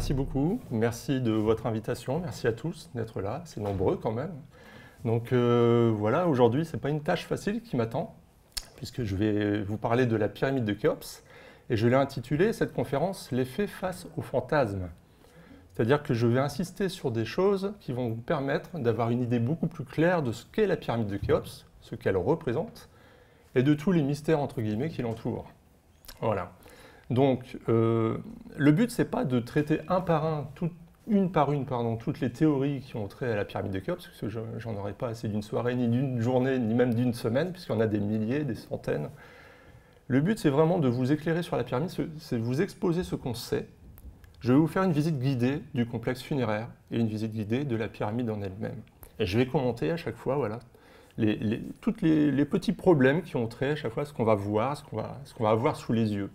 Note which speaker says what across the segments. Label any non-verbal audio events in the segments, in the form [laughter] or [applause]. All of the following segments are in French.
Speaker 1: merci beaucoup. Merci de votre invitation. Merci à tous d'être là. C'est nombreux quand même. Donc euh, voilà, aujourd'hui, ce n'est pas une tâche facile qui m'attend, puisque je vais vous parler de la pyramide de Khéops. Et je l'ai intitulé cette conférence L'effet face au fantasme. C'est-à-dire que je vais insister sur des choses qui vont vous permettre d'avoir une idée beaucoup plus claire de ce qu'est la pyramide de Khéops, ce qu'elle représente, et de tous les mystères entre guillemets qui l'entourent. Voilà. Donc, euh, le but, c'est pas de traiter un par un, une par une, pardon, toutes les théories qui ont trait à la pyramide de Khéops, parce que j'en aurais pas assez d'une soirée, ni d'une journée, ni même d'une semaine, puisqu'il y en a des milliers, des centaines. Le but, c'est vraiment de vous éclairer sur la pyramide, c'est de vous exposer ce qu'on sait. Je vais vous faire une visite guidée du complexe funéraire et une visite guidée de la pyramide en elle-même. Et je vais commenter à chaque fois, voilà, les, tous les, petits problèmes qui ont trait à chaque fois ce qu'on va voir, ce qu'on va avoir sous les yeux.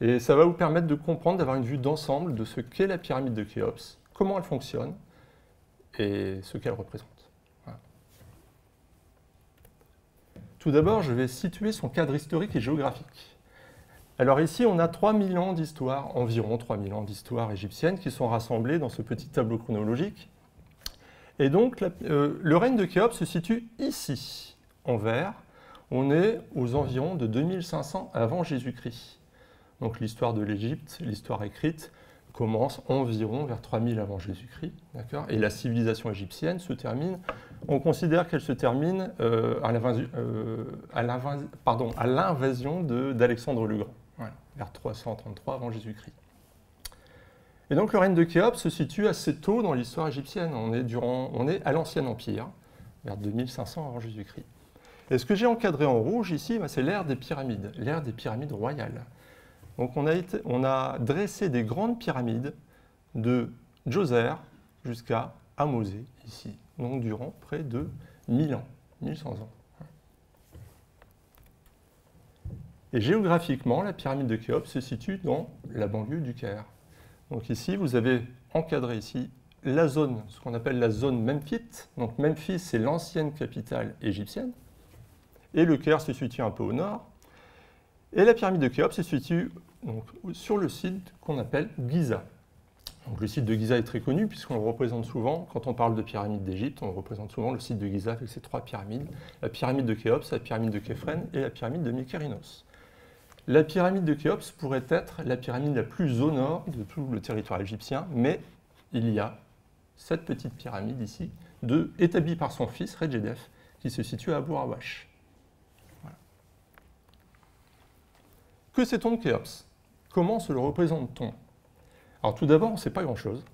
Speaker 1: Et ça va vous permettre de comprendre, d'avoir une vue d'ensemble de ce qu'est la pyramide de Khéops, comment elle fonctionne et ce qu'elle représente. Tout d'abord, je vais situer son cadre historique et géographique. Alors ici, on a 3000 ans d'histoire, environ 3000 ans d'histoire égyptienne qui sont rassemblés dans ce petit tableau chronologique. Et donc, euh, le règne de Khéops se situe ici, en vert. On est aux environs de 2500 avant Jésus-Christ. Donc l'histoire de l'Égypte, l'histoire écrite, commence environ vers 3000 avant Jésus-Christ, Et la civilisation égyptienne se termine, on considère qu'elle se termine euh, euh, à l'invasion d'Alexandre le Grand, vers 333 avant Jésus-Christ. Et donc le règne de Khéops se situe assez tôt dans l'histoire égyptienne. On est, durant, on est à l'Ancien Empire, vers 2500 avant Jésus-Christ. Et ce que j'ai encadré en rouge ici, bah, c'est l'ère des pyramides, l'ère des pyramides royales. Donc on a, dressé des grandes pyramides de Djoser jusqu'à Amosé, ici, donc durant près de 1000 ans, 1100 ans. Et géographiquement, la pyramide de Khéops se situe dans la banlieue du Caire. Donc ici, vous avez encadré ici la zone, ce qu'on appelle la zone memphite. Donc Memphis, c'est l'ancienne capitale égyptienne. Et le Caire se situe un peu au nord. Et la pyramide de Khéops se situe sur le site qu'on appelle Giza. Donc, le site de Giza est très connu puisqu'on le représente souvent, quand on parle de pyramide d'Égypte, on représente souvent le site de Giza avec ses trois pyramides, la pyramide de Khéops, la pyramide de Képhren et la pyramide de Mykérinos. La pyramide de Khéops pourrait être la pyramide la plus au nord de tout le territoire égyptien, mais il y a cette petite pyramide ici, établie par son fils, Redjedef, qui se situe à Abu. Que sait-on de Khéops? Comment se le représente-t-on? Alors tout d'abord, on ne sait pas grand-chose.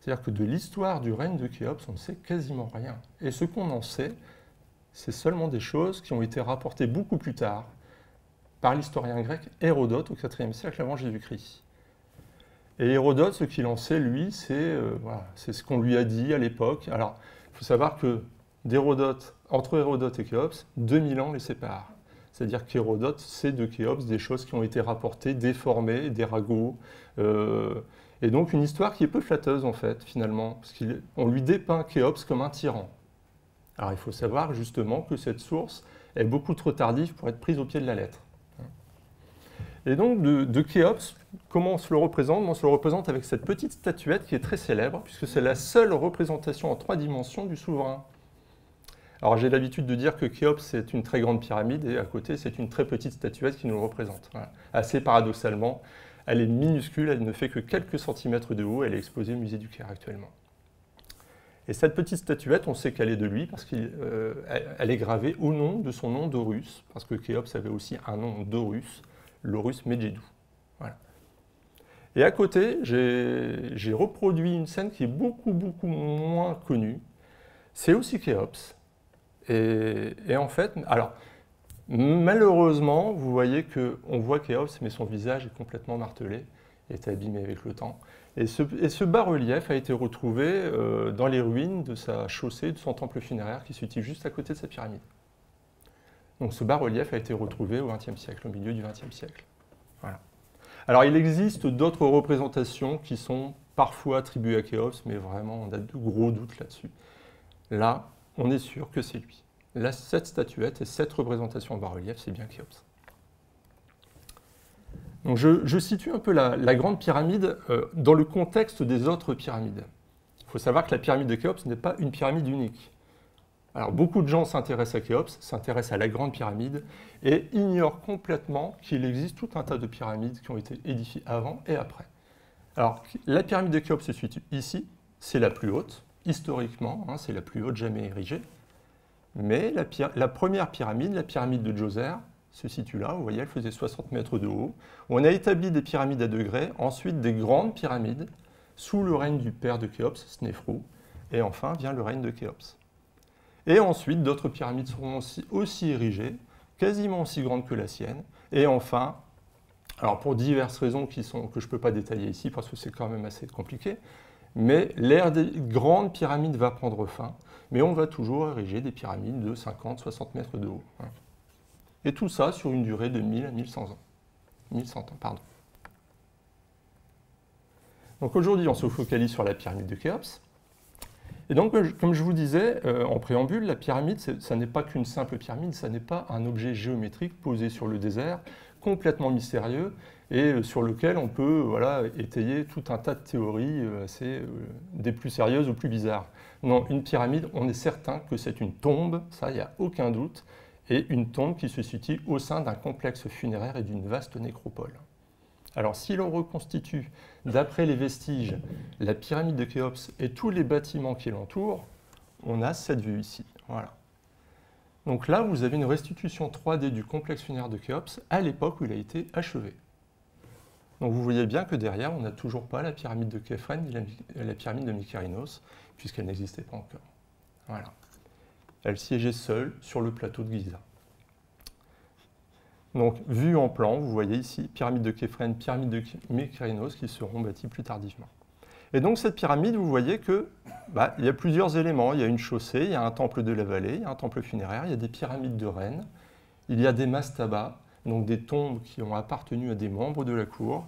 Speaker 1: C'est-à-dire que de l'histoire du règne de Khéops, on ne sait quasiment rien. Et ce qu'on en sait, c'est seulement des choses qui ont été rapportées beaucoup plus tard par l'historien grec Hérodote au IVe siècle avant Jésus-Christ. Et Hérodote, ce qu'il en sait, lui, c'est euh, ce qu'on lui a dit à l'époque. Alors, il faut savoir que d'Hérodote, entre Hérodote et Khéops, 2000 ans les séparent. C'est-à-dire qu'Hérodote sait de Khéops des choses qui ont été rapportées, déformées, des ragots. Euh, et donc une histoire qui est peu flatteuse en fait, finalement, parce qu'on lui dépeint Khéops comme un tyran. Alors il faut savoir justement que cette source est beaucoup trop tardive pour être prise au pied de la lettre. Et donc de, de comment on se le représente? On se le représente avec cette petite statuette qui est très célèbre, puisque c'est la seule représentation en trois dimensions du souverain. Alors j'ai l'habitude de dire que Khéops c'est une très grande pyramide et à côté c'est une très petite statuette qui nous le représente. Assez paradoxalement, elle est minuscule, elle ne fait que quelques centimètres de haut, elle est exposée au musée du Caire actuellement. Et cette petite statuette, on sait qu'elle est de lui parce qu'elle euh, est gravée au nom de son nom d'Horus, parce que Khéops avait aussi un nom d'Horus, l'Horus Medjedou. Voilà. Et à côté, j'ai reproduit une scène qui est beaucoup, beaucoup moins connue. C'est aussi Khéops, et, en fait, alors, malheureusement, vous voyez qu'on voit Khéops, mais son visage est complètement martelé, est abîmé avec le temps. Et ce, bas-relief a été retrouvé euh, dans les ruines de sa chaussée, de son temple funéraire qui se situe juste à côté de sa pyramide. Donc ce bas-relief a été retrouvé au XXe siècle, au milieu du XXe siècle. Voilà. Alors il existe d'autres représentations qui sont parfois attribuées à Khéops, mais vraiment on a de gros doutes là-dessus. Là, on est sûr que c'est lui. Là, cette statuette et cette représentation en bas-relief, c'est bien Khéops. Je, situe un peu la, grande pyramide euh, dans le contexte des autres pyramides. Il faut savoir que la pyramide de Khéops n'est pas une pyramide unique. Alors beaucoup de gens s'intéressent à Khéops, s'intéressent à la grande pyramide et ignorent complètement qu'il existe tout un tas de pyramides qui ont été édifiées avant et après. Alors la pyramide de Khéops se situe ici, c'est la plus haute, historiquement, hein, c'est la plus haute jamais érigée. Mais la, première pyramide, la pyramide de Djoser, se situe là. Vous voyez, elle faisait 60 mètres de haut. On a établi des pyramides à degrés, ensuite des grandes pyramides sous le règne du père de Khéops, Snefru, et enfin vient le règne de Khéops. Et ensuite, d'autres pyramides seront aussi, érigées, quasiment aussi grandes que la sienne. Et enfin, alors pour diverses raisons que je ne peux pas détailler ici parce que c'est quand même assez compliqué, mais l'ère des grandes pyramides va prendre fin, mais on va toujours ériger des pyramides de 50-60 mètres de haut. Hein. Et tout ça sur une durée de 1000 à 1100 ans. 1100 ans, pardon. Donc aujourd'hui, on se focalise sur la pyramide de Khéops. Et donc, comme je vous disais euh, en préambule, la pyramide, ça n'est pas qu'une simple pyramide, ça n'est pas un objet géométrique posé sur le désert, complètement mystérieux, et euh, sur lequel on peut voilà, étayer tout un tas de théories euh, assez, des plus sérieuses ou plus bizarres. Non, une pyramide, on est certain que c'est une tombe, ça, il n'y a aucun doute, et une tombe qui se situe au sein d'un complexe funéraire et d'une vaste nécropole. Alors si l'on reconstitue, d'après les vestiges, la pyramide de Khéops et tous les bâtiments qui l'entourent, on a cette vue ici. Voilà. Donc là, vous avez une restitution 3D du complexe funéraire de Khéops à l'époque où il a été achevé. Donc vous voyez bien que derrière, on n'a toujours pas la pyramide de Képhren ni la, pyramide de Mykérinos, puisqu'elle n'existait pas encore. Voilà. Elle siégeait seule sur le plateau de Giza. Donc, vue en plan, vous voyez ici, pyramide de Képhren, pyramide de Mykérinos qui seront bâties plus tardivement. Et donc, cette pyramide, vous voyez que bah, il y a plusieurs éléments. Il y a une chaussée, il y a un temple de la vallée, il y a un temple funéraire, il y a des pyramides de reines, il y a des mastabas, donc des tombes qui ont appartenu à des membres de la cour.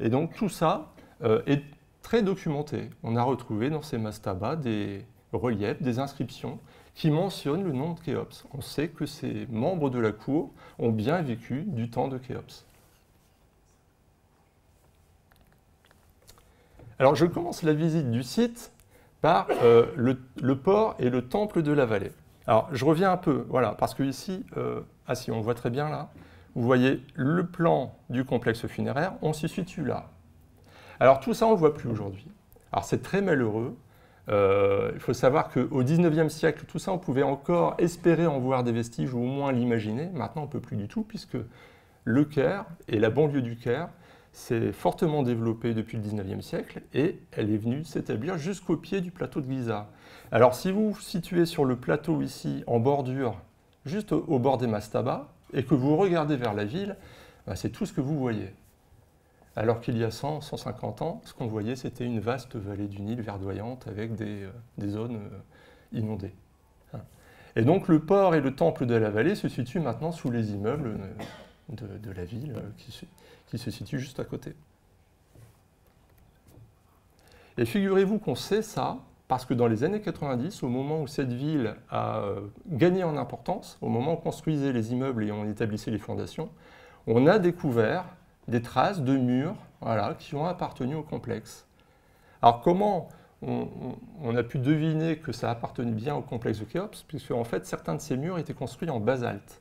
Speaker 1: Et donc, tout ça euh, est très documenté. On a retrouvé dans ces mastabas des reliefs, des inscriptions qui mentionne le nom de Khéops. On sait que ces membres de la cour ont bien vécu du temps de Khéops. Alors je commence la visite du site par euh, le, port et le temple de la vallée. Alors je reviens un peu, voilà, parce que ici, euh, ah si, on voit très bien là, vous voyez le plan du complexe funéraire, on s'y situe là. Alors tout ça, on ne voit plus aujourd'hui. Alors c'est très malheureux, euh, il faut savoir qu'au XIXe siècle, tout ça, on pouvait encore espérer en voir des vestiges ou au moins l'imaginer. Maintenant, on ne peut plus du tout, puisque le Caire et la banlieue du Caire s'est fortement développée depuis le XIXe siècle et elle est venue s'établir jusqu'au pied du plateau de Giza. Alors, si vous vous situez sur le plateau ici, en bordure, juste au, bord des mastabas, et que vous regardez vers la ville, bah, c'est tout ce que vous voyez. Alors qu'il y a 100, 150 ans, ce qu'on voyait, c'était une vaste vallée du Nil verdoyante avec des, euh, zones euh, inondées. Hein. Et donc le port et le temple de la vallée se situent maintenant sous les immeubles euh, de, la ville qui, qui, se situent juste à côté. Et figurez-vous qu'on sait ça parce que dans les années 90, au moment où cette ville a gagné en importance, au moment où on construisait les immeubles et on établissait les fondations, on a découvert des traces de murs voilà, qui ont appartenu au complexe. Alors comment on, a pu deviner que ça appartenait bien au complexe de Khéops? Puisque en fait, certains de ces murs étaient construits en basalte.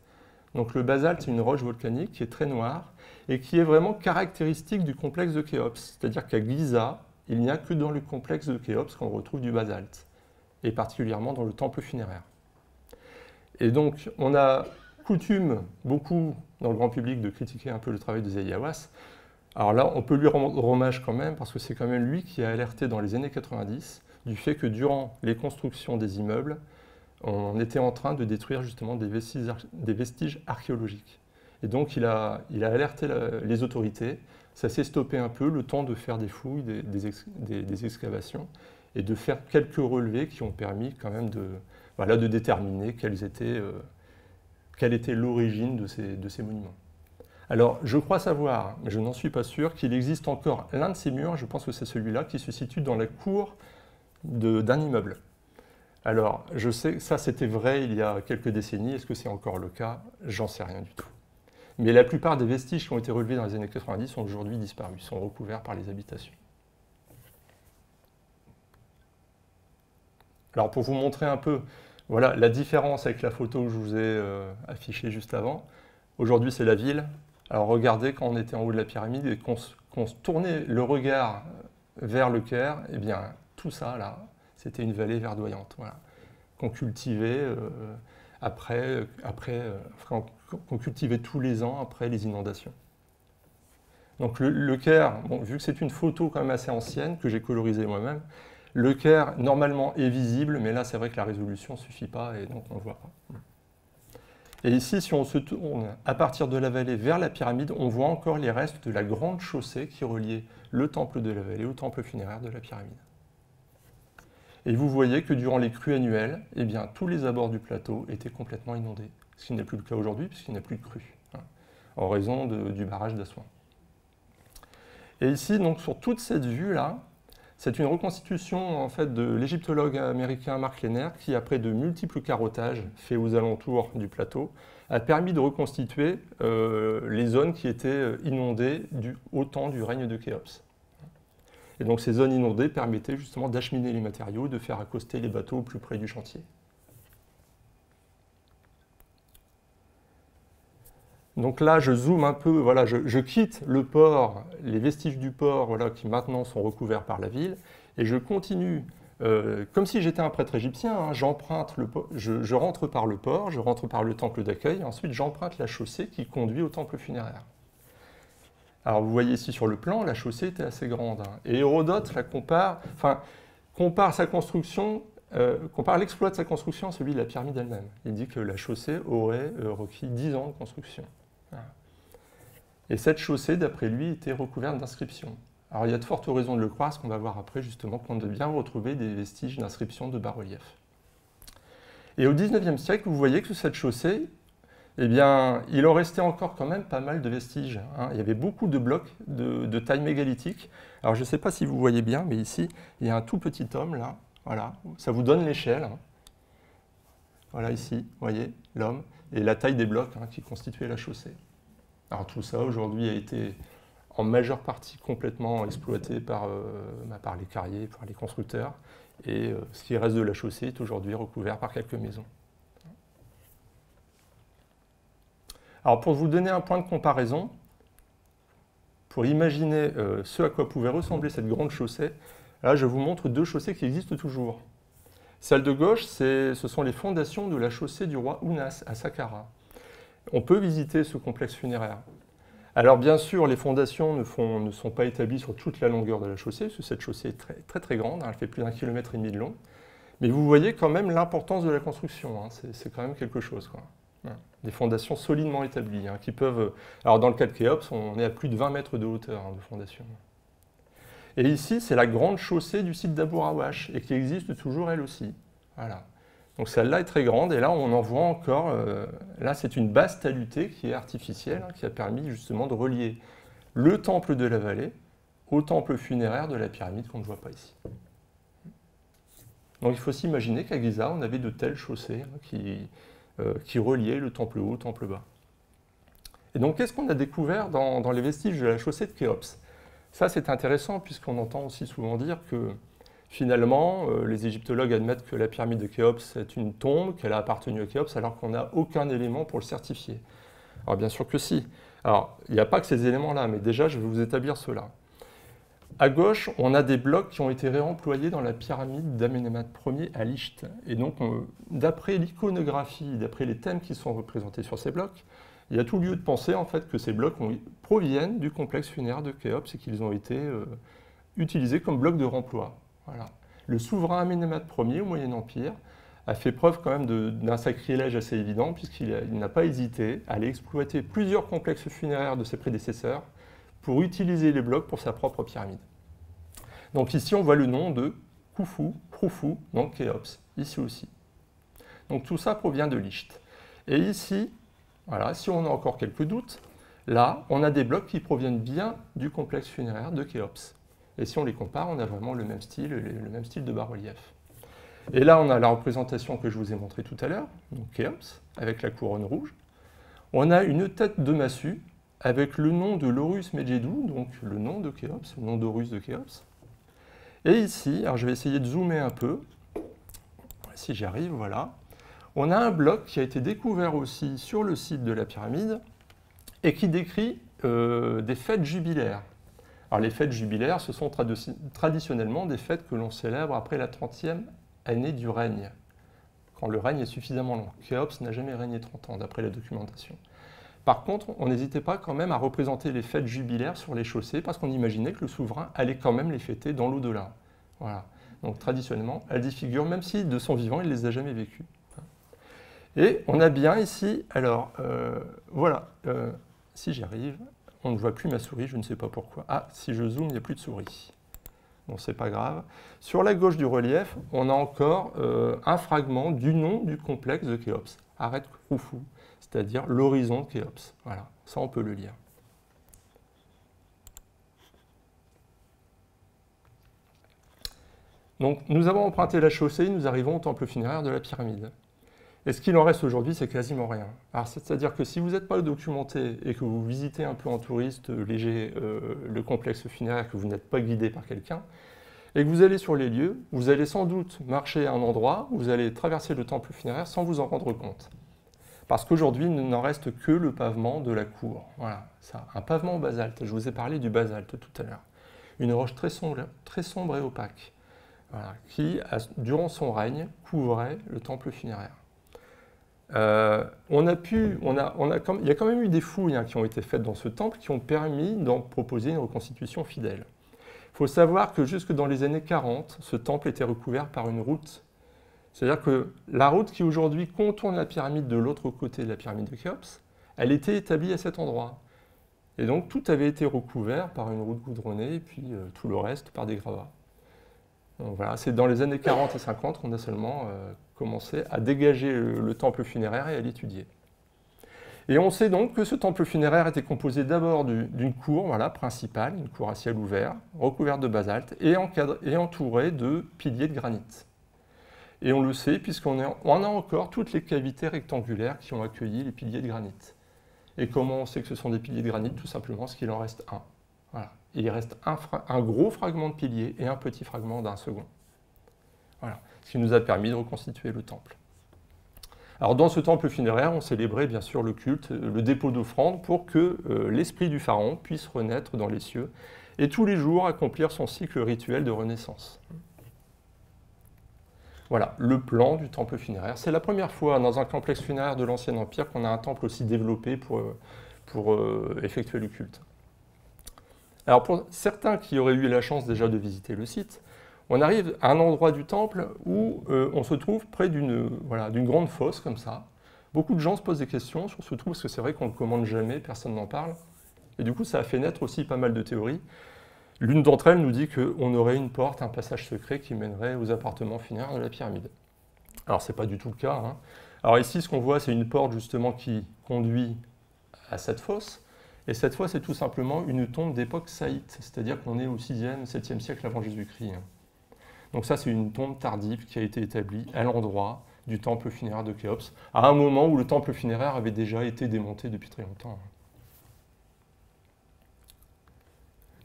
Speaker 1: Donc le basalte, c'est une roche volcanique qui est très noire et qui est vraiment caractéristique du complexe de Khéops. C'est-à-dire qu'à Giza, il n'y a que dans le complexe de Khéops qu'on retrouve du basalte, et particulièrement dans le temple funéraire. Et donc, on a coutume beaucoup dans le grand public de critiquer un peu le travail de Zayawas. Alors là, on peut lui rendre hommage quand même, parce que c'est quand même lui qui a alerté dans les années 90 du fait que durant les constructions des immeubles, on était en train de détruire justement des vestiges, archéologiques. Et donc il a alerté les autorités, ça s'est stoppé un peu, le temps de faire des fouilles, des, excavations, et de faire quelques relevés qui ont permis quand même de, voilà, de déterminer quels étaient... Euh, quelle était l'origine de ces, de ces monuments. Alors, je crois savoir, mais je n'en suis pas sûr, qu'il existe encore l'un de ces murs, je pense que c'est celui-là, qui se situe dans la cour d'un immeuble. Alors, je sais que ça c'était vrai il y a quelques décennies, est-ce que c'est encore le cas? J'en sais rien du tout. Mais la plupart des vestiges qui ont été relevés dans les années 90 ont aujourd'hui disparu, sont recouverts par les habitations. Alors pour vous montrer un peu voilà, la différence avec la photo que je vous ai euh, affichée juste avant, aujourd'hui c'est la ville. Alors regardez quand on était en haut de la pyramide et qu'on tournait le regard vers le Caire, eh bien tout ça là, c'était une vallée verdoyante, voilà, qu'on cultivait euh, après, après euh, qu'on cultivait tous les ans après les inondations. Donc le, Caire, vu que c'est une photo quand même assez ancienne, que j'ai colorisée moi-même, le Caire normalement est visible, mais là c'est vrai que la résolution ne suffit pas et donc on ne voit pas. Et ici, si on se tourne à partir de la vallée vers la pyramide, on voit encore les restes de la grande chaussée qui reliait le temple de la vallée au temple funéraire de la pyramide. Et vous voyez que durant les crues annuelles, eh bien, tous les abords du plateau étaient complètement inondés, ce qui n'est plus le cas aujourd'hui puisqu'il n'y a plus de crues, hein, en raison du barrage d'Assouan. Et ici, sur toute cette vue-là, c'est une reconstitution en fait, de l'égyptologue américain Mark Lehner qui, après de multiples carottages faits aux alentours du plateau, a permis de reconstituer euh, les zones qui étaient inondées du, au temps du règne de Khéops. Et donc ces zones inondées permettaient justement d'acheminer les matériaux, de faire accoster les bateaux au plus près du chantier. Donc là, je zoome un peu, voilà, je, quitte le port, les vestiges du port voilà, qui maintenant sont recouverts par la ville, et je continue, euh, comme si j'étais un prêtre égyptien, hein, j'emprunte le je, je, rentre par le port, je rentre par le temple d'accueil, ensuite j'emprunte la chaussée qui conduit au temple funéraire. Alors vous voyez ici sur le plan, la chaussée était assez grande. Hein. Et Hérodote la compare, enfin, compare sa construction, euh, compare l'exploit de sa construction à celui de la pyramide elle-même. Il dit que la chaussée aurait euh, requis 10 ans de construction. Et cette chaussée, d'après lui, était recouverte d'inscriptions. Alors il y a de fortes raisons de le croire, ce qu'on va voir après justement, qu'on a bien retrouvé des vestiges d'inscriptions de bas-relief. Et au XIXe siècle, vous voyez que cette chaussée, eh bien, il en restait encore quand même pas mal de vestiges. Hein. Il y avait beaucoup de blocs de, taille mégalithique. Alors, je ne sais pas si vous voyez bien, mais ici, il y a un tout petit homme, là. Voilà, ça vous donne l'échelle. Hein. Voilà, ici, vous voyez, l'homme, et la taille des blocs hein, qui constituaient la chaussée. Alors, tout ça, aujourd'hui, a été en majeure partie complètement exploité par, euh, bah, par les carriers, par les constructeurs. Et euh, ce qui reste de la chaussée est aujourd'hui recouvert par quelques maisons. Alors pour vous donner un point de comparaison, pour imaginer euh, ce à quoi pouvait ressembler cette grande chaussée, là je vous montre deux chaussées qui existent toujours. Celle de gauche, ce sont les fondations de la chaussée du roi Unas à Saqqara. On peut visiter ce complexe funéraire. Alors bien sûr, les fondations ne, sont pas établies sur toute la longueur de la chaussée, parce que cette chaussée est très très, grande, hein, elle fait plus d'un kilomètre et demi de long. Mais vous voyez quand même l'importance de la construction, hein, c'est quand même quelque chose. Des fondations solidement établies, hein, qui peuvent... Alors dans le cas de Khéops, on est à plus de 20 mètres de hauteur de fondation. Et ici, c'est la grande chaussée du site d'Abouraouache, et qui existe toujours elle aussi. Voilà. Donc celle-là est très grande, et là on en voit encore... Euh, là c'est une basse talutée qui est artificielle, hein, qui a permis justement de relier le temple de la vallée au temple funéraire de la pyramide qu'on ne voit pas ici. Donc il faut s'imaginer qu'à Giza, on avait de telles chaussées qui, euh, qui reliait le temple haut au temple bas. Et donc, qu'est-ce qu'on a découvert dans, les vestiges de la chaussée de Khéops? Ça, c'est intéressant, puisqu'on entend aussi souvent dire que finalement, euh, les égyptologues admettent que la pyramide de Khéops est une tombe, qu'elle a appartenu à Khéops, alors qu'on n'a aucun élément pour le certifier. Alors, bien sûr que si. Alors, il n'y a pas que ces éléments-là, mais déjà, je vais vous établir cela. À gauche, on a des blocs qui ont été réemployés dans la pyramide d'Amenemhat Ier à Licht. Et donc, d'après l'iconographie, d'après les thèmes qui sont représentés sur ces blocs, il y a tout lieu de penser en fait que ces blocs proviennent du complexe funéraire de Khéops et qu'ils ont été euh, utilisés comme blocs de remploi. Le souverain Amenemhat Ier au Moyen Empire a fait preuve quand même d'un sacrilège assez évident puisqu'il n'a pas hésité à aller exploiter plusieurs complexes funéraires de ses prédécesseurs pour utiliser les blocs pour sa propre pyramide. Donc ici, on voit le nom de Khufu, Khufu, donc Khéops, ici aussi. Donc tout ça provient de Licht. Et ici, voilà, si on a encore quelques doutes, là, on a des blocs qui proviennent bien du complexe funéraire de Khéops. Et si on les compare, on a vraiment le même style, le même style de bas-relief. Et là, on a la représentation que je vous ai montrée tout à l'heure, donc Khéops, avec la couronne rouge. On a une tête de massue avec le nom de Laurus Medjedou, donc le nom de Khéops, le nom d'Horus de Khéops. Et ici, alors je vais essayer de zoomer un peu, si j'y arrive, voilà. On a un bloc qui a été découvert aussi sur le site de la pyramide et qui décrit euh, des fêtes jubilaires. Alors les fêtes jubilaires, ce sont traditionnellement des fêtes que l'on célèbre après la 30e année du règne, quand le règne est suffisamment long. Khéops n'a jamais régné 30 ans, d'après la documentation. Par contre, on n'hésitait pas quand même à représenter les fêtes jubilaires sur les chaussées, parce qu'on imaginait que le souverain allait quand même les fêter dans l'au-delà. Voilà. Donc traditionnellement, elle figure, même si de son vivant, il ne les a jamais vécues. Et on a bien ici, alors euh, voilà, euh, si j'y arrive, on ne voit plus ma souris, je ne sais pas pourquoi. Ah, si je zoome, il n'y a plus de souris. Bon, c'est pas grave. Sur la gauche du relief, on a encore euh, un fragment du nom du complexe de Khéops, Arrête Khufu, c'est-à-dire l'horizon de Khéops. Voilà, ça on peut le lire. Donc nous avons emprunté la chaussée, nous arrivons au temple funéraire de la pyramide. Et ce qu'il en reste aujourd'hui, c'est quasiment rien. C'est-à-dire que si vous n'êtes pas documenté et que vous visitez un peu en touriste léger euh, le complexe funéraire, que vous n'êtes pas guidé par quelqu'un, et que vous allez sur les lieux, vous allez sans doute marcher à un endroit, vous allez traverser le temple funéraire sans vous en rendre compte. Parce qu'aujourd'hui, il n'en reste que le pavement de la cour. Voilà, ça, un pavement en basalte. Je vous ai parlé du basalte tout à l'heure. Une roche très sombre, très sombre et opaque, qui, durant son règne, couvrait le temple funéraire. Euh, on a pu, il y a quand même eu des fouilles hein, qui ont été faites dans ce temple qui ont permis d'en proposer une reconstitution fidèle. Il faut savoir que jusque dans les années 40, ce temple était recouvert par une route. C'est-à-dire que la route qui aujourd'hui contourne la pyramide de l'autre côté de la pyramide de Khéops, elle était établie à cet endroit. Et donc tout avait été recouvert par une route goudronnée et puis euh, tout le reste par des gravats. Donc voilà, c'est dans les années 40 et 50 qu'on a seulement euh, commencer à dégager le, temple funéraire et à l'étudier. Et on sait donc que ce temple funéraire était composé d'abord d'une cour voilà, principale, une cour à ciel ouvert, recouverte de basalte et, et entourée de piliers de granit. Et on le sait puisqu'on a encore toutes les cavités rectangulaires qui ont accueilli les piliers de granit. Et comment on sait que ce sont des piliers de granit? Tout simplement parce qu'il en reste un. Voilà. il reste un, un gros fragment de pilier et un petit fragment d'un second. Voilà ce qui nous a permis de reconstituer le temple. Alors dans ce temple funéraire, on célébrait bien sûr le culte, le dépôt d'offrandes pour que euh, l'esprit du pharaon puisse renaître dans les cieux et tous les jours accomplir son cycle rituel de renaissance. Voilà, le plan du temple funéraire. C'est la première fois dans un complexe funéraire de l'Ancien Empire qu'on a un temple aussi développé pour, euh, euh, effectuer le culte. Alors pour certains qui auraient eu la chance déjà de visiter le site, on arrive à un endroit du temple où euh, on se trouve près d'une voilà, grande fosse comme ça. Beaucoup de gens se posent des questions sur ce trou, parce que c'est vrai qu'on ne le commande jamais, personne n'en parle. Et du coup, ça a fait naître aussi pas mal de théories. L'une d'entre elles nous dit qu'on aurait une porte, un passage secret qui mènerait aux appartements funéraires de la pyramide. Alors, ce n'est pas du tout le cas. Hein. Alors ici, ce qu'on voit, c'est une porte justement qui conduit à cette fosse. Et cette fosse, c'est tout simplement une tombe d'époque saïte, c'est-à-dire qu'on est au 6e, 7e siècle avant Jésus-Christ. Donc ça, c'est une tombe tardive qui a été établie à l'endroit du temple funéraire de Khéops, à un moment où le temple funéraire avait déjà été démonté depuis très longtemps.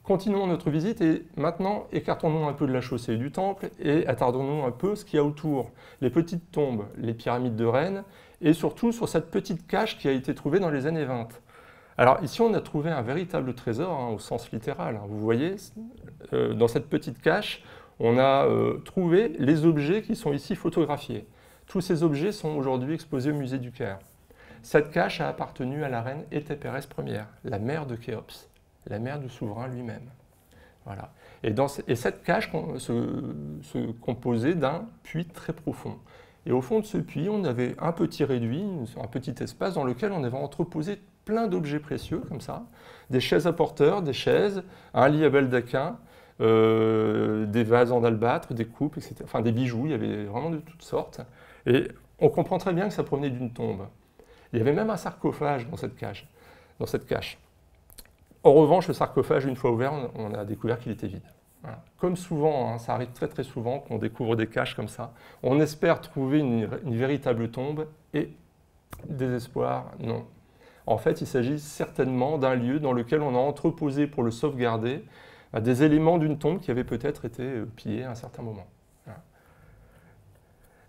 Speaker 1: Continuons notre visite et maintenant écartons-nous un peu de la chaussée du temple et attardons-nous un peu ce qu'il y a autour, les petites tombes, les pyramides de Rennes et surtout sur cette petite cache qui a été trouvée dans les années 20. Alors ici on a trouvé un véritable trésor hein, au sens littéral. Hein. Vous voyez, euh, dans cette petite cache, on a euh, trouvé les objets qui sont ici photographiés. Tous ces objets sont aujourd'hui exposés au musée du Caire. Cette cache a appartenu à la reine Étépérès Ier, la mère de Khéops, la mère du souverain lui-même. Voilà. Et, cette cache se, composait d'un puits très profond. Et au fond de ce puits, on avait un petit réduit, un petit espace dans lequel on avait entreposé plein d'objets précieux, comme ça, des chaises à porteurs, des chaises, un lit à baldaquin, euh, des vases en albâtre, des coupes, etc. Enfin, des bijoux, il y avait vraiment de toutes sortes. Et on comprend très bien que ça provenait d'une tombe. Il y avait même un sarcophage dans cette cache. Dans cette cache. En revanche, le sarcophage, une fois ouvert, on a découvert qu'il était vide. Comme souvent, hein, ça arrive très très souvent qu'on découvre des caches comme ça. On espère trouver une, une véritable tombe et désespoir, non. En fait, il s'agit certainement d'un lieu dans lequel on a entreposé pour le sauvegarder euh, des éléments d'une tombe qui avait peut-être été euh, pillée à un certain moment.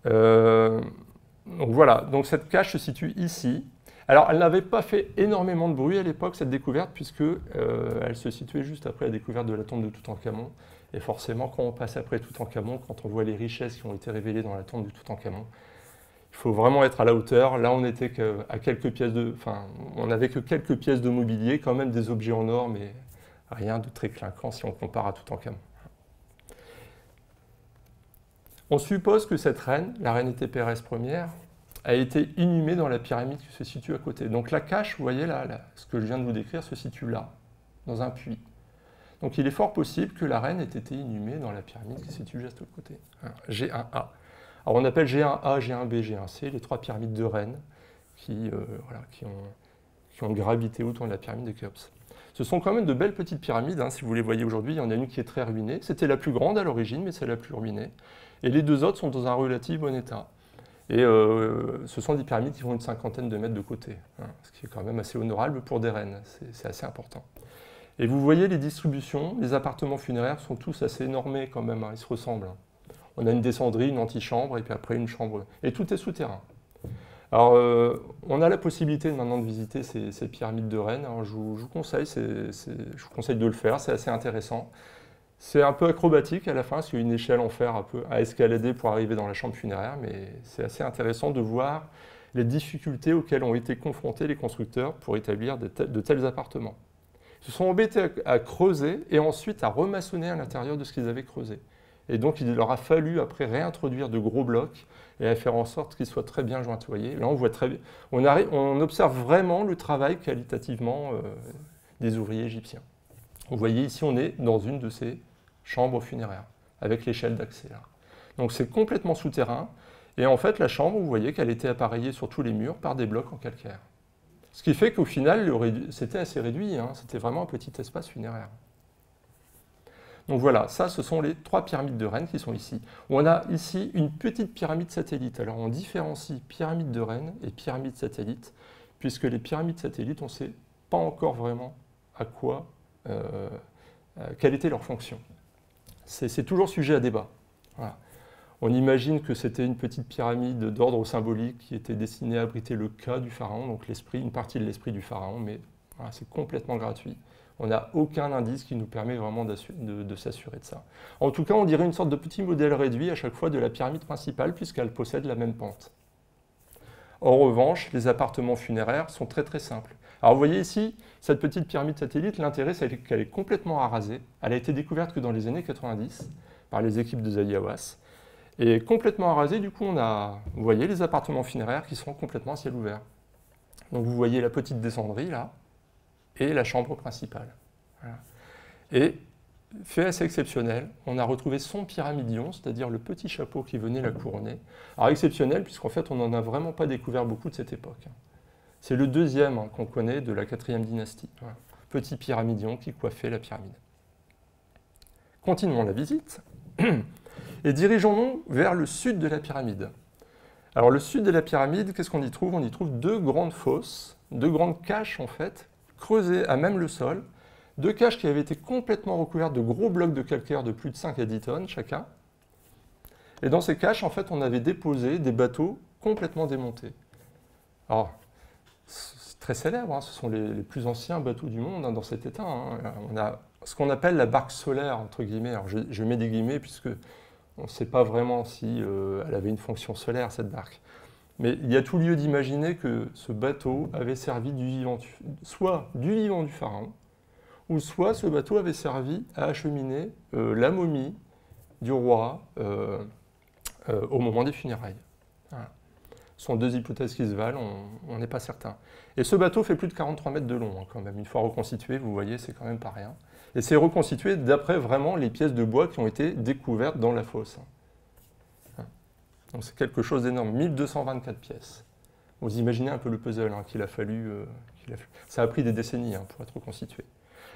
Speaker 1: donc voilà, donc cette cache se situe ici. Alors, elle n'avait pas fait énormément de bruit à l'époque, cette découverte, puisqu'elle elle se situait juste après la découverte de la tombe de Toutankhamon. Et forcément, quand on passe après Toutankhamon, quand on voit les richesses qui ont été révélées dans la tombe de Toutankhamon, il faut vraiment être à la hauteur. Là, on était à quelques pièces de, enfin, on n'avait que quelques pièces de mobilier, quand même des objets en or, mais rien de très clinquant si on compare à Toutankhamon. On suppose que cette reine, la reine Pérès Ier, a été inhumée dans la pyramide qui se situe à côté. Donc la cache, vous voyez là, ce que je viens de vous décrire, se situe là, dans un puits. Donc il est fort possible que la reine ait été inhumée dans la pyramide qui se situe juste à côté. G1A. Alors on appelle G1A, G1B, G1C les trois pyramides de Rennes qui, euh, qui, ont, gravité autour de la pyramide de Khéops. Ce sont quand même de belles petites pyramides, hein, si vous les voyez aujourd'hui, il y en a une qui est très ruinée. C'était la plus grande à l'origine, mais c'est la plus ruinée. Et les deux autres sont dans un relatif bon état. Et euh, ce sont des pyramides qui font une cinquantaine de mètres de côté, hein, ce qui est quand même assez honorable pour des reines, c'est assez important. Et vous voyez les distributions, les appartements funéraires sont tous assez normés quand même, hein, ils se ressemblent. On a une descendrie, une antichambre, et puis après une chambre. Et tout est souterrain. Alors, euh, on a la possibilité maintenant de visiter ces, pyramides de Rennes. je, vous, conseille, je vous conseille de le faire, c'est assez intéressant. C'est un peu acrobatique à la fin, a une échelle en fer un peu à escalader pour arriver dans la chambre funéraire, mais c'est assez intéressant de voir les difficultés auxquelles ont été confrontés les constructeurs pour établir de tels appartements se sont embêtés à, creuser et ensuite à remaçonner à l'intérieur de ce qu'ils avaient creusé. Et donc il leur a fallu après réintroduire de gros blocs et à faire en sorte qu'ils soient très bien jointoyés. Là on voit très bien, on, observe vraiment le travail qualitativement euh, des ouvriers égyptiens. Vous voyez ici on est dans une de ces chambres funéraires avec l'échelle d'accès là. Donc c'est complètement souterrain et en fait la chambre vous voyez qu'elle était appareillée sur tous les murs par des blocs en calcaire. Ce qui fait qu'au final, c'était assez réduit, hein. c'était vraiment un petit espace funéraire. Donc voilà, ça, ce sont les trois pyramides de Rennes qui sont ici. On a ici une petite pyramide satellite. Alors on différencie pyramide de Rennes et pyramide satellite, puisque les pyramides satellites, on ne sait pas encore vraiment à quoi, euh, euh, quelle était leur fonction. C'est toujours sujet à débat. On imagine que c'était une petite pyramide d'ordre symbolique qui était destinée à abriter le cas du pharaon, donc l'esprit, une partie de l'esprit du pharaon, mais c'est complètement gratuit. On n'a aucun indice qui nous permet vraiment de, s'assurer de ça. En tout cas, on dirait une sorte de petit modèle réduit à chaque fois de la pyramide principale, puisqu'elle possède la même pente. En revanche, les appartements funéraires sont très très simples. Alors vous voyez ici, cette petite pyramide satellite, l'intérêt c'est qu'elle est complètement arasée. Elle a été découverte que dans les années 90 par les équipes de Zayawas. Et complètement arasé, du coup, on a, vous voyez, les appartements funéraires qui sont complètement à ciel ouvert. Donc vous voyez la petite descendrie là, et la chambre principale. Et fait assez exceptionnel, on a retrouvé son pyramidion, c'est-à-dire le petit chapeau qui venait la couronner. Alors exceptionnel, puisqu'en fait, on n'en a vraiment pas découvert beaucoup de cette époque. C'est le deuxième hein, qu'on connaît de la quatrième dynastie. Petit pyramidion qui coiffait la pyramide. Continuons la visite. [clears throat] et dirigeons-nous vers le sud de la pyramide. Alors le sud de la pyramide, qu'est-ce qu'on y trouve? On y trouve deux grandes fosses, deux grandes caches en fait, creusées à même le sol, deux caches qui avaient été complètement recouvertes de gros blocs de calcaire de plus de 5 à 10 tonnes chacun. Et dans ces caches, en fait, on avait déposé des bateaux complètement démontés. Alors, c'est très célèbre, hein, ce sont les, plus anciens bateaux du monde hein, dans cet état. Hein. On a ce qu'on appelle la barque solaire, entre guillemets. Alors, je, mets des guillemets puisque on ne sait pas vraiment si euh, elle avait une fonction solaire, cette barque. Mais il y a tout lieu d'imaginer que ce bateau avait servi du vivant, soit du vivant du pharaon, ou soit ce bateau avait servi à acheminer euh, la momie du roi euh, au moment des funérailles. Ce sont deux hypothèses qui se valent, on n'est pas certain. Et ce bateau fait plus de 43 mètres de long hein, quand même. Une fois reconstitué, vous voyez, c'est quand même pas rien. Et c'est reconstitué d'après vraiment les pièces de bois qui ont été découvertes dans la fosse. Donc c'est quelque chose d'énorme, 1224 pièces. Vous imaginez un peu le puzzle hein, qu'il a, fallu, euh, Ça a pris des décennies hein, pour être reconstitué.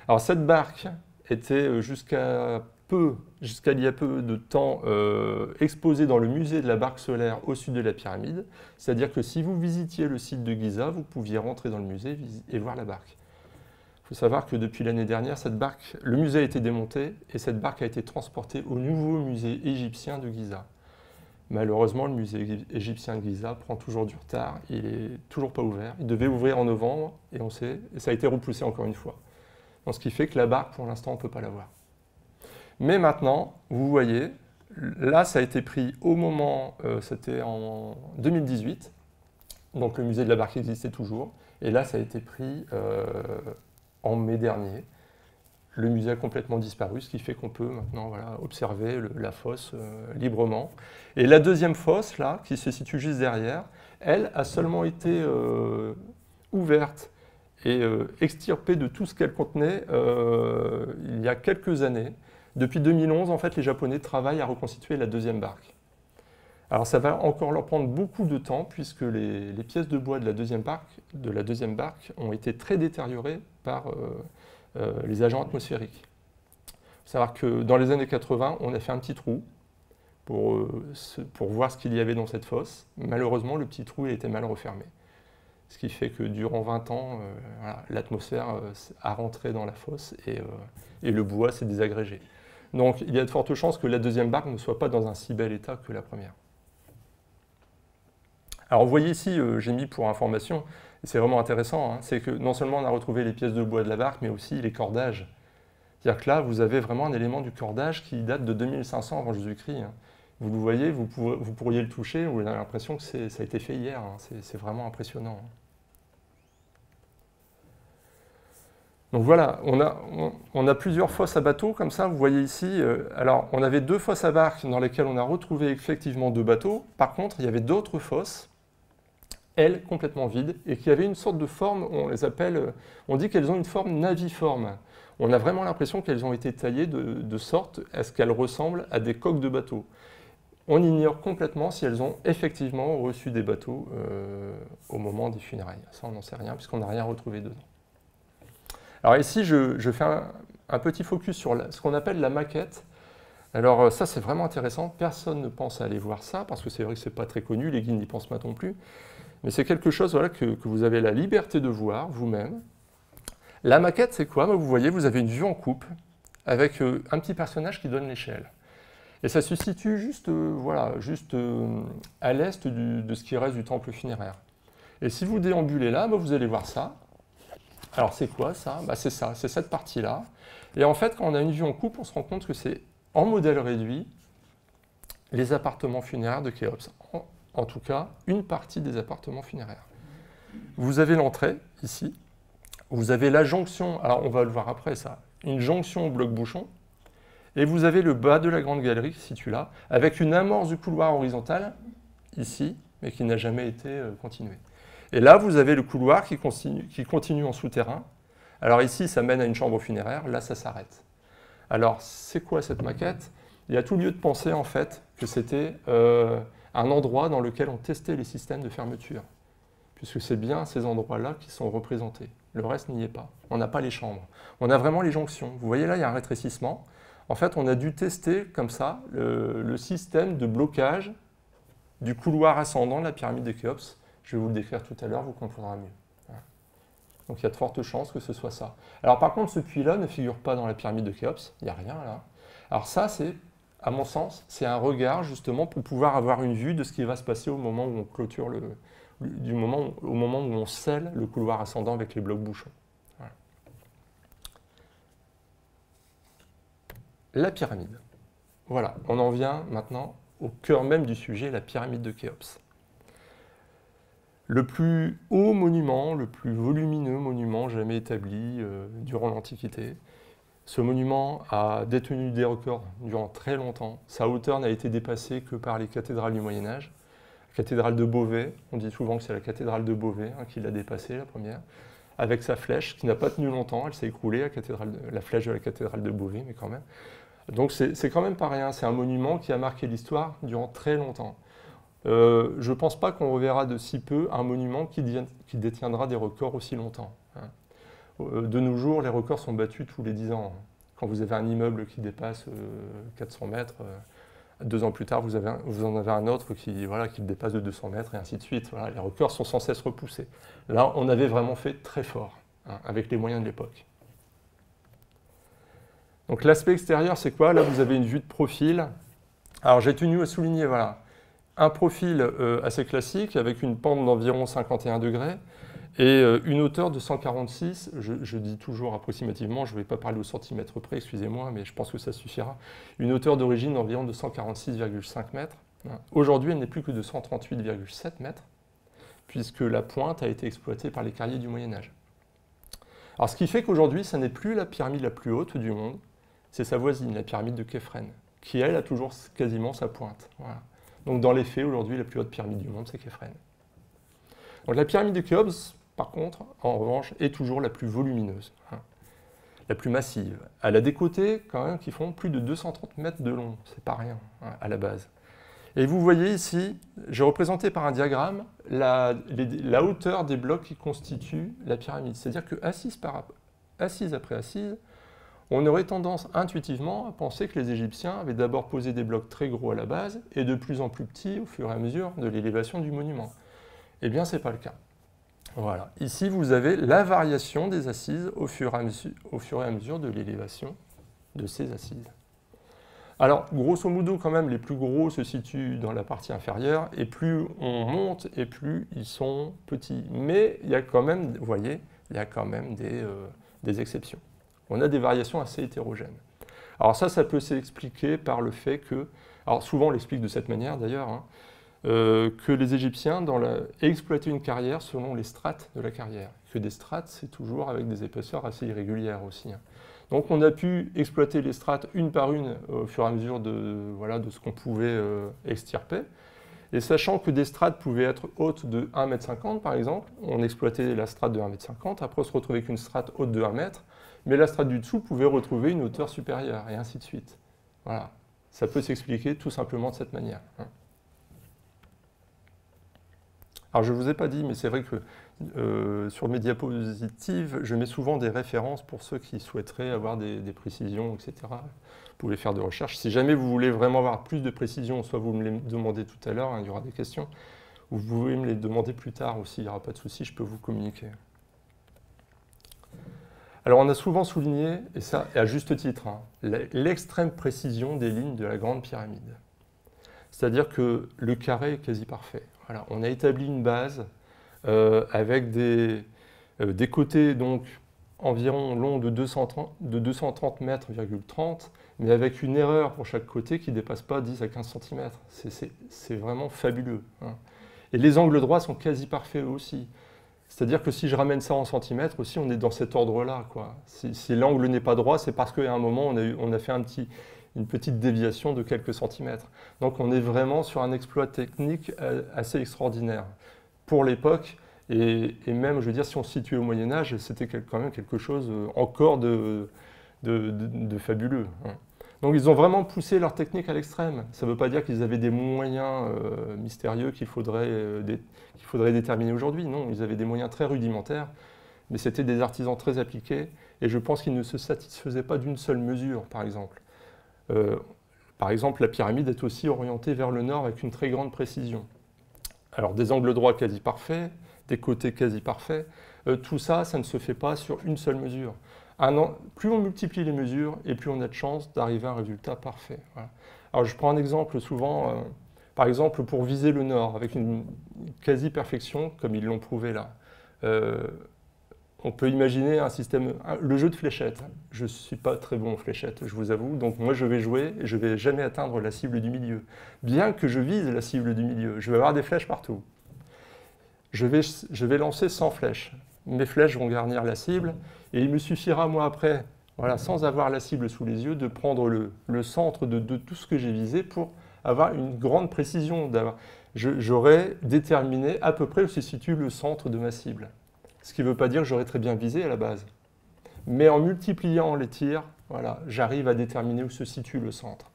Speaker 1: Alors cette barque était euh, jusqu'à peu, jusqu'à il y a peu de temps, euh, exposé dans le musée de la barque solaire au sud de la pyramide. C'est-à-dire que si vous visitiez le site de Giza, vous pouviez rentrer dans le musée et voir la barque. Il faut savoir que depuis l'année dernière, le musée a été démonté et cette barque a été transportée au nouveau musée égyptien de Giza. Malheureusement, le musée égyptien de Giza prend toujours du retard, il n'est toujours pas ouvert. Il devait ouvrir en novembre et on sait, et ça a été repoussé encore une fois. Ce qui fait que la barque, pour l'instant, on ne peut pas la voir. Mais maintenant, vous voyez, là, ça a été pris au moment, euh, c'était en 2018, donc le musée de la barque existait toujours, et là, ça a été pris euh, en mai dernier. Le musée a complètement disparu, ce qui fait qu'on peut maintenant observer la fosse euh, librement. Et la deuxième fosse, là, qui se situe juste derrière, elle a seulement été ouverte et extirpée de tout ce qu'elle contenait il y a quelques années. Depuis 2011, en fait, les Japonais travaillent à reconstituer la deuxième barque. Alors ça va encore leur prendre beaucoup de temps puisque les, pièces de bois de la, deuxième barque, de la deuxième barque ont été très détériorées par euh, euh, les agents atmosphériques. Il faut savoir que dans les années 80, on a fait un petit trou pour, euh, pour voir ce qu'il y avait dans cette fosse. Malheureusement, le petit trou été mal refermé. Ce qui fait que durant 20 ans, l'atmosphère a rentré dans la fosse et, le bois s'est désagrégé. Donc il y a de fortes chances que la deuxième barque ne soit pas dans un si bel état que la première. Alors vous voyez ici, euh, j'ai mis pour information, c'est vraiment intéressant, hein, c'est que non seulement on a retrouvé les pièces de bois de la barque, mais aussi les cordages. C'est-à-dire que là, vous avez vraiment un élément du cordage qui date de 2500 avant Jésus-Christ. Hein. Vous le voyez, vous, pourriez le toucher, vous avez l'impression que ça a été fait hier. Hein. C'est vraiment impressionnant. Donc voilà, on a, plusieurs fosses à bateaux comme ça, vous voyez ici. Euh, alors, on avait deux fosses à barques dans lesquelles on a retrouvé effectivement deux bateaux. Par contre, il y avait d'autres fosses, elles, complètement vides, et qui avaient une sorte de forme, on les appelle, euh, on dit qu'elles ont une forme naviforme. On a vraiment l'impression qu'elles ont été taillées de, sorte à ce qu'elles ressemblent à des coques de bateaux. On ignore complètement si elles ont effectivement reçu des bateaux euh, au moment des funérailles. Ça, on n'en sait rien, puisqu'on n'a rien retrouvé dedans. Alors ici, je, fais un, petit focus sur ce qu'on appelle la maquette. Alors euh, ça, c'est vraiment intéressant. Personne ne pense à aller voir ça, parce que c'est vrai que ce n'est pas très connu, les guides n'y pensent pas non plus. Mais c'est quelque chose que, vous avez la liberté de voir vous-même. La maquette, c'est quoi? Vous voyez, vous avez une vue en coupe, avec euh, un petit personnage qui donne l'échelle. Et ça se situe juste, euh, juste à l'est de ce qui reste du temple funéraire. Et si vous déambulez là, bah, vous allez voir ça. Alors c'est quoi ça? Bah, C'est ça, c'est cette partie-là. Et en fait, quand on a une vue en coupe, on se rend compte que c'est en modèle réduit les appartements funéraires de Khéops. En, tout cas, une partie des appartements funéraires. Vous avez l'entrée ici. Vous avez la jonction, alors on va le voir après ça, une jonction au bloc bouchon. Et vous avez le bas de la grande galerie qui se situe là, avec une amorce du couloir horizontal ici, mais qui n'a jamais été euh, continuée. Et là, vous avez le couloir qui continue, en souterrain. Alors ici, ça mène à une chambre funéraire. Là, ça s'arrête. Alors, c'est quoi cette maquette? Il y a tout lieu de penser, en fait, que c'était euh, un endroit dans lequel on testait les systèmes de fermeture. Puisque c'est bien ces endroits-là qui sont représentés. Le reste n'y est pas. On n'a pas les chambres. On a vraiment les jonctions. Vous voyez là, il y a un rétrécissement. En fait, on a dû tester comme ça le, système de blocage du couloir ascendant de la pyramide de Khéops je vais vous le décrire tout à l'heure, vous comprendrez mieux. Donc il y a de fortes chances que ce soit ça. Alors par contre, ce puits-là ne figure pas dans la pyramide de Khéops, il n'y a rien là. Alors ça, c'est, à mon sens, c'est un regard justement pour pouvoir avoir une vue de ce qui va se passer au moment où on clôture au moment où on scelle le couloir ascendant avec les blocs bouchons. La pyramide. Voilà, on en vient maintenant au cœur même du sujet, la pyramide de Khéops. Le plus haut monument, le plus volumineux monument jamais établi euh, durant l'Antiquité. Ce monument a détenu des records durant très longtemps. Sa hauteur n'a été dépassée que par les cathédrales du Moyen Âge. La cathédrale de Beauvais, on dit souvent que c'est la cathédrale de Beauvais hein, qui l'a dépassée, la première, avec sa flèche qui n'a pas tenu longtemps, elle s'est écroulée, la, cathédrale la flèche de la cathédrale de Beauvais, mais quand même. Donc c'est quand même pas rien, c'est un monument qui a marqué l'histoire durant très longtemps. Euh, je ne pense pas qu'on reverra de si peu un monument qui, détiendra des records aussi longtemps. Euh, de nos jours, les records sont battus tous les 10 ans. quand vous avez un immeuble qui dépasse 400 mètres, deux ans plus tard, vous, en avez un autre qui, voilà, dépasse de 200 mètres, et ainsi de suite. les records sont sans cesse repoussés. Là, on avait vraiment fait très fort, hein, avec les moyens de l'époque. Donc l'aspect extérieur, c'est quoi? Là, vous avez une vue de profil. Alors j'ai tenu à souligner, voilà, un profil euh, assez classique, avec une pente d'environ 51 degrés, et euh, une hauteur de 146, je, dis toujours approximativement, je ne vais pas parler au centimètre près, excusez-moi, mais je pense que ça suffira. Une hauteur d'origine d'environ de 146,5 mètres. Aujourd'hui, elle n'est plus que de 138,7 mètres, puisque la pointe a été exploitée par les carriers du Moyen Âge. Alors ce qui fait qu'aujourd'hui, ce n'est plus la pyramide la plus haute du monde, c'est sa voisine, la pyramide de Képhren, qui elle a toujours quasiment sa pointe. Donc dans les faits, aujourd'hui, la plus haute pyramide du monde, c'est Képhren. Donc la pyramide de Khéops, par contre, en revanche, est toujours la plus volumineuse, hein. la plus massive. Elle a des côtés, quand même, qui font plus de 230 mètres de long. C'est pas rien, hein, à la base. Et vous voyez ici, j'ai représenté par un diagramme la, hauteur des blocs qui constituent la pyramide. C'est-à-dire que assise, après assise, on aurait tendance intuitivement à penser que les Égyptiens avaient d'abord posé des blocs très gros à la base et de plus en plus petits au fur et à mesure de l'élévation du monument. Eh bien, ce n'est pas le cas. Voilà. Ici, vous avez la variation des assises au fur et à mesure, de l'élévation de ces assises. Alors, grosso modo, quand même, les plus gros se situent dans la partie inférieure, et plus on monte, et plus ils sont petits. Mais il y a quand même, vous voyez, il y a quand même des, euh, des exceptions. On a des variations assez hétérogènes. Alors ça, ça peut s'expliquer par le fait que, alors souvent on l'explique de cette manière d'ailleurs, hein, euh, que les Égyptiens dans la, exploitaient une carrière selon les strates de la carrière. Que des strates, c'est toujours avec des épaisseurs assez irrégulières aussi. Hein. Donc on a pu exploiter les strates une par une au fur et à mesure de, voilà, de ce qu'on pouvait euh, extirper. Et sachant que des strates pouvaient être hautes de 1,50 m par exemple, on exploitait la strate de 1,50 m, après on se retrouvait avec une strate haute de 1 m, mais la strate du dessous pouvait retrouver une hauteur supérieure, et ainsi de suite. Voilà. Ça peut s'expliquer tout simplement de cette manière. Hein. Alors je ne vous ai pas dit, mais c'est vrai que euh, sur mes diapositives, je mets souvent des références pour ceux qui souhaiteraient avoir des, précisions, etc. Vous pouvez faire des recherches. Si jamais vous voulez vraiment avoir plus de précisions, soit vous me les demandez tout à l'heure, hein, il y aura des questions, ou vous pouvez me les demander plus tard aussi, il n'y aura pas de souci, je peux vous communiquer. Alors on a souvent souligné, et ça à juste titre, hein, l'extrême précision des lignes de la grande pyramide. C'est-à-dire que le carré est quasi parfait on a établi une base euh, avec des, euh, des, côtés donc environ longs de 230, de 230 mètres, mais avec une erreur pour chaque côté qui ne dépasse pas 10 à 15 cm. C'est vraiment fabuleux. Hein. Et les angles droits sont quasi parfaits aussi. C'est-à-dire que si je ramène ça en centimètres aussi, on est dans cet ordre-là. Si, si l'angle n'est pas droit, c'est parce qu'à un moment, on a, on a, fait un petit, une petite déviation de quelques centimètres. Donc on est vraiment sur un exploit technique euh, assez extraordinaire pour l'époque. Et, même, je veux dire, si on se situe au Moyen Âge, c'était quand même quelque chose euh, encore de, fabuleux. Hein. Donc ils ont vraiment poussé leur technique à l'extrême. Ça ne veut pas dire qu'ils avaient des moyens euh, mystérieux qu'il faudrait, faudrait déterminer aujourd'hui. Non, ils avaient des moyens très rudimentaires, mais c'était des artisans très appliqués. Et je pense qu'ils ne se satisfaisaient pas d'une seule mesure, par exemple. Euh, par exemple, la pyramide est aussi orientée vers le nord avec une très grande précision. Alors des angles droits quasi parfaits, des côtés quasi parfaits, euh, tout ça, ça ne se fait pas sur une seule mesure. plus on multiplie les mesures et plus on a de chances d'arriver à un résultat parfait. Alors je prends un exemple souvent, euh, par exemple pour viser le nord avec une quasi-perfection, comme ils l'ont prouvé là on peut imaginer un système, le jeu de fléchettes. Je ne suis pas très bon en fléchettes, je vous avoue. Donc moi, je vais jouer et je ne vais jamais atteindre la cible du milieu. Bien que je vise la cible du milieu, je vais avoir des flèches partout. Je vais, lancer sans flèches. Mes flèches vont garnir la cible et il me suffira, moi, après, sans avoir la cible sous les yeux, de prendre le, centre de, de, tout ce que j'ai visé pour avoir une grande précision. J'aurais déterminé à peu près où se situe le centre de ma cible ce qui ne veut pas dire que j'aurais très bien visé à la base. Mais en multipliant les tirs, voilà, j'arrive à déterminer où se situe le centre.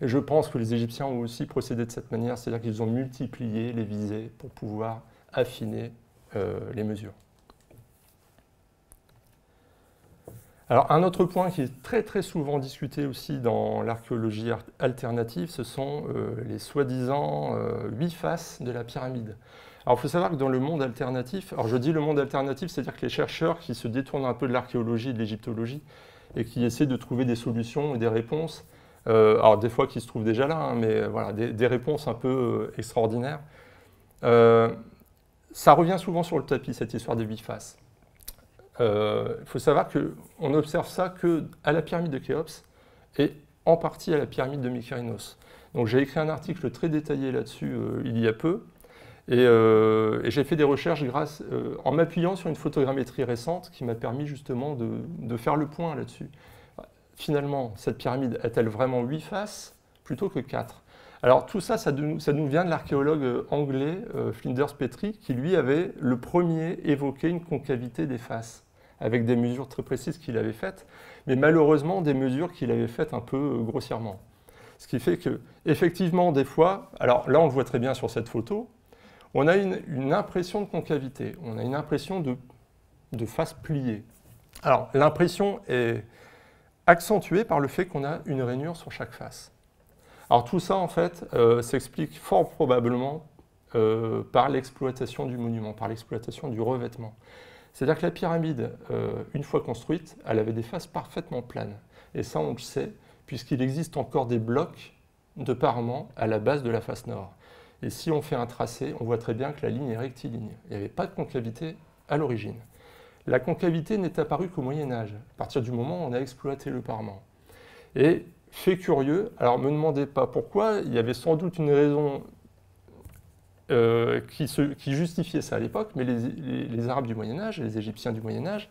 Speaker 1: Et je pense que les Égyptiens ont aussi procédé de cette manière, c'est-à-dire qu'ils ont multiplié les visées pour pouvoir affiner euh, les mesures. Alors un autre point qui est très très souvent discuté aussi dans l'archéologie alternative, ce sont euh, les soi-disant euh, huit faces de la pyramide. Alors il faut savoir que dans le monde alternatif, alors je dis le monde alternatif, c'est-à-dire que les chercheurs qui se détournent un peu de l'archéologie et de l'égyptologie et qui essaient de trouver des solutions et des réponses, euh, alors des fois qui se trouvent déjà là, hein, mais voilà, des, réponses un peu extraordinaires, ça revient souvent sur le tapis, cette histoire des huit faces. Euh, il faut savoir qu'on observe ça qu'à la pyramide de Khéops et en partie à la pyramide de Mykérinos. Donc j'ai écrit un article très détaillé là-dessus euh, il y a peu, euh, et, j'ai fait des recherches grâce, en m'appuyant sur une photogrammétrie récente qui m'a permis justement de, faire le point là-dessus. Finalement, cette pyramide a-t-elle vraiment huit faces plutôt que quatre? Alors tout ça, ça, nous vient de l'archéologue anglais Flinders Petrie, qui lui avait le premier évoqué une concavité des faces avec des mesures très précises qu'il avait faites, mais malheureusement des mesures qu'il avait faites un peu euh, grossièrement. Ce qui fait que, effectivement, des fois, alors là on le voit très bien sur cette photo, on a une, impression de concavité, on a une impression de, face pliée. Alors l'impression est accentuée par le fait qu'on a une rainure sur chaque face. Alors tout ça, en fait, euh, s'explique fort probablement euh, par l'exploitation du monument, par l'exploitation du revêtement. C'est-à-dire que la pyramide, euh, une fois construite, elle avait des faces parfaitement planes. Et ça, on le sait, puisqu'il existe encore des blocs de parement à la base de la face nord. Et si on fait un tracé, on voit très bien que la ligne est rectiligne. Il n'y avait pas de concavité à l'origine. La concavité n'est apparue qu'au Moyen Âge, à partir du moment où on a exploité le parement. Et fait curieux, alors ne me demandez pas pourquoi, il y avait sans doute une raison euh, qui, justifiait ça à l'époque, mais les, Arabes du Moyen Âge, les Égyptiens du Moyen Âge,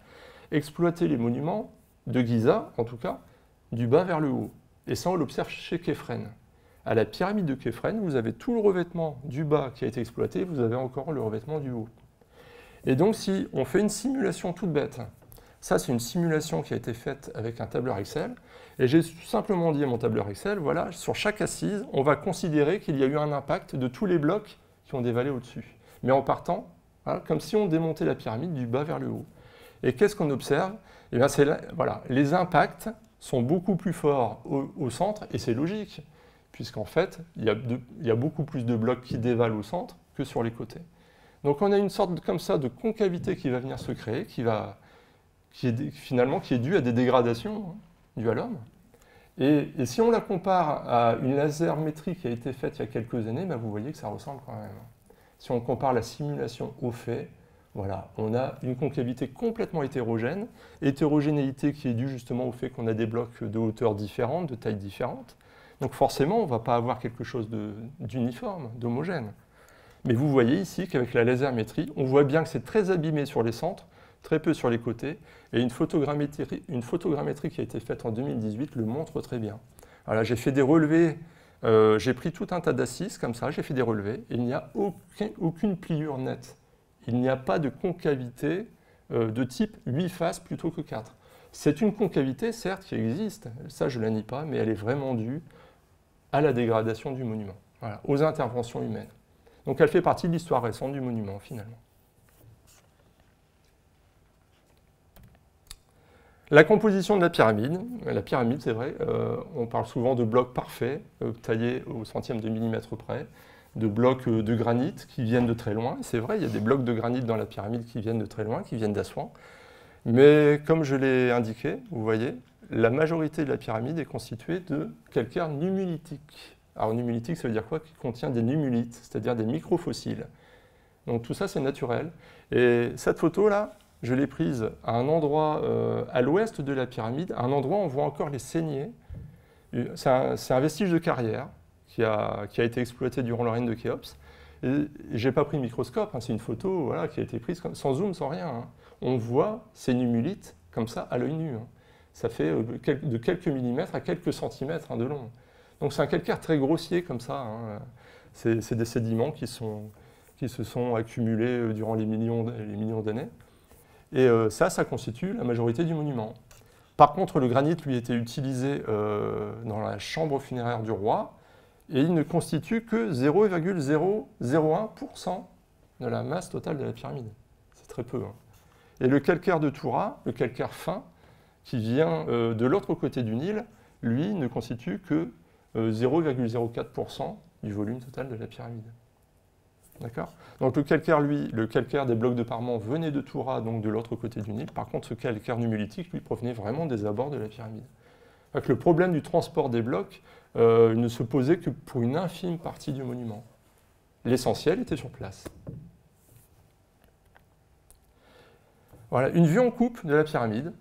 Speaker 1: exploitaient les monuments de Giza, en tout cas, du bas vers le haut. Et ça, on l'observe chez Képhren. À la pyramide de Képhren, vous avez tout le revêtement du bas qui a été exploité, vous avez encore le revêtement du haut. Et donc, si on fait une simulation toute bête, ça, c'est une simulation qui a été faite avec un tableur Excel, et j'ai simplement dit à mon tableur Excel, voilà, sur chaque assise, on va considérer qu'il y a eu un impact de tous les blocs qui ont des vallées au-dessus. Mais en partant, hein, comme si on démontait la pyramide du bas vers le haut. Et qu'est-ce qu'on observe? Eh bien, voilà, Les impacts sont beaucoup plus forts au, centre, et c'est logique, puisqu'en fait, il y, a beaucoup plus de blocs qui dévalent au centre que sur les côtés. Donc on a une sorte de, comme ça de concavité qui va venir se créer, qui, est finalement qui est due à des dégradations hein, dues à l'homme. Et, si on la compare à une laser métrique qui a été faite il y a quelques années, ben vous voyez que ça ressemble quand même. Si on compare la simulation au fait, voilà, on a une concavité complètement hétérogène, hétérogénéité qui est due justement au fait qu'on a des blocs de hauteur différentes, de taille différentes. Donc forcément, on ne va pas avoir quelque chose d'uniforme, d'homogène. Mais vous voyez ici qu'avec la lasermétrie, on voit bien que c'est très abîmé sur les centres, très peu sur les côtés, et une photogrammétrie, une photogrammétrie qui a été faite en 2018 le montre très bien. Voilà, j'ai fait des relevés, euh, j'ai pris tout un tas d'assises comme ça, j'ai fait des relevés, et il n'y a aucune pliure nette. Il n'y a pas de concavité euh, de type 8 faces plutôt que 4. C'est une concavité, certes, qui existe, ça je ne la nie pas, mais elle est vraiment due à la dégradation du monument, aux interventions humaines. Donc elle fait partie de l'histoire récente du monument, finalement. La composition de la pyramide, la pyramide c'est vrai, euh, on parle souvent de blocs parfaits, euh, taillés au centième de millimètre près, de blocs euh, de granit qui viennent de très loin. C'est vrai, il y a des blocs de granit dans la pyramide qui viennent de très loin, qui viennent d'Assouan. Mais comme je l'ai indiqué, vous voyez, la majorité de la pyramide est constituée de calcaire nummulitique. Alors nummulitique, ça veut dire quoi? Qui contient des nummulites, c'est-à-dire des microfossiles. Donc tout ça, c'est naturel. Et cette photo-là, je l'ai prise à un endroit euh, à l'ouest de la pyramide, à un endroit où on voit encore les saignées. C'est un, vestige de carrière qui a, été exploité durant le règne de Khéops. Et j'ai pas pris de microscope, hein, c'est une photo voilà, qui a été prise sans zoom, sans rien. Hein. On voit ces numulites comme ça à l'œil nu. Hein. Ça fait euh, de quelques millimètres à quelques centimètres de long. Donc c'est un calcaire très grossier comme ça. C'est des sédiments qui, se sont accumulés euh, durant les millions, d'années. Et euh, ça, ça constitue la majorité du monument. Par contre, le granit, lui, était utilisé dans la chambre funéraire du roi, et il ne constitue que 0,001% de la masse totale de la pyramide. C'est très peu. Hein. Et le calcaire de Toura, le calcaire fin, qui vient euh, de l'autre côté du Nil, lui, ne constitue que 0,04% euh, du volume total de la pyramide. D'accord? Donc le calcaire, lui, le calcaire des blocs de Parement venait de Toura, donc de l'autre côté du Nil. Par contre, ce calcaire nummulitique, lui, provenait vraiment des abords de la pyramide. Donc, le problème du transport des blocs euh, ne se posait que pour une infime partie du monument. L'essentiel était sur place. Voilà, une vue en coupe de la pyramide.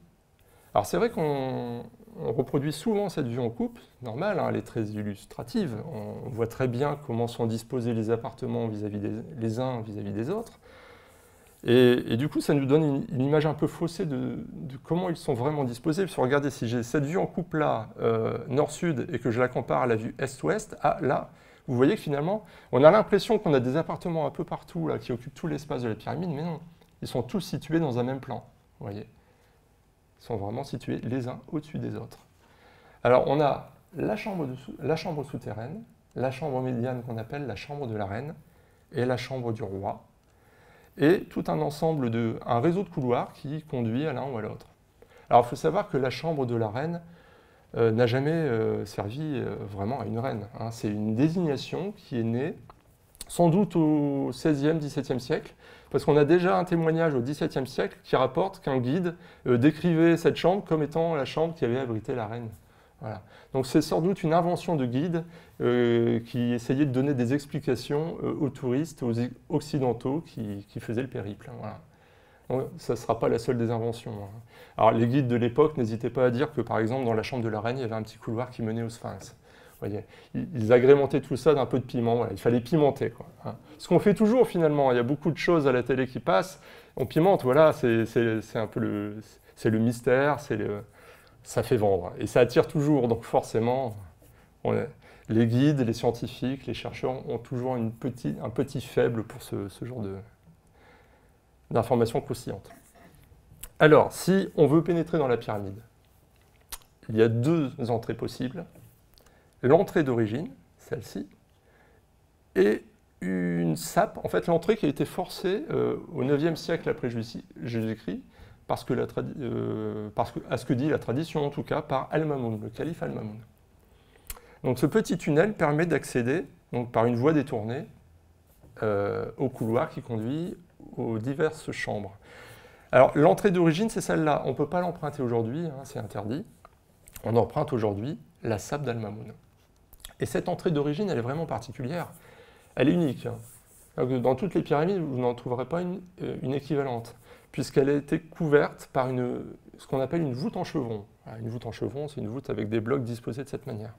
Speaker 1: Alors c'est vrai qu'on reproduit souvent cette vue en coupe, normal, hein, elle est très illustrative. On voit très bien comment sont disposés les appartements vis-à-vis des, les uns vis-à-vis des autres. Et, du coup, ça nous donne une, image un peu faussée de, comment ils sont vraiment disposés. Vous regardez, si j'ai cette vue en coupe là, euh, nord-sud, et que je la compare à la vue est-ouest, ah, là, vous voyez que finalement, on a l'impression qu'on a des appartements un peu partout qui occupent tout l'espace de la pyramide, mais non, ils sont tous situés dans un même plan. Vous voyez sont vraiment situés les uns au-dessus des autres. Alors, on a la chambre, souterraine, la chambre médiane qu'on appelle la chambre de la reine, et la chambre du roi, et tout un ensemble de, un réseau de couloirs qui conduit à l'un ou à l'autre. Alors il faut savoir que la chambre de la reine euh, n'a jamais euh, servi euh, vraiment à une reine. Hein. C'est une désignation qui est née sans doute au XVIe, XVIIe siècle, parce qu'on a déjà un témoignage au XVIIe siècle qui rapporte qu'un guide décrivait cette chambre comme étant la chambre qui avait abrité la reine. Donc c'est sans doute une invention de guide euh, qui essayait de donner des explications euh, aux touristes, aux occidentaux qui, faisaient le périple. Hein, ça ne sera pas la seule des inventions. Hein. Alors les guides de l'époque n'hésitaient pas à dire que par exemple dans la chambre de la reine, il y avait un petit couloir qui menait au sphinx. Ils agrémentaient tout ça d'un peu de piment. Il fallait pimenter. Hein. Ce qu'on fait toujours finalement. Il y a beaucoup de choses à la télé qui passent. On pimente. Voilà, c'est un peu le, c'est le mystère, c'est ça fait vendre. Et ça attire toujours. Donc forcément, les guides, les scientifiques, les chercheurs ont toujours un petit faible pour ce, genre d'informations croustillantes. Alors, si on veut pénétrer dans la pyramide, il y a deux entrées possibles. L'entrée d'origine, celle-ci, et une sape, en fait l'entrée qui a été forcée euh, au 9e siècle après Jésus-Christ, parce que, euh, parce que, à ce que dit la tradition en tout cas, par Al-Mamoun, le calife Al-Mamoun. Donc ce petit tunnel permet d'accéder par une voie détournée euh, au couloir qui conduit aux diverses chambres. Alors l'entrée d'origine, c'est celle-là. On ne peut pas l'emprunter aujourd'hui, hein, c'est interdit. On emprunte aujourd'hui la sape d'Al-Mamoun. Et cette entrée d'origine, elle est vraiment particulière. Elle est unique. Hein. Dans toutes les pyramides, vous n'en trouverez pas une euh, équivalente puisqu'elle a été couverte par ce qu'on appelle une voûte en chevron. Une voûte en chevron, c'est une voûte avec des blocs disposés de cette manière.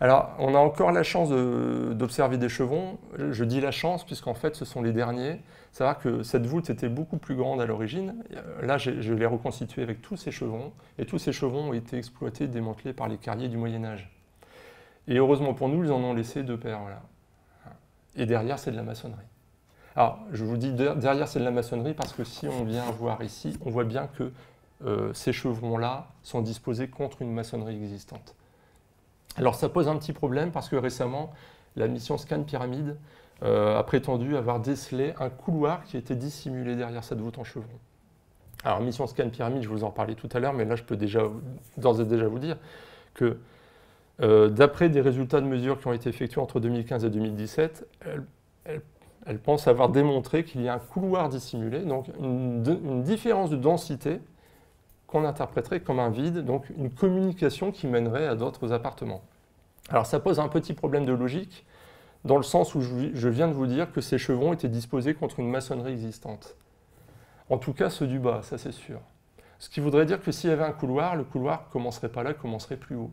Speaker 1: Alors, on a encore la chance d'observer des chevrons. Je dis la chance, puisqu'en fait, ce sont les derniers. Savoir que cette voûte était beaucoup plus grande à l'origine. Là, je, l'ai reconstituée avec tous ces chevrons. Et tous ces chevrons ont été exploités, démantelés par les carriers du Moyen-Âge. Et heureusement pour nous, ils en ont laissé deux paires. Et derrière, c'est de la maçonnerie. Alors, je vous dis, derrière, c'est de la maçonnerie parce que si on vient voir ici, on voit bien que euh, ces chevrons-là sont disposés contre une maçonnerie existante. Alors, ça pose un petit problème parce que récemment, la mission Scan Pyramide euh, a prétendu avoir décelé un couloir qui était dissimulé derrière cette voûte en chevron. Alors, mission Scan Pyramide, je vous en parlais tout à l'heure, mais là, je peux déjà, d'ores et déjà vous dire que euh, d'après des résultats de mesures qui ont été effectués entre 2015 et 2017, elle elle pense avoir démontré qu'il y a un couloir dissimulé, donc une, différence de densité qu'on interpréterait comme un vide, donc une communication qui mènerait à d'autres appartements. Alors ça pose un petit problème de logique, dans le sens où je viens de vous dire que ces chevrons étaient disposés contre une maçonnerie existante. En tout cas ceux du bas, ça c'est sûr. Ce qui voudrait dire que s'il y avait un couloir, le couloir ne commencerait pas là, commencerait plus haut.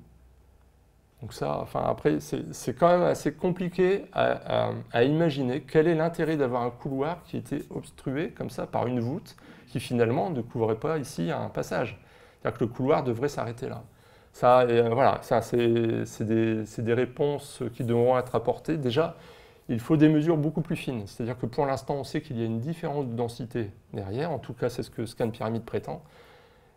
Speaker 1: Donc ça, enfin après, c'est quand même assez compliqué à, imaginer quel est l'intérêt d'avoir un couloir qui était obstrué comme ça par une voûte qui finalement ne couvrait pas ici un passage. C'est-à-dire que le couloir devrait s'arrêter là. Ça, euh, voilà, c'est des, des, réponses qui devront être apportées. Déjà, il faut des mesures beaucoup plus fines. C'est-à-dire que pour l'instant, on sait qu'il y a une différence de densité derrière. En tout cas, c'est ce que Scan Pyramide prétend.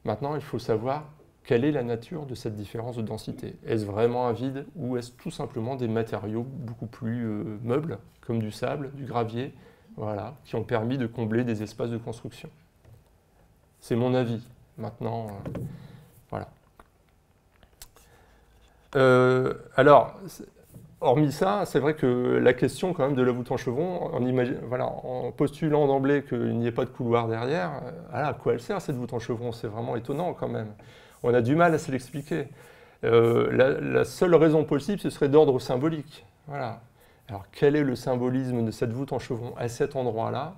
Speaker 1: Maintenant, il faut savoir quelle est la nature de cette différence de densité? Est-ce vraiment un vide ou est-ce tout simplement des matériaux beaucoup plus euh, meubles, comme du sable, du gravier, voilà, qui ont permis de combler des espaces de construction? C'est mon avis. Maintenant, voilà. alors, hormis ça, c'est vrai que la question quand même de la voûte en chevron, en, voilà, en postulant d'emblée qu'il n'y ait pas de couloir derrière, à quoi elle sert cette voûte en chevron? C'est vraiment étonnant quand même. On a du mal à se l'expliquer. la, seule raison possible, ce serait d'ordre symbolique. Voilà. Alors quel est le symbolisme de cette voûte en chevron à cet endroit-là?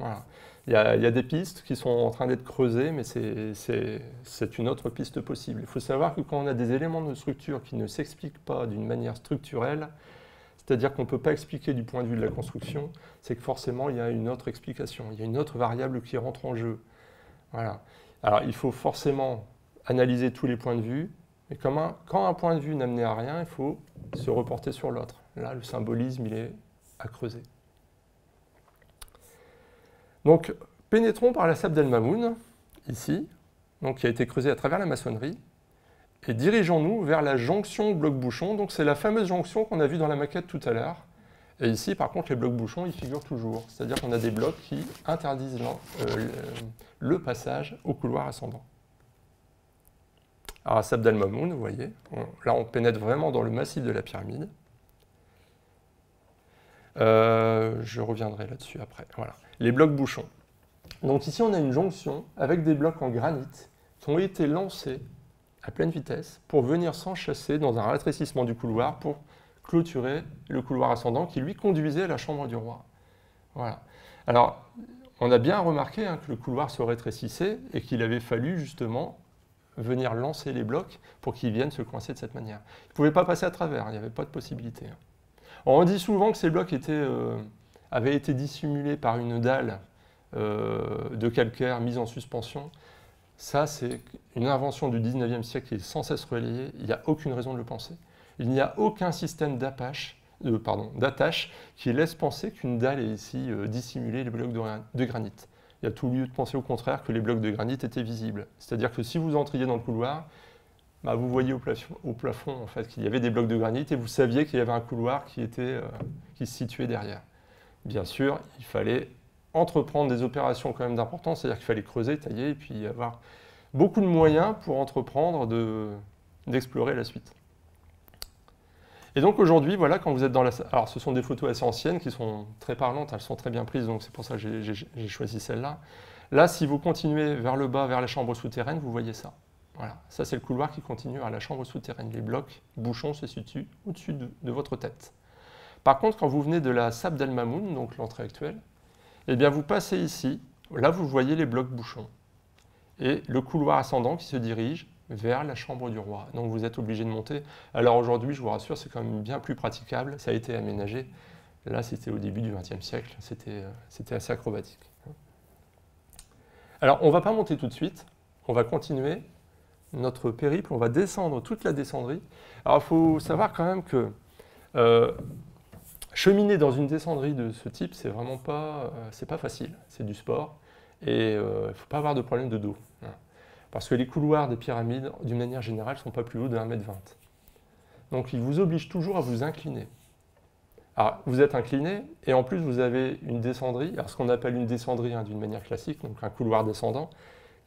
Speaker 1: Voilà. il, y a, des pistes qui sont en train d'être creusées, mais c'est une autre piste possible. Il faut savoir que quand on a des éléments de structure qui ne s'expliquent pas d'une manière structurelle, c'est-à-dire qu'on ne peut pas expliquer du point de vue de la construction, c'est que forcément il y a une autre explication, il y a une autre variable qui rentre en jeu. Voilà. Alors il faut forcément analyser tous les points de vue, mais quand un point de vue n'amenait à rien, il faut se reporter sur l'autre. Là, le symbolisme, il est à creuser. Donc, pénétrons par la sable d'El Mamoun, ici, donc, qui a été creusée à travers la maçonnerie, et dirigeons-nous vers la jonction bloc-bouchon. Donc, c'est la fameuse jonction qu'on a vue dans la maquette tout à l'heure. Et ici, par contre, les blocs bouchons, ils figurent toujours. C'est-à-dire qu'on a des blocs qui interdisent euh, le passage au couloir ascendant. À Sab Mamoun, vous voyez, là, on pénètre vraiment dans le massif de la pyramide. Euh, je reviendrai là-dessus après. Voilà. Les blocs bouchons. Donc ici, on a une jonction avec des blocs en granit qui ont été lancés à pleine vitesse pour venir s'enchasser dans un rétrécissement du couloir pour clôturer le couloir ascendant qui lui conduisait à la chambre du roi. Voilà. Alors, on a bien remarqué hein, que le couloir se rétrécissait et qu'il avait fallu justement venir lancer les blocs pour qu'ils viennent se coincer de cette manière. Ils ne pouvaient pas passer à travers, il n'y avait pas de possibilité. On dit souvent que ces blocs euh, avaient été dissimulés par une dalle euh, de calcaire mise en suspension. Ça, c'est une invention du 19e siècle qui est sans cesse relayée. Il n'y a aucune raison de le penser. Il n'y a aucun système euh, d'attache qui laisse penser qu'une dalle est ici dissimulée les blocs de, granit. Il y a tout lieu de penser au contraire que les blocs de granit étaient visibles. C'est-à-dire que si vous entriez dans le couloir, bah, vous voyez au plafond, qu'il y avait des blocs de granit et vous saviez qu'il y avait un couloir qui, était, euh, qui se situait derrière. Bien sûr, il fallait entreprendre des opérations quand même d'importance, c'est-à-dire qu'il fallait creuser, tailler et puis avoir beaucoup de moyens pour entreprendre d'explorer la suite. Et donc aujourd'hui, voilà, quand vous êtes dans la... Alors ce sont des photos assez anciennes qui sont très parlantes, elles sont très bien prises, donc c'est pour ça que j'ai choisi celle-là. Là, si vous continuez vers le bas, vers la chambre souterraine, vous voyez ça. Voilà, ça c'est le couloir qui continue à la chambre souterraine. Les blocs, bouchons se situent au-dessus de, votre tête. Par contre, quand vous venez de la Sab d'El Mamoun, donc l'entrée actuelle, eh bien vous passez ici, là vous voyez les blocs bouchons, et le couloir ascendant qui se dirige vers la chambre du roi. Donc vous êtes obligé de monter. Alors aujourd'hui, je vous rassure, c'est quand même bien plus praticable, ça a été aménagé. Là, c'était au début du XXe siècle, c'était euh, assez acrobatique. Alors, on ne va pas monter tout de suite, on va continuer notre périple, on va descendre toute la descendrie. Alors il faut savoir quand même que euh, cheminer dans une descendrie de ce type, c'est vraiment pas, euh, facile, c'est du sport, et il ne faut pas avoir de problème de dos. Hein. Parce que les couloirs des pyramides, d'une manière générale, ne sont pas plus hauts de 1m20. Donc ils vous obligent toujours à vous incliner. Alors, vous êtes incliné, et en plus, vous avez une descendrie, alors ce qu'on appelle une descendrie hein, d'une manière classique, donc un couloir descendant,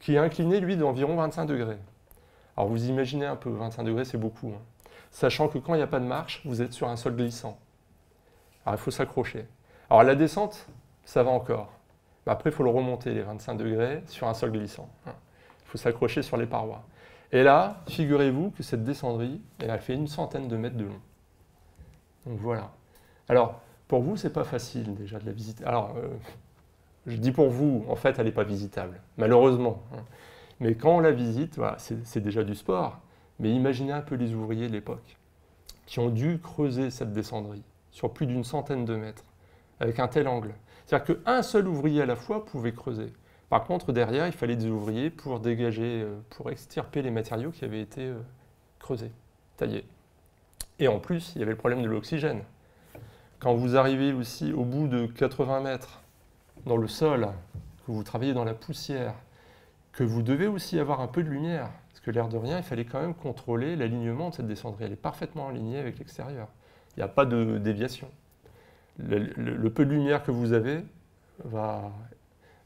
Speaker 1: qui est incliné, lui, d'environ 25 degrés. Alors vous imaginez un peu, 25 degrés c'est beaucoup. Hein. Sachant que quand il n'y a pas de marche, vous êtes sur un sol glissant. Alors il faut s'accrocher. Alors la descente, ça va encore. Mais après, il faut le remonter, les 25 degrés, sur un sol glissant. Hein. Faut s'accrocher sur les parois. Et là, figurez-vous que cette descendrie, elle a fait une centaine de mètres de long. Donc voilà. Alors, pour vous, c'est pas facile déjà de la visiter. Alors, euh, je dis pour vous, en fait, elle n'est pas visitable, malheureusement. Hein. Mais quand on la visite, c'est déjà du sport. Mais imaginez un peu les ouvriers de l'époque qui ont dû creuser cette descendrie sur plus d'une centaine de mètres avec un tel angle. C'est-à-dire qu'un seul ouvrier à la fois pouvait creuser. Par contre, derrière, il fallait des ouvriers pour dégager, euh, pour extirper les matériaux qui avaient été euh, creusés, taillés. Et en plus, il y avait le problème de l'oxygène. Quand vous arrivez aussi au bout de 80 mètres dans le sol, que vous travaillez dans la poussière, que vous devez aussi avoir un peu de lumière. Parce que l'air de rien, il fallait quand même contrôler l'alignement de cette descendrie. Elle est parfaitement alignée avec l'extérieur. Il n'y a pas de déviation. Le, peu de lumière que vous avez va,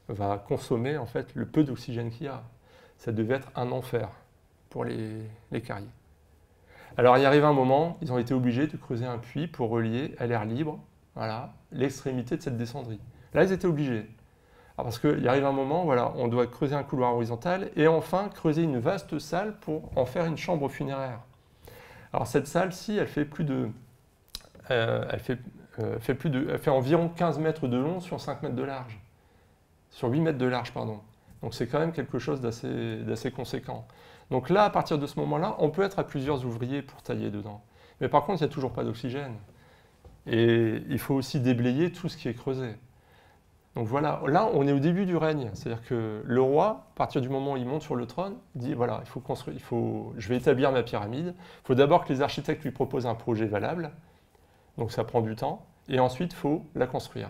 Speaker 1: va consommer en fait le peu d'oxygène qu'il y a. ça devait être un enfer pour les, les carriers. Alors il arrive un moment, ils ont été obligés de creuser un puits pour relier à l'air libre voilà, l'extrémité de cette descendrie. Là, ils étaient obligés. parce qu'il arrive un moment, voilà, on doit creuser un couloir horizontal et enfin creuser une vaste salle pour en faire une chambre funéraire. Alors cette salle-ci, elle fait plus de, euh, elle fait, euh, fait plus de, elle fait environ 15 mètres de long sur 5 mètres de large, sur 8 mètres de large, pardon. Donc c'est quand même quelque chose d'assez conséquent. Donc là, à partir de ce moment-là, on peut être à plusieurs ouvriers pour tailler dedans. Mais par contre, il n'y a toujours pas d'oxygène. Et il faut aussi déblayer tout ce qui est creusé. Donc voilà, là on est au début du règne, c'est-à-dire que le roi, à partir du moment où il monte sur le trône, dit voilà, il faut construire, il faut, je vais établir ma pyramide. Il faut d'abord que les architectes lui proposent un projet valable, donc ça prend du temps, et ensuite il faut la construire.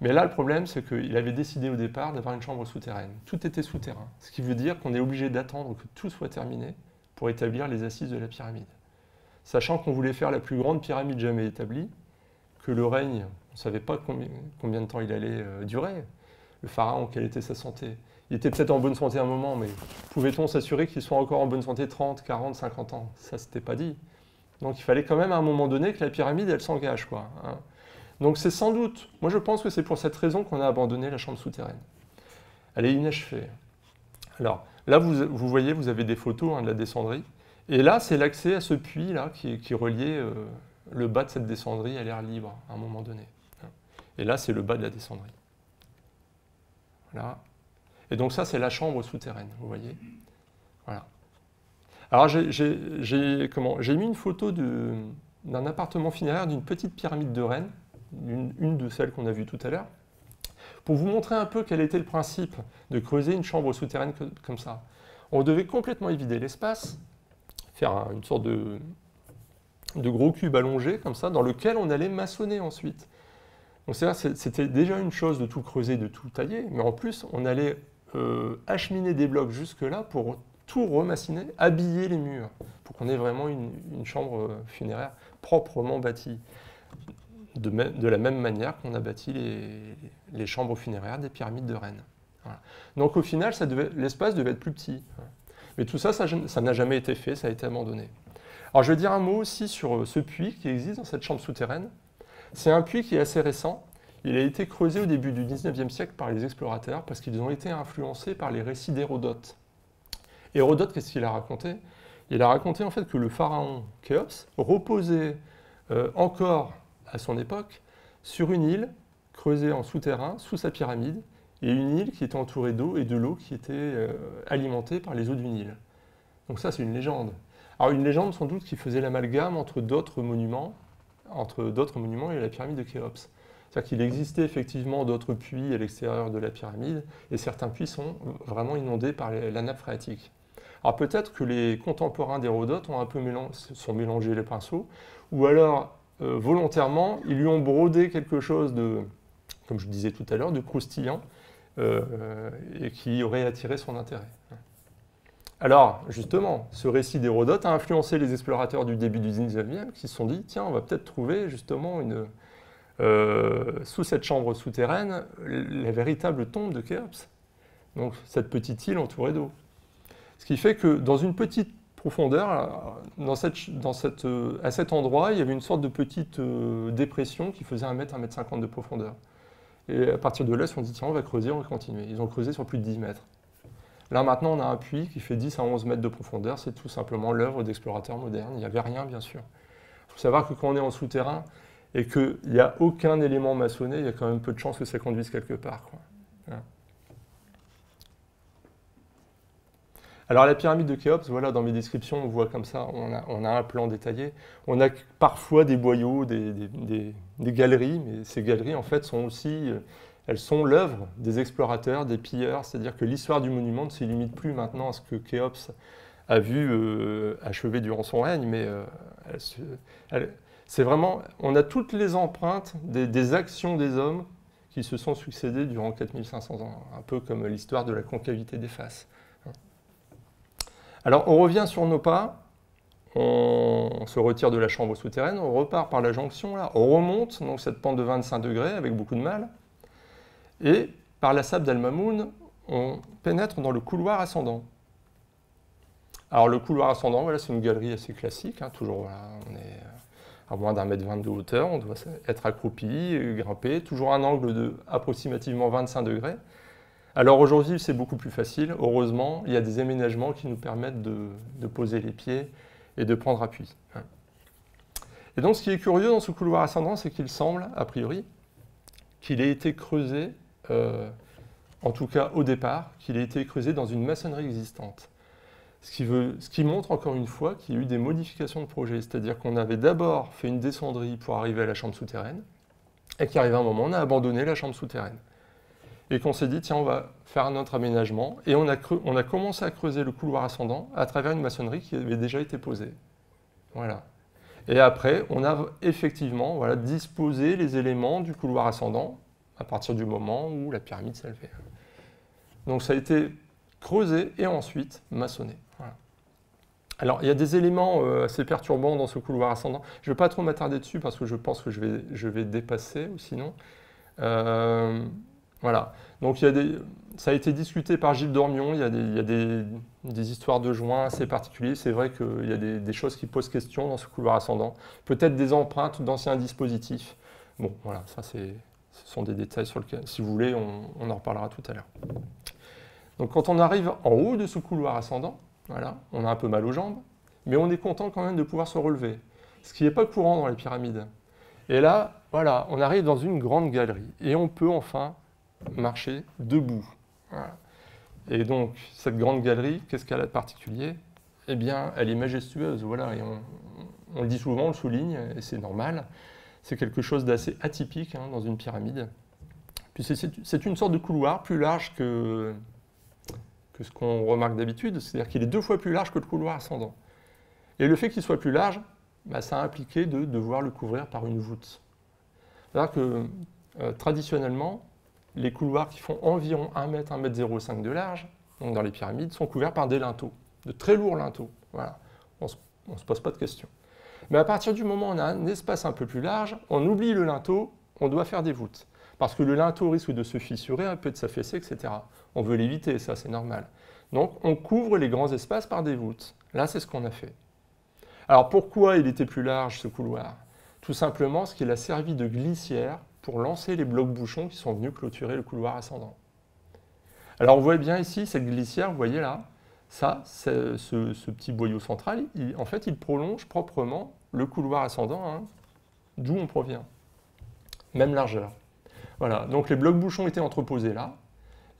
Speaker 1: Mais là le problème c'est qu'il avait décidé au départ d'avoir une chambre souterraine. Tout était souterrain, ce qui veut dire qu'on est obligé d'attendre que tout soit terminé pour établir les assises de la pyramide. Sachant qu'on voulait faire la plus grande pyramide jamais établie, que le règne, on ne savait pas combien, de temps il allait euh, durer. Le pharaon, quelle était sa santé Il était peut-être en bonne santé un moment, mais pouvait-on s'assurer qu'il soit encore en bonne santé 30, 40, 50 ans? Ça, c'était pas dit. Donc il fallait quand même à un moment donné que la pyramide, elle s'engage. quoi. Hein. Donc c'est sans doute, moi je pense que c'est pour cette raison qu'on a abandonné la chambre souterraine. Elle est inachevée. Alors là, vous, voyez, vous avez des photos hein, de la descendrie. Et là, c'est l'accès à ce puits là qui, reliait euh, le bas de cette descendrie a l'air libre à un moment donné. Et là, c'est le bas de la descendrie. Voilà. Et donc ça, c'est la chambre souterraine, vous voyez. Voilà. Alors j'ai mis une photo d'un appartement funéraire d'une petite pyramide de Rennes, une, de celles qu'on a vues tout à l'heure, pour vous montrer un peu quel était le principe de creuser une chambre souterraine comme ça. On devait complètement évider l'espace, faire une sorte de, gros cubes allongés comme ça, dans lequel on allait maçonner ensuite. Donc c'était déjà une chose de tout creuser, de tout tailler, mais en plus on allait euh, acheminer des blocs jusque-là pour tout remassiner, habiller les murs, pour qu'on ait vraiment une, chambre euh, funéraire proprement bâtie, de, la même manière qu'on a bâti les, chambres funéraires des pyramides de Rennes. Donc au final, l'espace devait être plus petit. Mais tout ça, ça n'a jamais été fait, ça a été abandonné. Alors je vais dire un mot aussi sur euh, ce puits qui existe dans cette chambre souterraine. C'est un puits qui est assez récent. Il a été creusé au début du 19e siècle par les explorateurs parce qu'ils ont été influencés par les récits d'Hérodote. Hérodote, qu'est-ce qu'il a raconté? Il a raconté en fait que le pharaon Khéops reposait euh, encore à son époque sur une île creusée en souterrain sous sa pyramide et une île qui était entourée d'eau et de l'eau qui était euh, alimentée par les eaux du Nil. Donc ça c'est une légende. Alors une légende sans doute qui faisait l'amalgame entre d'autres monuments, entre d'autres monuments et la pyramide de Khéops. C'est-à-dire qu'il existait effectivement d'autres puits à l'extérieur de la pyramide, et certains puits sont vraiment inondés par la nappe phréatique. Alors peut-être que les contemporains d'Hérodote ont un peu sont mélangés les pinceaux, ou alors euh, volontairement, ils lui ont brodé quelque chose de, comme je disais tout à l'heure, de croustillant, euh, et qui aurait attiré son intérêt. Alors, justement, ce récit d'Hérodote a influencé les explorateurs du début du 19e qui se sont dit, tiens, on va peut-être trouver justement euh, sous cette chambre souterraine la véritable tombe de Khéops. Donc, cette petite île entourée d'eau. Ce qui fait que dans une petite profondeur, dans euh, à cet endroit, il y avait une sorte de petite euh, dépression qui faisait 1 mètre, 1 mètre 50 de profondeur. Et à partir de là, ils se sont dit, tiens, on va creuser, on va continuer. Ils ont creusé sur plus de 10 mètres. Là maintenant, on a un puits qui fait 10 à 11 mètres de profondeur. C'est tout simplement l'œuvre d'explorateurs modernes. Il n'y avait rien, bien sûr. Il faut savoir que quand on est en souterrain et qu'il n'y a aucun élément maçonné, il y a quand même peu de chances que ça conduise quelque part. Hein. Alors la pyramide de Khéops, voilà, dans mes descriptions, on voit comme ça, on a, un plan détaillé. On a parfois des boyaux, des, des, galeries, mais ces galeries, en fait, sont aussi euh, elles sont l'œuvre des explorateurs, des pilleurs, c'est-à-dire que l'histoire du monument ne se limite plus maintenant à ce que Khéops a vu euh, achever durant son règne, mais euh, c'est vraiment, on a toutes les empreintes des, actions des hommes qui se sont succédés durant 4500 ans, un peu comme l'histoire de la concavité des faces. Alors on revient sur nos pas, on se retire de la chambre souterraine, on repart par la jonction, là, on remonte donc cette pente de 25 degrés avec beaucoup de mal, et par la sable d'Al-Mamoun, on pénètre dans le couloir ascendant. Alors le couloir ascendant, voilà, c'est une galerie assez classique, hein, toujours on est à moins d'un mètre vingt de hauteur, on doit être accroupi, grimper, toujours un angle de approximativement 25 degrés. Alors aujourd'hui, c'est beaucoup plus facile. Heureusement, il y a des aménagements qui nous permettent de, poser les pieds et de prendre appui. Hein. Et donc, ce qui est curieux dans ce couloir ascendant, c'est qu'il semble, a priori, qu'il ait été creusé, euh, en tout cas au départ, qu'il ait été creusé dans une maçonnerie existante. Ce qui, montre encore une fois qu'il y a eu des modifications de projet, c'est-à-dire qu'on avait d'abord fait une descendrie pour arriver à la chambre souterraine, et qu'arrive un moment, on a abandonné la chambre souterraine. Et qu'on s'est dit, tiens, on va faire un autre aménagement, et on a, on a commencé à creuser le couloir ascendant à travers une maçonnerie qui avait déjà été posée. Voilà. Et après, on a effectivement voilà, disposé les éléments du couloir ascendant à partir du moment où la pyramide s'est levée. Donc ça a été creusé et ensuite maçonné. Alors, il y a des éléments euh, assez perturbants dans ce couloir ascendant. Je ne vais pas trop m'attarder dessus parce que je pense que je vais, je vais dépasser ou sinon. Euh, voilà. Donc, il y a des, ça a été discuté par Gilles Dormion. Il y a des, histoires de joints assez particuliers. C'est vrai qu'il y a des, des, choses qui posent question dans ce couloir ascendant. Peut-être des empreintes d'anciens dispositifs. Bon, voilà, ça, c'est, ce sont des détails sur lesquels, si vous voulez, on, on en reparlera tout à l'heure. Donc, quand on arrive en haut de ce couloir ascendant, voilà, on a un peu mal aux jambes, mais on est content quand même de pouvoir se relever, ce qui n'est pas courant dans les pyramides. Et là, voilà, on arrive dans une grande galerie et on peut enfin marcher debout. Et donc, cette grande galerie, qu'est-ce qu'elle a de particulier? Eh bien, elle est majestueuse, voilà, et on, le dit souvent, on le souligne, et c'est normal. C'est quelque chose d'assez atypique hein, dans une pyramide. Puis c'est une sorte de couloir plus large que, que ce qu'on remarque d'habitude, c'est-à-dire qu'il est deux fois plus large que le couloir ascendant. Et le fait qu'il soit plus large, bah, ça a impliqué de devoir le couvrir par une voûte. C'est-à-dire que euh, traditionnellement, les couloirs qui font environ 1 mètre, 1 mètre 05 de large, donc dans les pyramides, sont couverts par des linteaux, de très lourds linteaux. Voilà. On ne se, pose pas de questions. Mais à partir du moment où on a un espace un peu plus large, on oublie le linteau, on doit faire des voûtes. Parce que le linteau risque de se fissurer, un peu de s'affaisser, etc. On veut l'éviter, ça c'est normal. Donc on couvre les grands espaces par des voûtes. Là, c'est ce qu'on a fait. Alors pourquoi il était plus large ce couloir? Tout simplement parce qu'il a servi de glissière pour lancer les blocs bouchons qui sont venus clôturer le couloir ascendant. Alors on voit bien ici cette glissière, vous voyez là, ça, ce, petit boyau central, en fait, il prolonge proprement le couloir ascendant, hein, d'où on provient. Même largeur. Voilà, donc les blocs bouchons étaient entreposés là,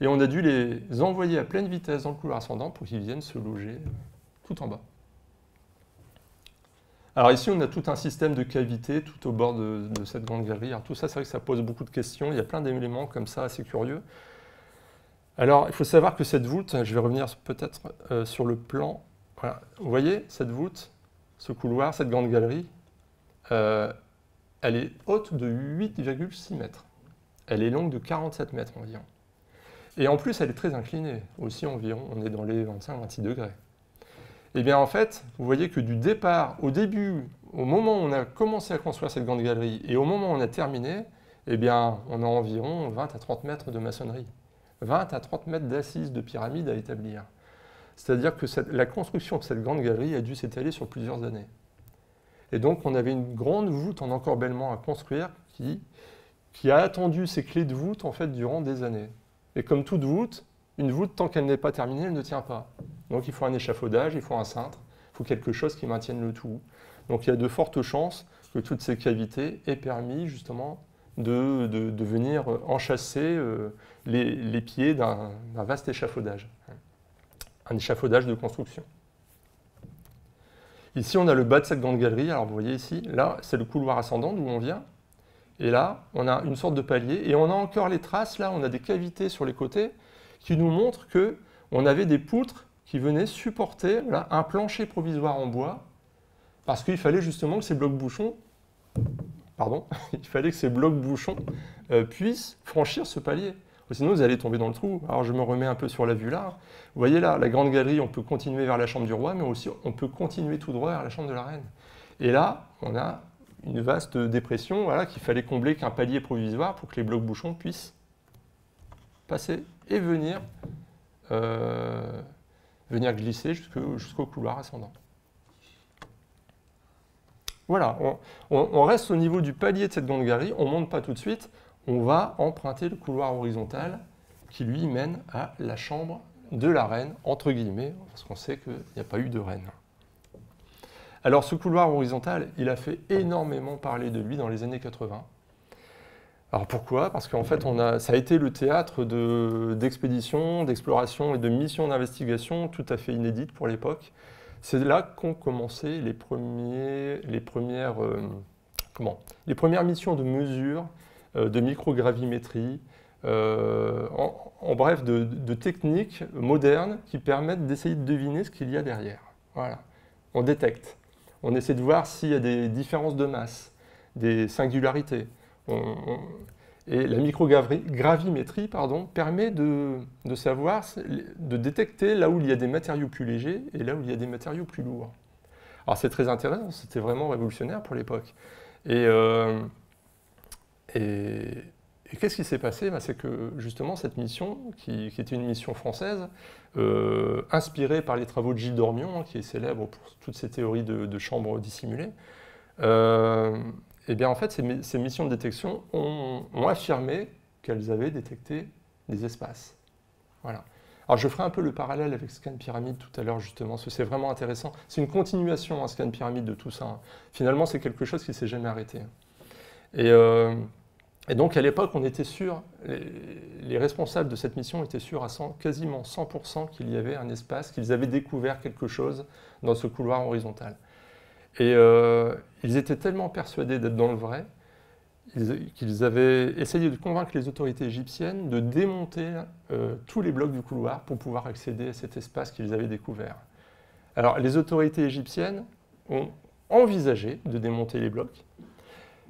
Speaker 1: et on a dû les envoyer à pleine vitesse dans le couloir ascendant pour qu'ils viennent se loger tout en bas. Alors ici, on a tout un système de cavités tout au bord de, cette grande galerie. Alors tout ça, c'est vrai que ça pose beaucoup de questions. Il y a plein d'éléments comme ça assez curieux. Alors, il faut savoir que cette voûte, je vais revenir peut-être euh, sur le plan. Voilà. Vous voyez, cette voûte, ce couloir, cette grande galerie, euh, elle est haute de 8,6 mètres. Elle est longue de 47 mètres environ. Et en plus, elle est très inclinée, aussi environ, on est dans les 25-26 degrés. Eh bien en fait, vous voyez que du départ, au début, au moment où on a commencé à construire cette grande galerie et au moment où on a terminé, eh bien on a environ 20 à 30 mètres de maçonnerie. 20 à 30 mètres d'assises de pyramide à établir. C'est-à-dire que la construction de cette grande galerie a dû s'étaler sur plusieurs années. Et donc on avait une grande voûte en encorbellement à construire qui qui a attendu ses clés de voûte en fait durant des années. Et comme toute voûte, une voûte, tant qu'elle n'est pas terminée, elle ne tient pas. Donc il faut un échafaudage, il faut un cintre, il faut quelque chose qui maintienne le tout. Donc il y a de fortes chances que toutes ces cavités aient permis justement de, venir enchasser euh, les, les, pieds d'un vaste échafaudage. Un échafaudage de construction. Ici, on a le bas de cette grande galerie. Alors vous voyez ici, là, c'est le couloir ascendant d'où on vient. Et là, on a une sorte de palier. Et on a encore les traces, là, on a des cavités sur les côtés qui nous montrent que on avait des poutres qui venaient supporter un plancher provisoire en bois parce qu'il fallait justement que ces blocs bouchons, pardon, [laughs] il fallait que ces blocs bouchons euh, puissent franchir ce palier. Sinon, vous allez tomber dans le trou. Alors, je me remets un peu sur la vue là. Vous voyez là, la grande galerie, on peut continuer vers la chambre du roi, mais aussi on peut continuer tout droit vers la chambre de la reine. Et là, on a une vaste dépression voilà, qu'il fallait combler qu'un palier provisoire pour que les blocs bouchons puissent passer et venir, euh, venir glisser jusqu'au couloir ascendant. Voilà, on, reste au niveau du palier de cette galerie, on ne monte pas tout de suite, on va emprunter le couloir horizontal qui lui mène à la chambre de la reine, entre guillemets, parce qu'on sait qu'il n'y a pas eu de reine. Alors ce couloir horizontal, il a fait énormément parler de lui dans les années 80. Alors pourquoi? Parce qu'en fait, on a, ça a été le théâtre d'expéditions, d'explorations et de missions d'investigation tout à fait inédites pour l'époque. C'est là qu'ont commencé les, premiers, les, premières, euh, comment? Les premières missions de mesure, euh, de microgravimétrie, euh, en, bref, de, de, techniques modernes qui permettent d'essayer de deviner ce qu'il y a derrière. Voilà. On détecte. On essaie de voir s'il y a des différences de masse, des singularités. Et la microgravimétrie pardon, permet de, savoir, de détecter là où il y a des matériaux plus légers et là où il y a des matériaux plus lourds. Alors c'est très intéressant, c'était vraiment révolutionnaire pour l'époque. Et, euh, et qu'est-ce qui s'est passé? Ben, C'est que justement cette mission, qui, était une mission française, euh, inspirée par les travaux de Gilles Dormion, qui est célèbre pour toutes ces théories de, chambres dissimulées, euh, eh bien en fait ces, missions de détection ont, affirmé qu'elles avaient détecté des espaces. Voilà. Alors je ferai un peu le parallèle avec Scan Pyramide tout à l'heure justement, parce que c'est vraiment intéressant. C'est une continuation, un Scan Pyramide de tout ça. Hein. Finalement c'est quelque chose qui ne s'est jamais arrêté. Euh, et donc à l'époque, on était sûr, les, responsables de cette mission étaient sûrs à quasiment 100% qu'il y avait un espace, qu'ils avaient découvert quelque chose dans ce couloir horizontal. Et euh, ils étaient tellement persuadés d'être dans le vrai qu'ils avaient essayé de convaincre les autorités égyptiennes de démonter euh, tous les blocs du couloir pour pouvoir accéder à cet espace qu'ils avaient découvert. Alors les autorités égyptiennes ont envisagé de démonter les blocs,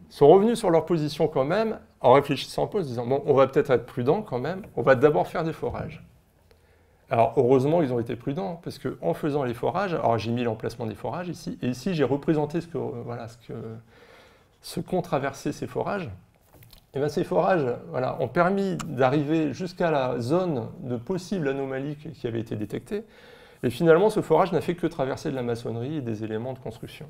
Speaker 1: sont revenus sur leur position quand même en réfléchissant en se disant, bon, on va peut-être être prudent quand même, on va d'abord faire des forages. Alors heureusement, ils ont été prudents, parce qu'en faisant les forages, alors j'ai mis l'emplacement des forages ici, et ici j'ai représenté ce que, voilà, ce que, ce qu'ont traversé ces forages. Et bien ces forages voilà, ont permis d'arriver jusqu'à la zone de possible anomalie qui avait été détectée, et finalement ce forage n'a fait que traverser de la maçonnerie et des éléments de construction.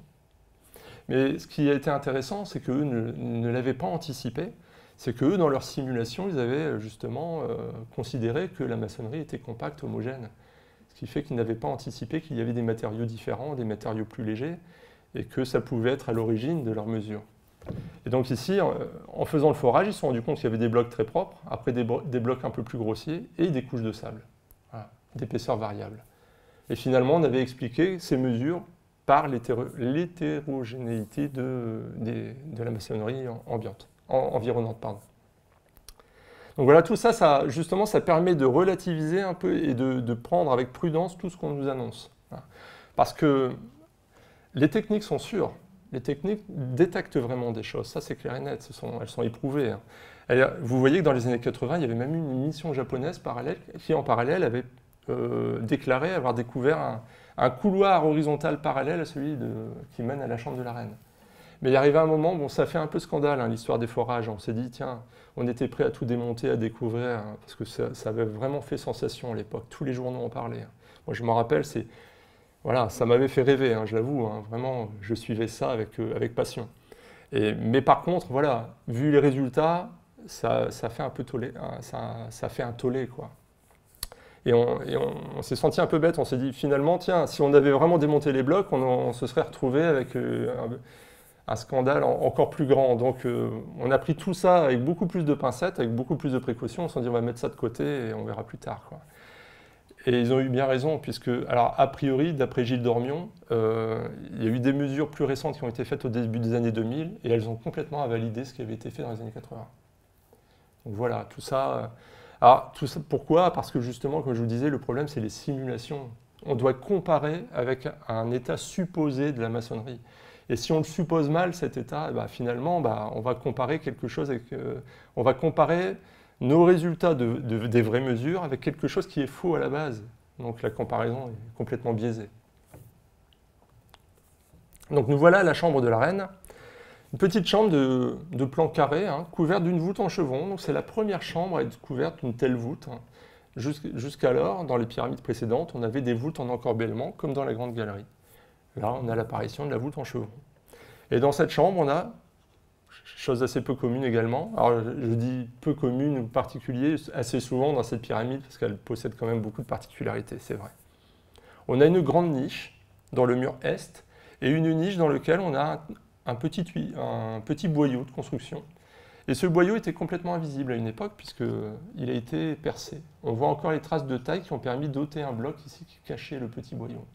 Speaker 1: Mais ce qui a été intéressant, c'est qu'eux ne l'avaient pas anticipé, c'est qu'eux, dans leur simulation, ils avaient euh, justement euh, considéré que la maçonnerie était compacte, homogène. Ce qui fait qu'ils n'avaient pas anticipé qu'il y avait des matériaux différents, des matériaux plus légers, et que ça pouvait être à l'origine de leur mesure. Et donc ici, en faisant le forage, ils se sont rendus compte qu'il y avait des blocs très propres, après des, blocs un peu plus grossiers, et des couches de sable, d'épaisseur variable. Et finalement, on avait expliqué ces mesures par l'hétérogénéité de, la maçonnerie ambiante environnante. Pardon. Donc voilà, tout ça, ça, justement, ça permet de relativiser un peu et de, prendre avec prudence tout ce qu'on nous annonce. Parce que les techniques sont sûres, les techniques détectent vraiment des choses, ça c'est clair et net, elles sont éprouvées. Hein. vous voyez que dans les années 80, il y avait même une mission japonaise parallèle qui en parallèle avait euh, déclaré avoir découvert un, couloir horizontal parallèle à celui qui mène à la chambre de la reine. Mais il arrivé un moment, bon, ça fait un peu scandale, hein, l'histoire des forages. On s'est dit, tiens, on était prêt à tout démonter, à découvrir, hein, parce que ça, avait vraiment fait sensation à l'époque. Tous les journaux en parlaient. Hein. Moi, je m'en rappelle, c'est, voilà, ça m'avait fait rêver, je l'avoue. vraiment, je suivais ça avec, euh, avec passion. Et, mais par contre, voilà, vu les résultats, ça, ça fait un peu tollé, ça, ça, fait un tollé, quoi. Et on, on, s'est senti un peu bête, on s'est dit finalement, tiens, si on avait vraiment démonté les blocs, on, se serait retrouvé avec euh, scandale encore plus grand. Donc euh, on a pris tout ça avec beaucoup plus de pincettes, avec beaucoup plus de précautions. On s'est dit on va mettre ça de côté et on verra plus tard. Et ils ont eu bien raison, puisque, alors a priori, d'après Gilles Dormion, euh, il y a eu des mesures plus récentes qui ont été faites au début des années 2000 et elles ont complètement invalidé ce qui avait été fait dans les années 80. Donc voilà, tout ça. Euh, alors, tout ça, pourquoi? Parce que justement, comme je vous disais, le problème, c'est les simulations. On doit comparer avec un état supposé de la maçonnerie. Et si on le suppose mal, cet état, eh ben, finalement, bah, on va comparer quelque chose euh, on va comparer nos résultats des vraies mesures avec quelque chose qui est faux à la base. Donc la comparaison est complètement biaisée. Donc nous voilà à la chambre de la reine. Une petite chambre de, plan carré, hein, couverte d'une voûte en chevron. Donc c'est la première chambre à être couverte d'une telle voûte. Hein. Jusqu'alors, dans les pyramides précédentes, on avait des voûtes en encorbellement, comme dans la grande galerie. Là, on a l'apparition de la voûte en chevron. Et dans cette chambre, on a, chose assez peu commune également, alors je dis peu commune ou particulier, assez souvent dans cette pyramide, parce qu'elle possède quand même beaucoup de particularités, c'est vrai. On a une grande niche dans le mur est, et une niche dans laquelle on a un, petit, boyau de construction. Et ce boyau était complètement invisible à une époque, puisqu'il a été percé. On voit encore les traces de taille qui ont permis d'ôter un bloc ici qui cachait le petit boyau.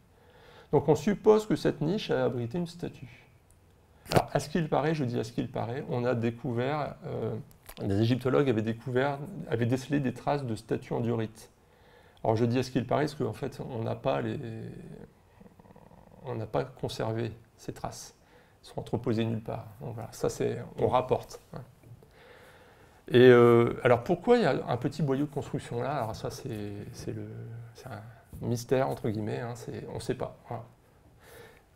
Speaker 1: Donc on suppose que cette niche a abrité une statue. Alors, à ce qu'il paraît, je dis à ce qu'il paraît, on a découvert, euh, des égyptologues avaient découvert, avaient décelé des traces de statues en durite. Alors je dis à ce qu'il paraît, parce qu'en fait, on n'a pas les, on n'a pas conservé ces traces. Elles sont entreposées nulle part. Donc voilà, ça c'est, on rapporte. Hein. Et euh, alors pourquoi il y a un petit boyau de construction là? Alors ça c'est, le, mystère entre guillemets, hein, on ne sait pas.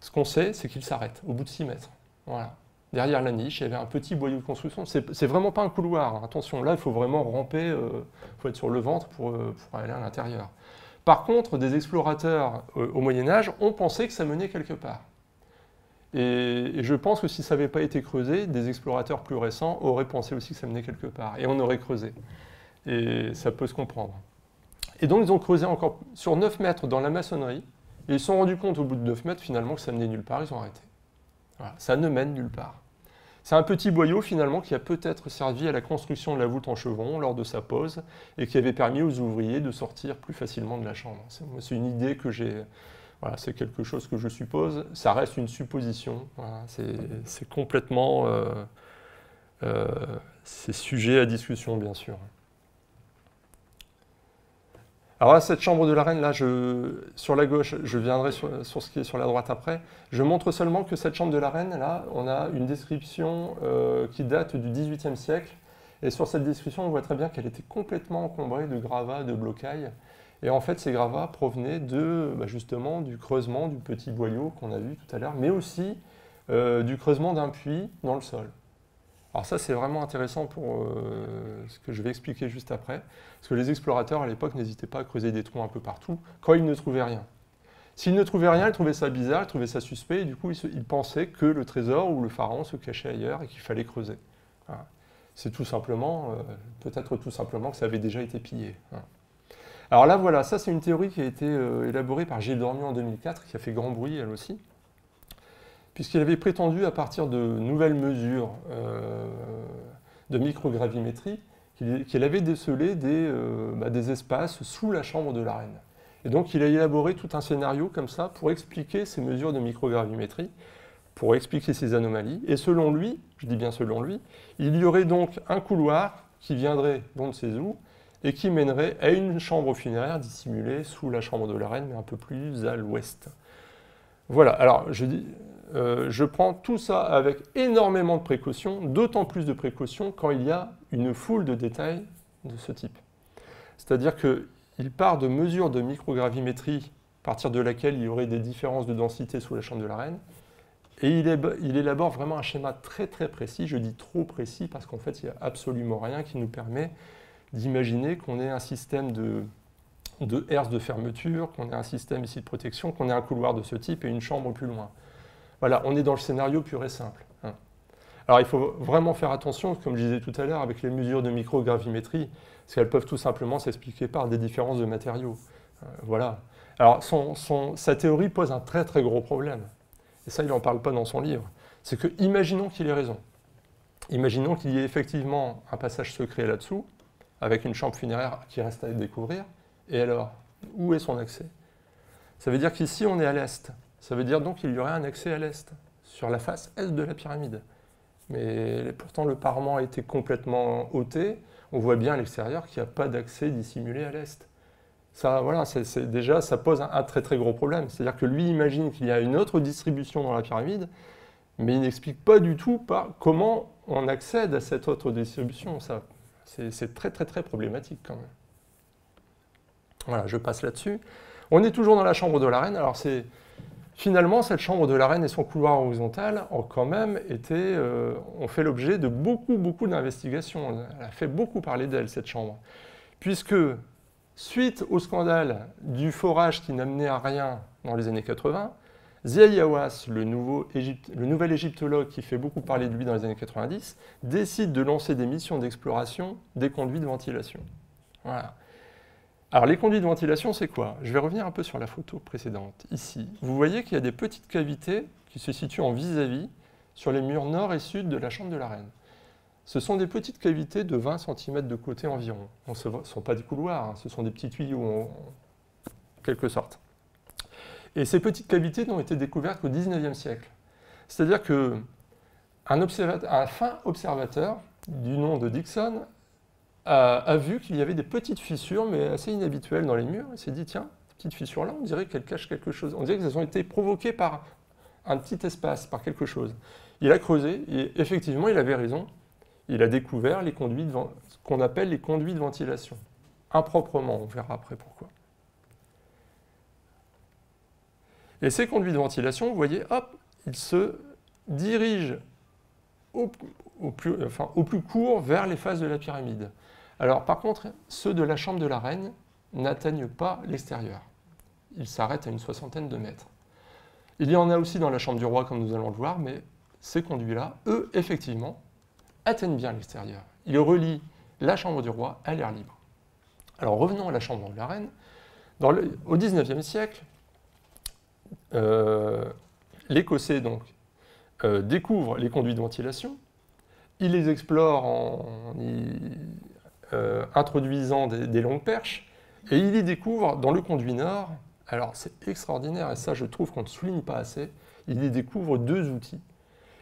Speaker 1: Ce qu'on sait, c'est qu'il s'arrête au bout de 6 mètres. Voilà. Derrière la niche, il y avait un petit boyau de construction. C'est vraiment pas un couloir. Hein. Attention, là, il faut vraiment ramper, il euh, faut être sur le ventre pour, euh, pour aller à l'intérieur. Par contre, des explorateurs euh, au Moyen Âge ont pensé que ça menait quelque part. Et, je pense que si ça n'avait pas été creusé, des explorateurs plus récents auraient pensé aussi que ça menait quelque part. Et on aurait creusé. Et ça peut se comprendre. Et donc ils ont creusé encore sur 9 mètres dans la maçonnerie. Et ils se sont rendus compte au bout de 9 mètres finalement que ça menait nulle part. Ils ont arrêté. Ça ne mène nulle part. C'est un petit boyau finalement qui a peut-être servi à la construction de la voûte en chevron lors de sa pose et qui avait permis aux ouvriers de sortir plus facilement de la chambre. C'est une idée que j'ai, voilà, c'est quelque chose que je suppose. Ça reste une supposition. c'est complètement, euh, euh, c'est sujet à discussion bien sûr. Alors là, cette chambre de la reine, là, sur la gauche, je viendrai sur, ce qui est sur la droite après. Je montre seulement que cette chambre de la reine, là, on a une description euh, qui date du XVIIIe siècle. Et sur cette description, on voit très bien qu'elle était complètement encombrée de gravats, de blocailles. Et en fait, ces gravats provenaient de, bah, justement du creusement du petit boyau qu'on a vu tout à l'heure, mais aussi euh, du creusement d'un puits dans le sol. Alors ça, c'est vraiment intéressant pour euh, ce que je vais expliquer juste après, parce que les explorateurs à l'époque n'hésitaient pas à creuser des trous un peu partout quand ils ne trouvaient rien. S'ils ne trouvaient rien, ils trouvaient ça bizarre, ils trouvaient ça suspect, et du coup, ils, pensaient que le trésor ou le pharaon se cachait ailleurs et qu'il fallait creuser. C'est tout simplement, euh, peut-être tout simplement que ça avait déjà été pillé. Hein. Alors là, voilà, ça c'est une théorie qui a été euh, élaborée par Gilles Dormier en 2004, qui a fait grand bruit elle aussi puisqu'il avait prétendu, à partir de nouvelles mesures euh, de microgravimétrie, qu'il avait décelé euh, bah, des, espaces sous la chambre de la reine. Et donc il a élaboré tout un scénario comme ça pour expliquer ces mesures de microgravimétrie, pour expliquer ces anomalies. Et selon lui, je dis bien selon lui, il y aurait donc un couloir qui viendrait d'on ne sait où et qui mènerait à une chambre funéraire dissimulée sous la chambre de la reine, mais un peu plus à l'ouest. Voilà, alors je dis, euh, je prends tout ça avec énormément de précautions, d'autant plus de précautions quand il y a une foule de détails de ce type. C'est-à-dire qu'il part de mesures de microgravimétrie à partir de laquelle il y aurait des différences de densité sous la chambre de la reine, et il, élabore vraiment un schéma très très précis, je dis trop précis parce qu'en fait il n'y a absolument rien qui nous permet d'imaginer qu'on ait un système de, de fermeture, qu'on ait un système ici de protection, qu'on ait un couloir de ce type et une chambre plus loin. Voilà, on est dans le scénario pur et simple. Hein. Alors il faut vraiment faire attention, comme je disais tout à l'heure, avec les mesures de microgravimétrie, parce qu'elles peuvent tout simplement s'expliquer par des différences de matériaux. Euh, voilà. Alors sa théorie pose un très très gros problème. Et ça, il n'en parle pas dans son livre. C'est que, imaginons qu'il ait raison. Imaginons qu'il y ait effectivement un passage secret là-dessous, avec une chambre funéraire qui reste à découvrir. Et alors, où est son accès? Ça veut dire qu'ici, on est à l'est. Ça veut dire donc qu'il y aurait un accès à l'est, sur la face est de la pyramide. Mais pourtant, le parement a été complètement ôté. On voit bien à l'extérieur qu'il n'y a pas d'accès dissimulé à l'est. Ça, voilà, déjà, ça pose un, très très gros problème. C'est-à-dire que lui imagine qu'il y a une autre distribution dans la pyramide, mais il n'explique pas du tout comment on accède à cette autre distribution. c'est très très très problématique quand même. Voilà, je passe là-dessus. On est toujours dans la chambre de la reine. Alors c'est Finalement, cette chambre de la reine et son couloir horizontal ont quand même été, euh, ont fait l'objet de beaucoup, beaucoup d'investigations. Elle a fait beaucoup parler d'elle, cette chambre. Puisque Suite au scandale du forage qui n'amenait à rien dans les années 80, Ziaï Hawass, le, le, nouvel égyptologue qui fait beaucoup parler de lui dans les années 90, décide de lancer des missions d'exploration des conduits de ventilation. Voilà. Alors les conduits de ventilation, c'est quoi? Je vais revenir un peu sur la photo précédente. Ici, vous voyez qu'il y a des petites cavités qui se situent en vis-à-vis sur les murs nord et sud de la chambre de la reine. Ce sont des petites cavités de 20 cm de côté environ. Ce ne sont pas des couloirs, hein, ce sont des petits tuyaux en quelque sorte. Et ces petites cavités n'ont été découvertes qu'au XIXe siècle. C'est-à-dire qu'un un fin observateur du nom de Dixon a, vu qu'il y avait des petites fissures, mais assez inhabituelles dans les murs. Il s'est dit, tiens, ces petites fissures-là, on dirait qu'elles cachent quelque chose. On dirait qu'elles ont été provoquées par un petit espace, par quelque chose. Il a creusé, et effectivement, il avait raison. Il a découvert les conduits ce qu'on appelle les conduits de ventilation. Improprement, on verra après pourquoi. Et ces conduits de ventilation, vous voyez, hop, ils se dirigent au, plus, au plus court vers les faces de la pyramide. Alors par contre, ceux de la chambre de la reine n'atteignent pas l'extérieur. Ils s'arrêtent à une soixantaine de mètres. Il y en a aussi dans la chambre du roi, comme nous allons le voir, mais ces conduits-là, eux, effectivement, atteignent bien l'extérieur. Ils relient la chambre du roi à l'air libre. Alors revenons à la chambre de la reine. Au XIXe siècle, euh, l'Écossais euh, découvre les conduits de ventilation, il les explore en euh, introduisant des, longues perches, et il y découvre dans le conduit nord, alors c'est extraordinaire, et ça je trouve qu'on ne souligne pas assez, il y découvre deux outils.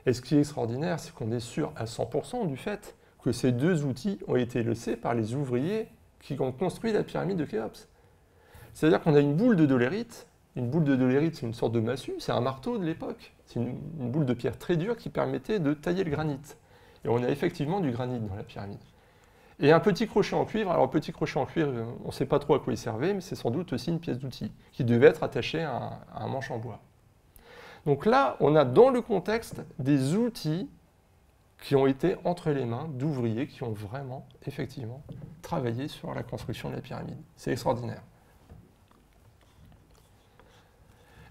Speaker 1: Et ce qui est extraordinaire, c'est qu'on est sûr à 100% du fait que ces deux outils ont été laissés par les ouvriers qui ont construit la pyramide de Khéops. C'est-à-dire qu'on a une boule de dolérite une boule de dolérite, c'est une sorte de massue, c'est un marteau de l'époque. C'est une, boule de pierre très dure qui permettait de tailler le granit. Et on a effectivement du granit dans la pyramide. Et un petit crochet en cuivre, alors petit crochet en cuivre, on ne sait pas trop à quoi il servait, mais c'est sans doute aussi une pièce d'outil qui devait être attachée à un, manche en bois. Donc là, on a dans le contexte des outils qui ont été entre les mains d'ouvriers qui ont vraiment, effectivement, travaillé sur la construction de la pyramide. C'est extraordinaire.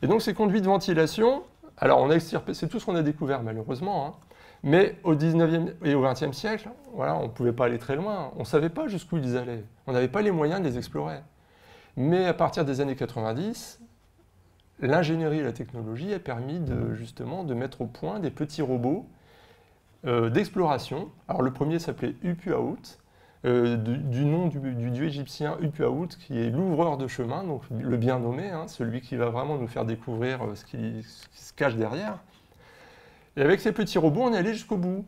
Speaker 1: Et donc ces conduits de ventilation, alors on a c'est tout ce qu'on a découvert malheureusement, hein. Mais au 19e et au 20e siècle, voilà, on ne pouvait pas aller très loin, on ne savait pas jusqu'où ils allaient, on n'avait pas les moyens de les explorer. Mais à partir des années 90, l'ingénierie et la technologie a permis de, justement de mettre au point des petits robots euh, d'exploration. Alors le premier s'appelait Upuaout, euh, du, nom du, dieu égyptien Upuaout, qui est l'ouvreur de chemin, donc le bien nommé, hein, celui qui va vraiment nous faire découvrir euh, ce qui, se cache derrière. Et avec ces petits robots, on est allé jusqu'au bout.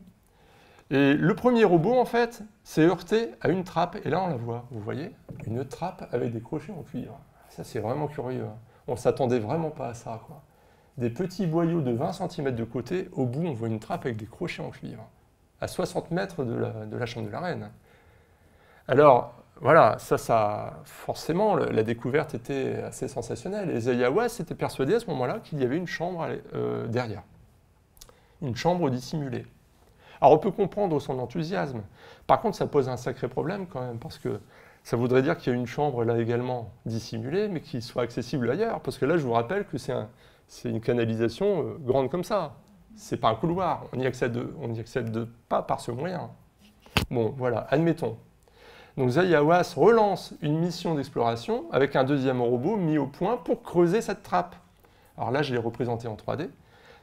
Speaker 1: Et le premier robot, en fait, s'est heurté à une trappe, et là on la voit, vous voyez, une trappe avec des crochets en cuivre. Ça, c'est vraiment curieux. Hein. On s'attendait vraiment pas à ça. Des petits boyaux de 20 cm de côté, au bout, on voit une trappe avec des crochets en cuivre, à 60 mètres de la, de la chambre de la reine. Alors, voilà, ça, ça, forcément, la découverte était assez sensationnelle. Et Zayawa s'était persuadé à ce moment-là qu'il y avait une chambre euh, derrière, une chambre dissimulée. Alors on peut comprendre son enthousiasme. Par contre, ça pose un sacré problème quand même, parce que ça voudrait dire qu'il y a une chambre là également dissimulée, mais qui soit accessible ailleurs. Parce que là, je vous rappelle que c'est une canalisation euh, grande comme ça. C'est pas un couloir. On n'y accède, pas par ce moyen. Bon, voilà, admettons. Donc Zayawas relance une mission d'exploration avec un deuxième robot mis au point pour creuser cette trappe. Alors là, je l'ai représenté en 3D.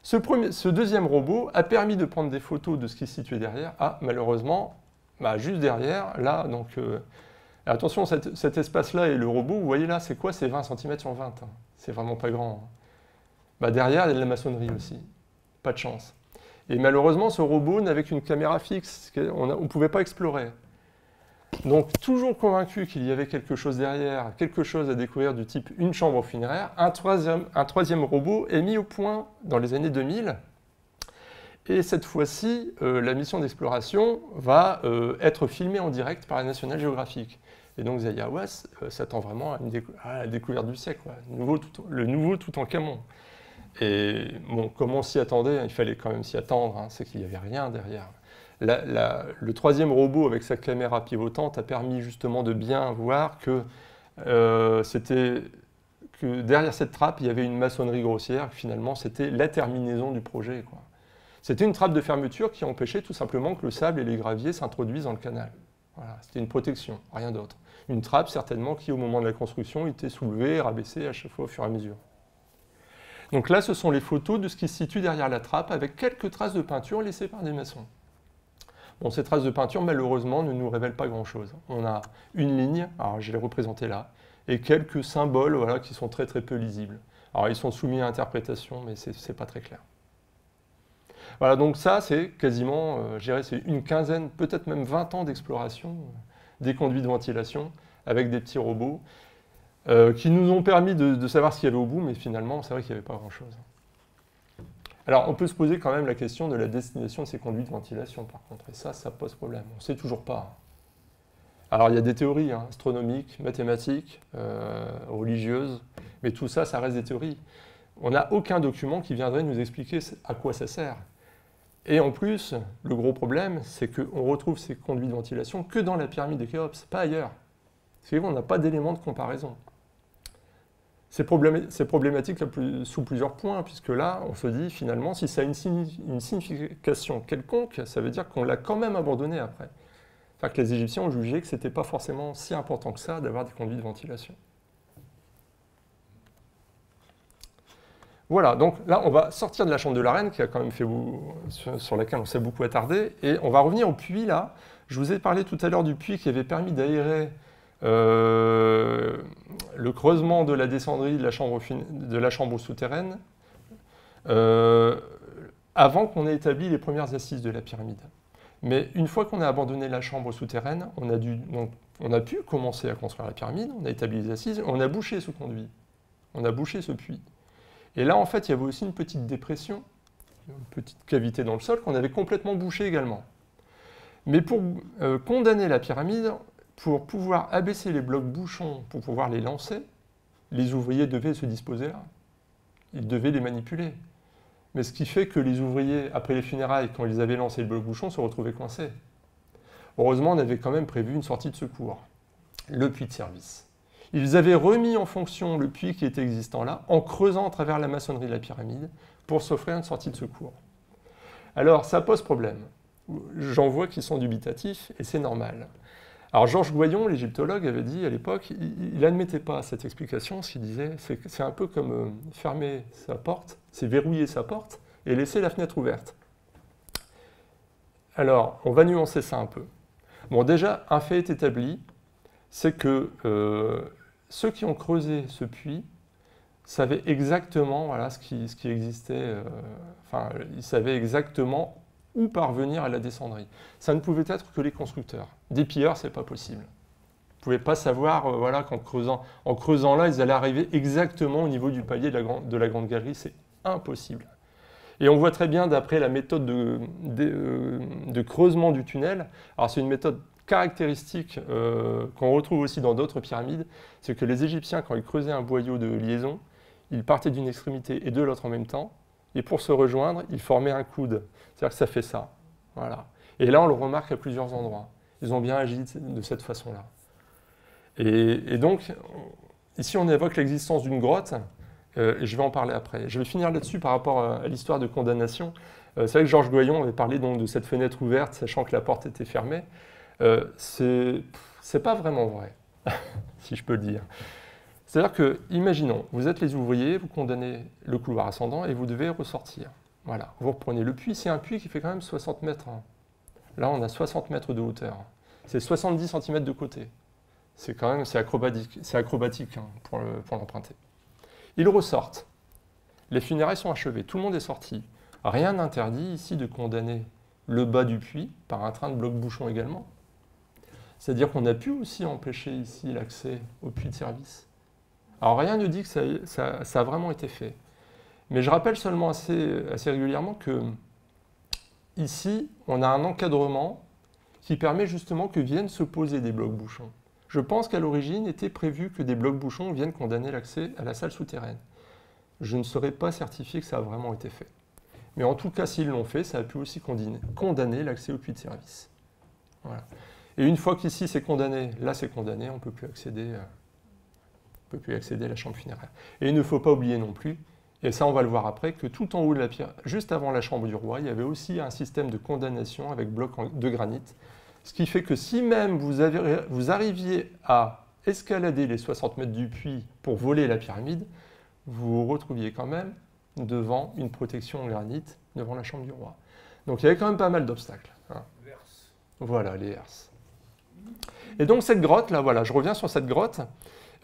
Speaker 1: Ce, deuxième robot a permis de prendre des photos de ce qui se situait derrière. Ah, malheureusement, bah, juste derrière, là, donc... Euh, attention, cet, espace-là et le robot, vous voyez là, c'est quoi? C'est 20 cm sur 20. Hein. C'est vraiment pas grand. Hein. Bah, derrière, il y a de la maçonnerie aussi. Pas de chance. Et malheureusement, ce robot n'avait qu'une caméra fixe. On ne pouvait pas explorer. Donc, toujours convaincu qu'il y avait quelque chose derrière, quelque chose à découvrir du type une chambre funéraire, un troisième, un troisième robot est mis au point dans les années 2000. Et cette fois-ci, euh, la mission d'exploration va euh, être filmée en direct par la National Geographic. Et donc Zayawas euh, s'attend vraiment à, la découverte du siècle, le nouveau tout en camon. Et bon, comment s'y attendait Il fallait quand même s'y attendre, hein, c'est qu'il n'y avait rien derrière le troisième robot avec sa caméra pivotante a permis justement de bien voir que euh, derrière cette trappe, il y avait une maçonnerie grossière. Finalement, c'était la terminaison du projet. C'était une trappe de fermeture qui empêchait tout simplement que le sable et les graviers s'introduisent dans le canal. C'était une protection, rien d'autre. Une trappe certainement qui, au moment de la construction, était soulevée, rabaissée à chaque fois au fur et à mesure. Donc là, ce sont les photos de ce qui se situe derrière la trappe avec quelques traces de peinture laissées par des maçons. Bon, ces traces de peinture, malheureusement, ne nous révèlent pas grand-chose. On a une ligne, alors je l'ai représentée là, et quelques symboles voilà, qui sont très très peu lisibles. Alors ils sont soumis à interprétation, mais ce n'est pas très clair. Voilà, donc ça, c'est quasiment, euh, je dirais, c'est une quinzaine, peut-être même 20 ans d'exploration euh, des conduits de ventilation avec des petits robots euh, qui nous ont permis de, savoir ce qu'il y avait au bout, mais finalement, c'est vrai qu'il n'y avait pas grand-chose. Alors, on peut se poser quand même la question de la destination de ces conduits de ventilation, par contre, et ça, ça pose problème. On ne sait toujours pas. Alors, il y a des théories hein, astronomiques, mathématiques, religieuses, mais tout ça, ça reste des théories. On n'a aucun document qui viendrait nous expliquer à quoi ça sert. Et en plus, le gros problème, c'est qu'on retrouve ces conduits de ventilation que dans la pyramide de Khéops, pas ailleurs. C'est qu'on n'a pas d'éléments de comparaison. C'est problématique sous plusieurs points, puisque là, on se dit finalement, si ça a une, signification quelconque, ça veut dire qu'on l'a quand même abandonné après. Enfin, que les Égyptiens ont jugé que ce n'était pas forcément si important que ça d'avoir des conduits de ventilation. Voilà, donc là, on va sortir de la chambre de la reine, qui a quand même fait, sur, laquelle on s'est beaucoup attardé, et on va revenir au puits, là. Je vous ai parlé tout à l'heure du puits qui avait permis d'aérer euh, le creusement de la descendrie de la chambre, souterraine, euh, avant qu'on ait établi les premières assises de la pyramide. Mais une fois qu'on a abandonné la chambre souterraine, on a pu commencer à construire la pyramide, on a établi les assises, on a bouché ce conduit, on a bouché ce puits. Et là, en fait, il y avait aussi une petite dépression, une petite cavité dans le sol qu'on avait complètement bouchée également. Mais pour euh, condamner la pyramide, pour pouvoir abaisser les blocs bouchons, pour pouvoir les lancer, les ouvriers devaient se disposer là. Ils devaient les manipuler. Mais ce qui fait que les ouvriers, après les funérailles, quand ils avaient lancé le bloc bouchon, se retrouvaient coincés. Heureusement, on avait quand même prévu une sortie de secours, le puits de service. Ils avaient remis en fonction le puits qui était existant là, en creusant à travers la maçonnerie de la pyramide, pour s'offrir une sortie de secours. Alors, ça pose problème. J'en vois qui sont dubitatifs, et c'est normal. Alors, Georges Goyon, l'égyptologue, avait dit à l'époque, il n'admettait pas cette explication, ce qu'il disait, c'est un peu comme euh, fermer sa porte, c'est verrouiller sa porte et laisser la fenêtre ouverte. Alors, on va nuancer ça un peu. Bon, déjà, un fait est établi, c'est que euh, ceux qui ont creusé ce puits savaient exactement voilà, ce, qui, existait, euh, enfin, ils savaient exactement où parvenir à la descendrie. Ça ne pouvait être que les constructeurs. Des pilleurs, ce n'est pas possible. Ils ne pouvaient pas savoir euh, voilà, qu'en creusant, en creusant là, ils allaient arriver exactement au niveau du palier de la, grande, galerie. C'est impossible. Et on voit très bien, d'après la méthode de, euh, creusement du tunnel, alors c'est une méthode caractéristique euh, qu'on retrouve aussi dans d'autres pyramides, c'est que les Égyptiens, quand ils creusaient un boyau de liaison, ils partaient d'une extrémité et de l'autre en même temps, et pour se rejoindre, ils formaient un coude. C'est-à-dire que ça fait ça. Voilà. Et là, on le remarque à plusieurs endroits. Ils ont bien agi de cette façon-là. Et, donc, ici, on évoque l'existence d'une grotte, euh, je vais en parler après. Je vais finir là-dessus par rapport à, l'histoire de condamnation. Euh, c'est vrai que Georges Goyon avait parlé donc de cette fenêtre ouverte, sachant que la porte était fermée. Euh, c'est pas vraiment vrai, [laughs] si je peux le dire. C'est-à-dire que, imaginons, vous êtes les ouvriers, vous condamnez le couloir ascendant et vous devez ressortir. Voilà, vous reprenez le puits, c'est un puits qui fait quand même 60 mètres. Hein. Là, on a 60 mètres de hauteur. C'est 70 cm de côté. C'est quand même, acrobatique, hein, pour l'emprunter. Ils ressortent. Les funérailles sont achevées, tout le monde est sorti. Rien n'interdit ici de condamner le bas du puits par un train de bloc bouchon également. C'est-à-dire qu'on a pu aussi empêcher ici l'accès au puits de service. Alors rien ne dit que ça, a vraiment été fait. Mais je rappelle seulement assez, régulièrement que ici, on a un encadrement qui permet justement que viennent se poser des blocs bouchons. Je pense qu'à l'origine était prévu que des blocs bouchons viennent condamner l'accès à la salle souterraine. Je ne saurais pas certifier que ça a vraiment été fait. Mais en tout cas, s'ils l'ont fait, ça a pu aussi condamner l'accès au puits de service. Et une fois qu'ici c'est condamné, là c'est condamné, on ne peut plus accéder peut plus accéder à la chambre funéraire. Et il ne faut pas oublier non plus, et ça on va le voir après, que tout en haut de la pierre, juste avant la chambre du roi, il y avait aussi un système de condamnation avec blocs de granit, ce qui fait que si même vous, vous arriviez à escalader les 60 mètres du puits pour voler la pyramide, vous vous retrouviez quand même devant une protection en granit devant la chambre du roi. Donc il y avait quand même pas mal d'obstacles. Hein. Voilà, les herses. Et donc cette grotte, là, voilà, je reviens sur cette grotte.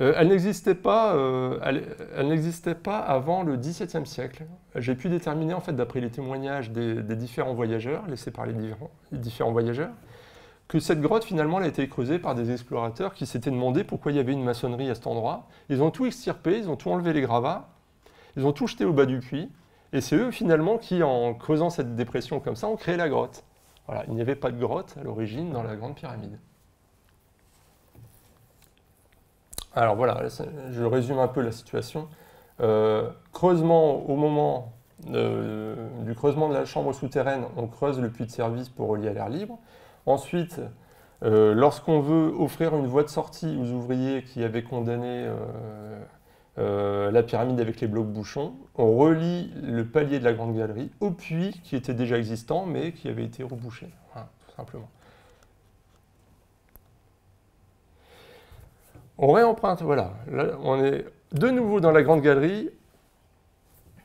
Speaker 1: Euh, elle n'existait pas, euh, elle, pas avant le XVIIe siècle. J'ai pu déterminer, en fait, d'après les témoignages des, différents voyageurs, laissés par les différents, voyageurs, que cette grotte, finalement, a été creusée par des explorateurs qui s'étaient demandé pourquoi il y avait une maçonnerie à cet endroit. Ils ont tout extirpé, ils ont tout enlevé les gravats, ils ont tout jeté au bas du puits, et c'est eux, finalement, qui, en creusant cette dépression comme ça, ont créé la grotte. Voilà, il n'y avait pas de grotte à l'origine dans la Grande Pyramide. Alors voilà, je résume un peu la situation. Euh, creusement, au moment du creusement de la chambre souterraine, on creuse le puits de service pour relier à l'air libre. Ensuite, euh, lorsqu'on veut offrir une voie de sortie aux ouvriers qui avaient condamné euh, la pyramide avec les blocs bouchons, on relie le palier de la grande galerie au puits qui était déjà existant mais qui avait été rebouché, tout simplement. On réemprunte, voilà. on est de nouveau dans la grande galerie,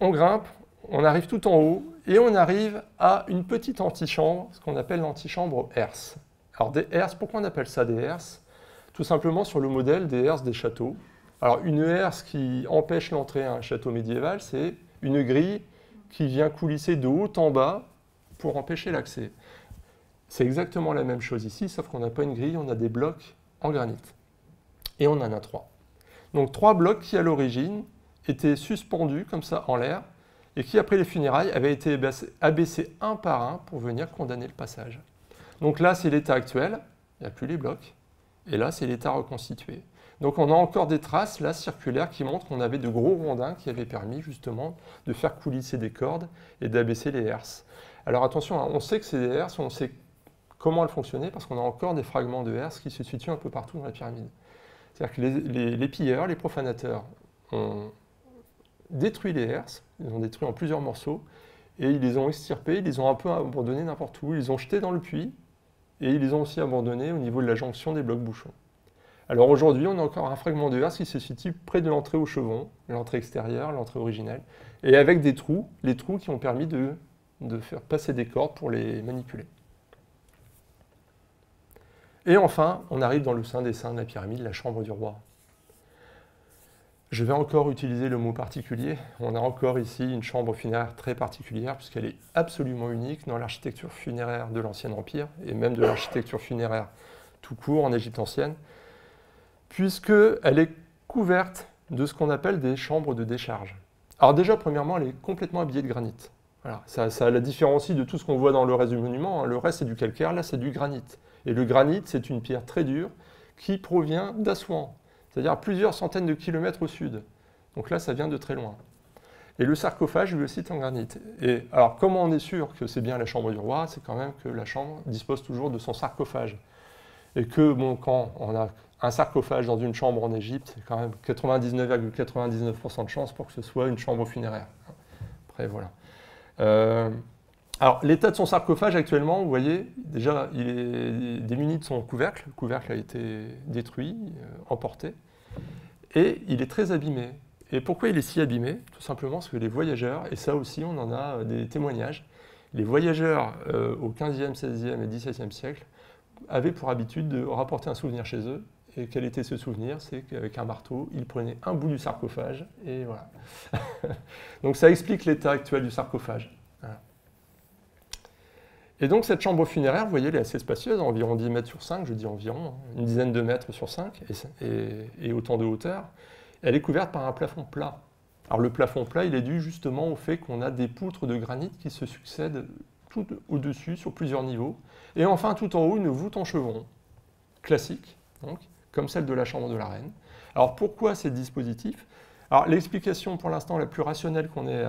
Speaker 1: on grimpe, on arrive tout en haut, et on arrive à une petite antichambre, ce qu'on appelle l'antichambre herse. Alors des herses, pourquoi on appelle ça des herses? Tout simplement sur le modèle des herses des châteaux. Alors une herse qui empêche l'entrée à un château médiéval, c'est une grille qui vient coulisser de haut en bas pour empêcher l'accès. C'est exactement la même chose ici, sauf qu'on n'a pas une grille, on a des blocs en granit et on en a trois. Donc trois blocs qui à l'origine étaient suspendus comme ça en l'air et qui après les funérailles avaient été abaissés un par un pour venir condamner le passage. Donc là c'est l'état actuel, il n'y a plus les blocs, et là c'est l'état reconstitué. Donc on a encore des traces là circulaires qui montrent qu'on avait de gros rondins qui avaient permis justement de faire coulisser des cordes et d'abaisser les herses. Alors attention, hein, on sait que c'est des herses, on sait comment elles fonctionnaient parce qu'on a encore des fragments de herses qui se situent un peu partout dans la pyramide. C'est-à-dire que les, pilleurs, les profanateurs ont détruit les herses, ils ont détruit en plusieurs morceaux, et ils les ont extirpés, ils les ont un peu abandonnés n'importe où, ils les ont jetés dans le puits, et ils les ont aussi abandonnés au niveau de la jonction des blocs bouchons. Alors aujourd'hui, on a encore un fragment de herse qui se situe près de l'entrée au chevron, l'entrée extérieure, l'entrée originelle, et avec des trous, les trous qui ont permis de faire passer des cordes pour les manipuler. Et enfin, on arrive dans le sein des saints de la pyramide, la chambre du roi. Je vais encore utiliser le mot particulier. On a encore ici une chambre funéraire très particulière puisqu'elle est absolument unique dans l'architecture funéraire de l'Ancien Empire et même de l'architecture funéraire tout court en Égypte ancienne, puisqu'elle est couverte de ce qu'on appelle des chambres de décharge. Alors déjà, premièrement, elle est complètement habillée de granit. Voilà, ça, ça la différencie de tout ce qu'on voit dans le reste du monument. Hein. Le reste, c'est du calcaire, là, c'est du granit. Et le granit, c'est une pierre très dure qui provient d'Assouan, c'est-à-dire plusieurs centaines de kilomètres au sud. Donc là, ça vient de très loin. Et le sarcophage, lui aussi, est en granit. Et alors, comment on est sûr que c'est bien la chambre du roi? C'est quand même que la chambre dispose toujours de son sarcophage. Et que, bon, quand on a un sarcophage dans une chambre en Égypte, c'est quand même 99,99% de chance pour que ce soit une chambre funéraire. Après, voilà. Euh, alors, l'état de son sarcophage actuellement, vous voyez, déjà, il est démuni de son couvercle. Le couvercle a été détruit, euh, emporté. Et il est très abîmé. Et pourquoi il est si abîmé? Tout simplement parce que les voyageurs, et ça aussi, on en a euh, des témoignages, les voyageurs euh, au 15e, 16e et 17e siècle avaient pour habitude de rapporter un souvenir chez eux. Et quel était ce souvenir? C'est qu'avec un marteau, ils prenaient un bout du sarcophage, et voilà. [laughs] Donc ça explique l'état actuel du sarcophage. Et donc cette chambre funéraire, vous voyez, elle est assez spacieuse, environ 10 mètres sur 5, je dis environ, hein, une dizaine de mètres sur 5, et, autant de hauteur. Elle est couverte par un plafond plat. Alors le plafond plat, il est dû justement au fait qu'on a des poutres de granit qui se succèdent tout au-dessus, sur plusieurs niveaux. Et enfin, tout en haut, une voûte en chevron, classique, donc, comme celle de la chambre de la reine. Alors pourquoi ces dispositifs? L'explication pour l'instant la plus rationnelle qu'on ait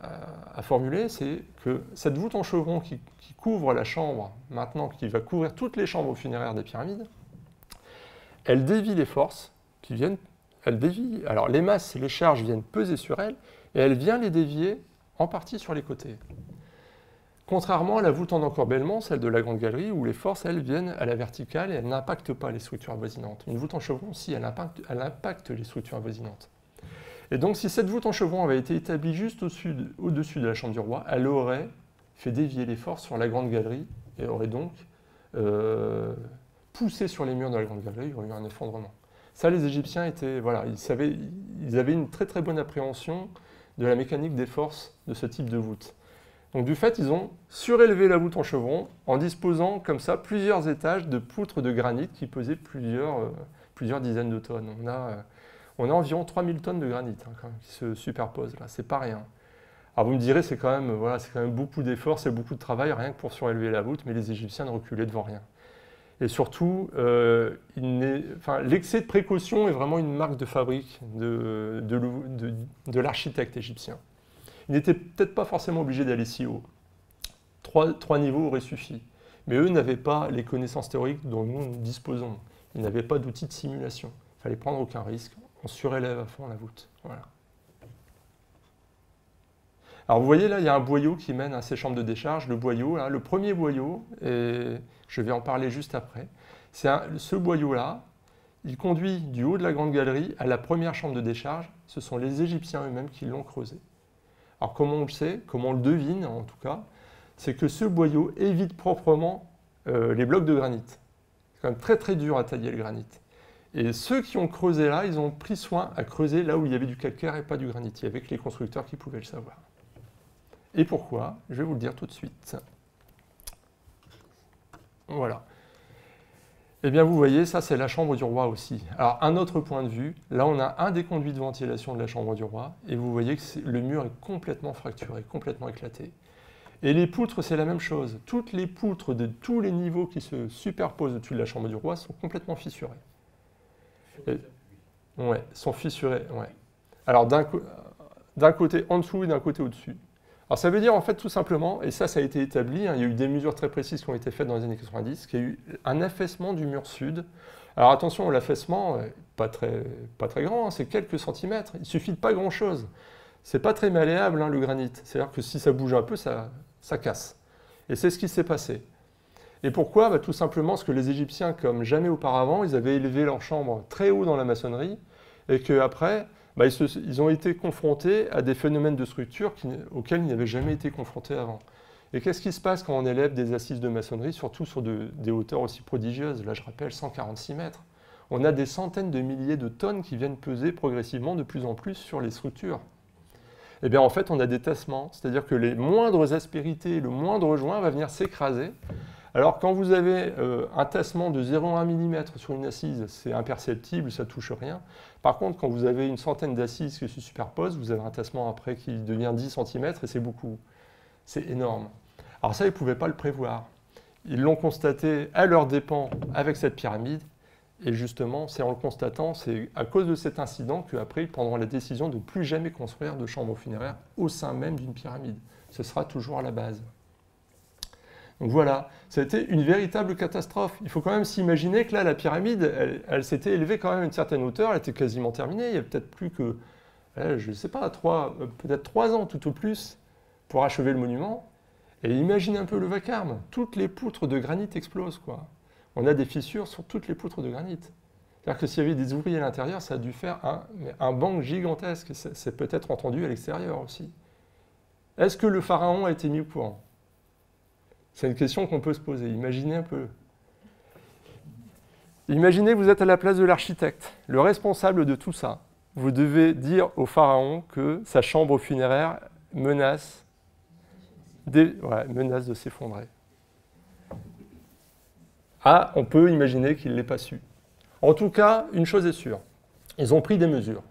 Speaker 1: à, formuler, c'est que cette voûte en chevron qui, couvre la chambre, maintenant qui va couvrir toutes les chambres funéraires des pyramides, elle dévie les forces qui viennent elle dévie. Alors les masses les charges viennent peser sur elle, et elle vient les dévier en partie sur les côtés. Contrairement à la voûte en encorbellement, celle de la grande galerie, où les forces, viennent à la verticale et elles n'impactent pas les structures avoisinantes. Une voûte en chevron, si, elle impacte, elle impacte les structures avoisinantes. Et donc, si cette voûte en chevron avait été établie juste au-dessus de la chambre du roi, elle aurait fait dévier les forces sur la grande galerie et aurait donc euh, poussé sur les murs de la grande galerie, il y aurait eu un effondrement. Ça, les Égyptiens étaient, voilà, ils, savaient, ils avaient une très très bonne appréhension de la mécanique des forces de ce type de voûte. Donc du fait, ils ont surélevé la voûte en chevron en disposant comme ça plusieurs étages de poutres de granit qui pesaient plusieurs, euh, plusieurs dizaines de tonnes. On a, euh, on a environ 3000 tonnes de granit hein, qui se superposent là, c'est pas rien. Alors vous me direz, c'est quand, même, voilà, quand même beaucoup d'efforts, c'est beaucoup de travail rien que pour surélever la voûte, mais les Égyptiens ne reculaient devant rien. Et surtout, euh, l'excès de précaution est vraiment une marque de fabrique de, l'architecte égyptien. Ils n'étaient peut-être pas forcément obligés d'aller si haut. Trois, niveaux auraient suffi. Mais eux n'avaient pas les connaissances théoriques dont nous, disposons. Ils n'avaient pas d'outils de simulation. Il fallait prendre aucun risque. On surélève à fond la voûte. Voilà. Alors vous voyez là, il y a un boyau qui mène à ces chambres de décharge. Le boyau, le premier boyau, et je vais en parler juste après, c'est ce boyau-là, il conduit du haut de la grande galerie à la première chambre de décharge. Ce sont les Égyptiens eux-mêmes qui l'ont creusé. Alors comment on le sait, comment on le devine en tout cas, c'est que ce boyau évite proprement euh, les blocs de granit. C'est quand même très très dur à tailler le granit. Et ceux qui ont creusé là, ils ont pris soin à creuser là où il y avait du calcaire et pas du granit. Il y avait que les constructeurs qui pouvaient le savoir. Et pourquoi? Je vais vous le dire tout de suite. Voilà. Eh bien, vous voyez, ça, c'est la chambre du roi aussi. Alors, un autre point de vue, là, on a un des conduits de ventilation de la chambre du roi, et vous voyez que le mur est complètement fracturé, complètement éclaté. Et les poutres, c'est la même chose. Toutes les poutres de tous les niveaux qui se superposent au-dessus de la chambre du roi sont complètement fissurées. Ouais, sont fissurées, ouais. Alors, d'un côté en dessous et d'un côté au-dessus. Alors ça veut dire en fait tout simplement, et ça ça a été établi, hein, il y a eu des mesures très précises qui ont été faites dans les années 90, qu'il y a eu un affaissement du mur sud. Alors attention, l'affaissement, pas très, pas très grand, hein, c'est quelques centimètres, il suffit de pas grand chose. C'est pas très malléable hein, le granit, c'est-à-dire que si ça bouge un peu, ça, ça casse. Et c'est ce qui s'est passé. Et pourquoi bah, Tout simplement parce que les Égyptiens, comme jamais auparavant, ils avaient élevé leur chambre très haut dans la maçonnerie, et qu'après, bah, ils, ont été confrontés à des phénomènes de structure auxquels ils n'avaient jamais été confrontés avant. Et qu'est-ce qui se passe quand on élève des assises de maçonnerie, surtout sur des hauteurs aussi prodigieuses? Là, je rappelle, 146 mètres. On a des centaines de milliers de tonnes qui viennent peser progressivement de plus en plus sur les structures. Eh bien, en fait, on a des tassements, c'est-à-dire que les moindres aspérités, le moindre joint va venir s'écraser alors quand vous avez euh, un tassement de 0,1 mm sur une assise, c'est imperceptible, ça touche rien. Par contre, quand vous avez une centaine d'assises qui se superposent, vous avez un tassement après qui devient 10 cm et c'est beaucoup. C'est énorme. Alors ça, ils ne pouvaient pas le prévoir. Ils l'ont constaté à leur dépens avec cette pyramide. Et justement, c'est en le constatant, c'est à cause de cet incident qu'après, ils prendront la décision de ne plus jamais construire de chambre funéraire au sein même d'une pyramide. Ce sera toujours à la base. Donc voilà, ça a été une véritable catastrophe. Il faut quand même s'imaginer que là, la pyramide, elle, s'était élevée quand même à une certaine hauteur, elle était quasiment terminée. Il y a peut-être plus que, je ne sais pas, euh, peut-être trois ans tout au plus pour achever le monument. Et imaginez un peu le vacarme. Toutes les poutres de granit explosent, quoi. On a des fissures sur toutes les poutres de granit. C'est-à-dire que s'il y avait des ouvriers à l'intérieur, ça a dû faire un, un bang gigantesque. C'est peut-être entendu à l'extérieur aussi. Est-ce que le pharaon a été mis au courant? C'est une question qu'on peut se poser. Imaginez un peu. Imaginez que vous êtes à la place de l'architecte, le responsable de tout ça. Vous devez dire au pharaon que sa chambre funéraire menace, menace de s'effondrer. Ah, on peut imaginer qu'il ne l'ait pas su. En tout cas, une chose est sûre, ils ont pris des mesures.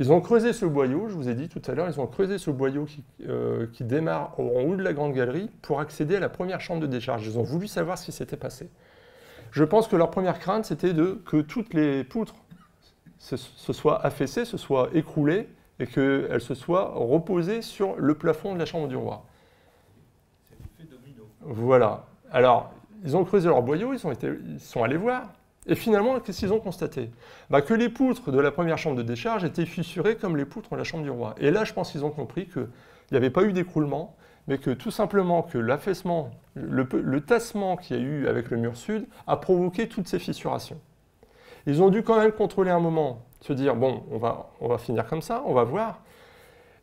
Speaker 1: Ils ont creusé ce boyau, je vous ai dit tout à l'heure, ils ont creusé ce boyau qui, euh, démarre en haut de la grande galerie pour accéder à la première chambre de décharge. Ils ont voulu savoir ce qui s'était passé. Je pense que leur première crainte, c'était que toutes les poutres se, soient affaissées, se soient écroulées et qu'elles se soient reposées sur le plafond de la chambre du roi. C'est domino. Voilà. Alors, ils ont creusé leur boyau, ils, ont été, ils sont allés voir. Et finalement, qu'est-ce qu'ils ont constaté? Bah, Que les poutres de la première chambre de décharge étaient fissurées comme les poutres de la chambre du roi. Et là, je pense qu'ils ont compris qu'il n'y avait pas eu d'écroulement, mais que tout simplement que l'affaissement, le, tassement qu'il y a eu avec le mur sud a provoqué toutes ces fissurations. Ils ont dû quand même contrôler un moment, se dire, bon, on va, on va finir comme ça, on va voir,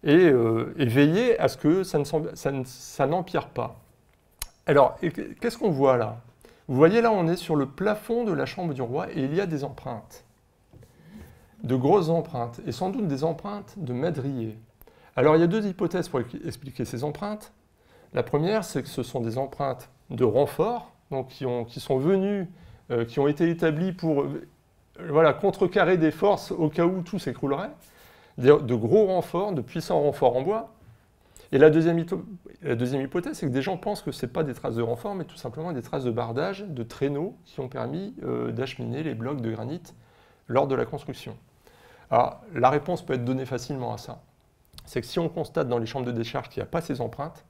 Speaker 1: et, euh, veiller à ce que ça n'empire pas. Alors, qu'est-ce qu'on voit là? Vous voyez là, on est sur le plafond de la chambre du roi et il y a des empreintes. De grosses empreintes, et sans doute des empreintes de madriers. Alors, il y a deux hypothèses pour expliquer ces empreintes. La première, c'est que ce sont des empreintes de renfort, donc qui, ont, qui sont venues, euh, qui ont été établies pour euh, contrecarrer des forces au cas où tout s'écroulerait de gros renforts, de puissants renforts en bois. Et la deuxième, hypothèse, c'est que des gens pensent que ce n'est pas des traces de renfort, mais tout simplement des traces de bardage, de traîneaux qui ont permis euh, d'acheminer les blocs de granit lors de la construction. Alors, la réponse peut être donnée facilement à ça. C'est que si on constate dans les chambres de décharge qu'il n'y a pas ces empreintes,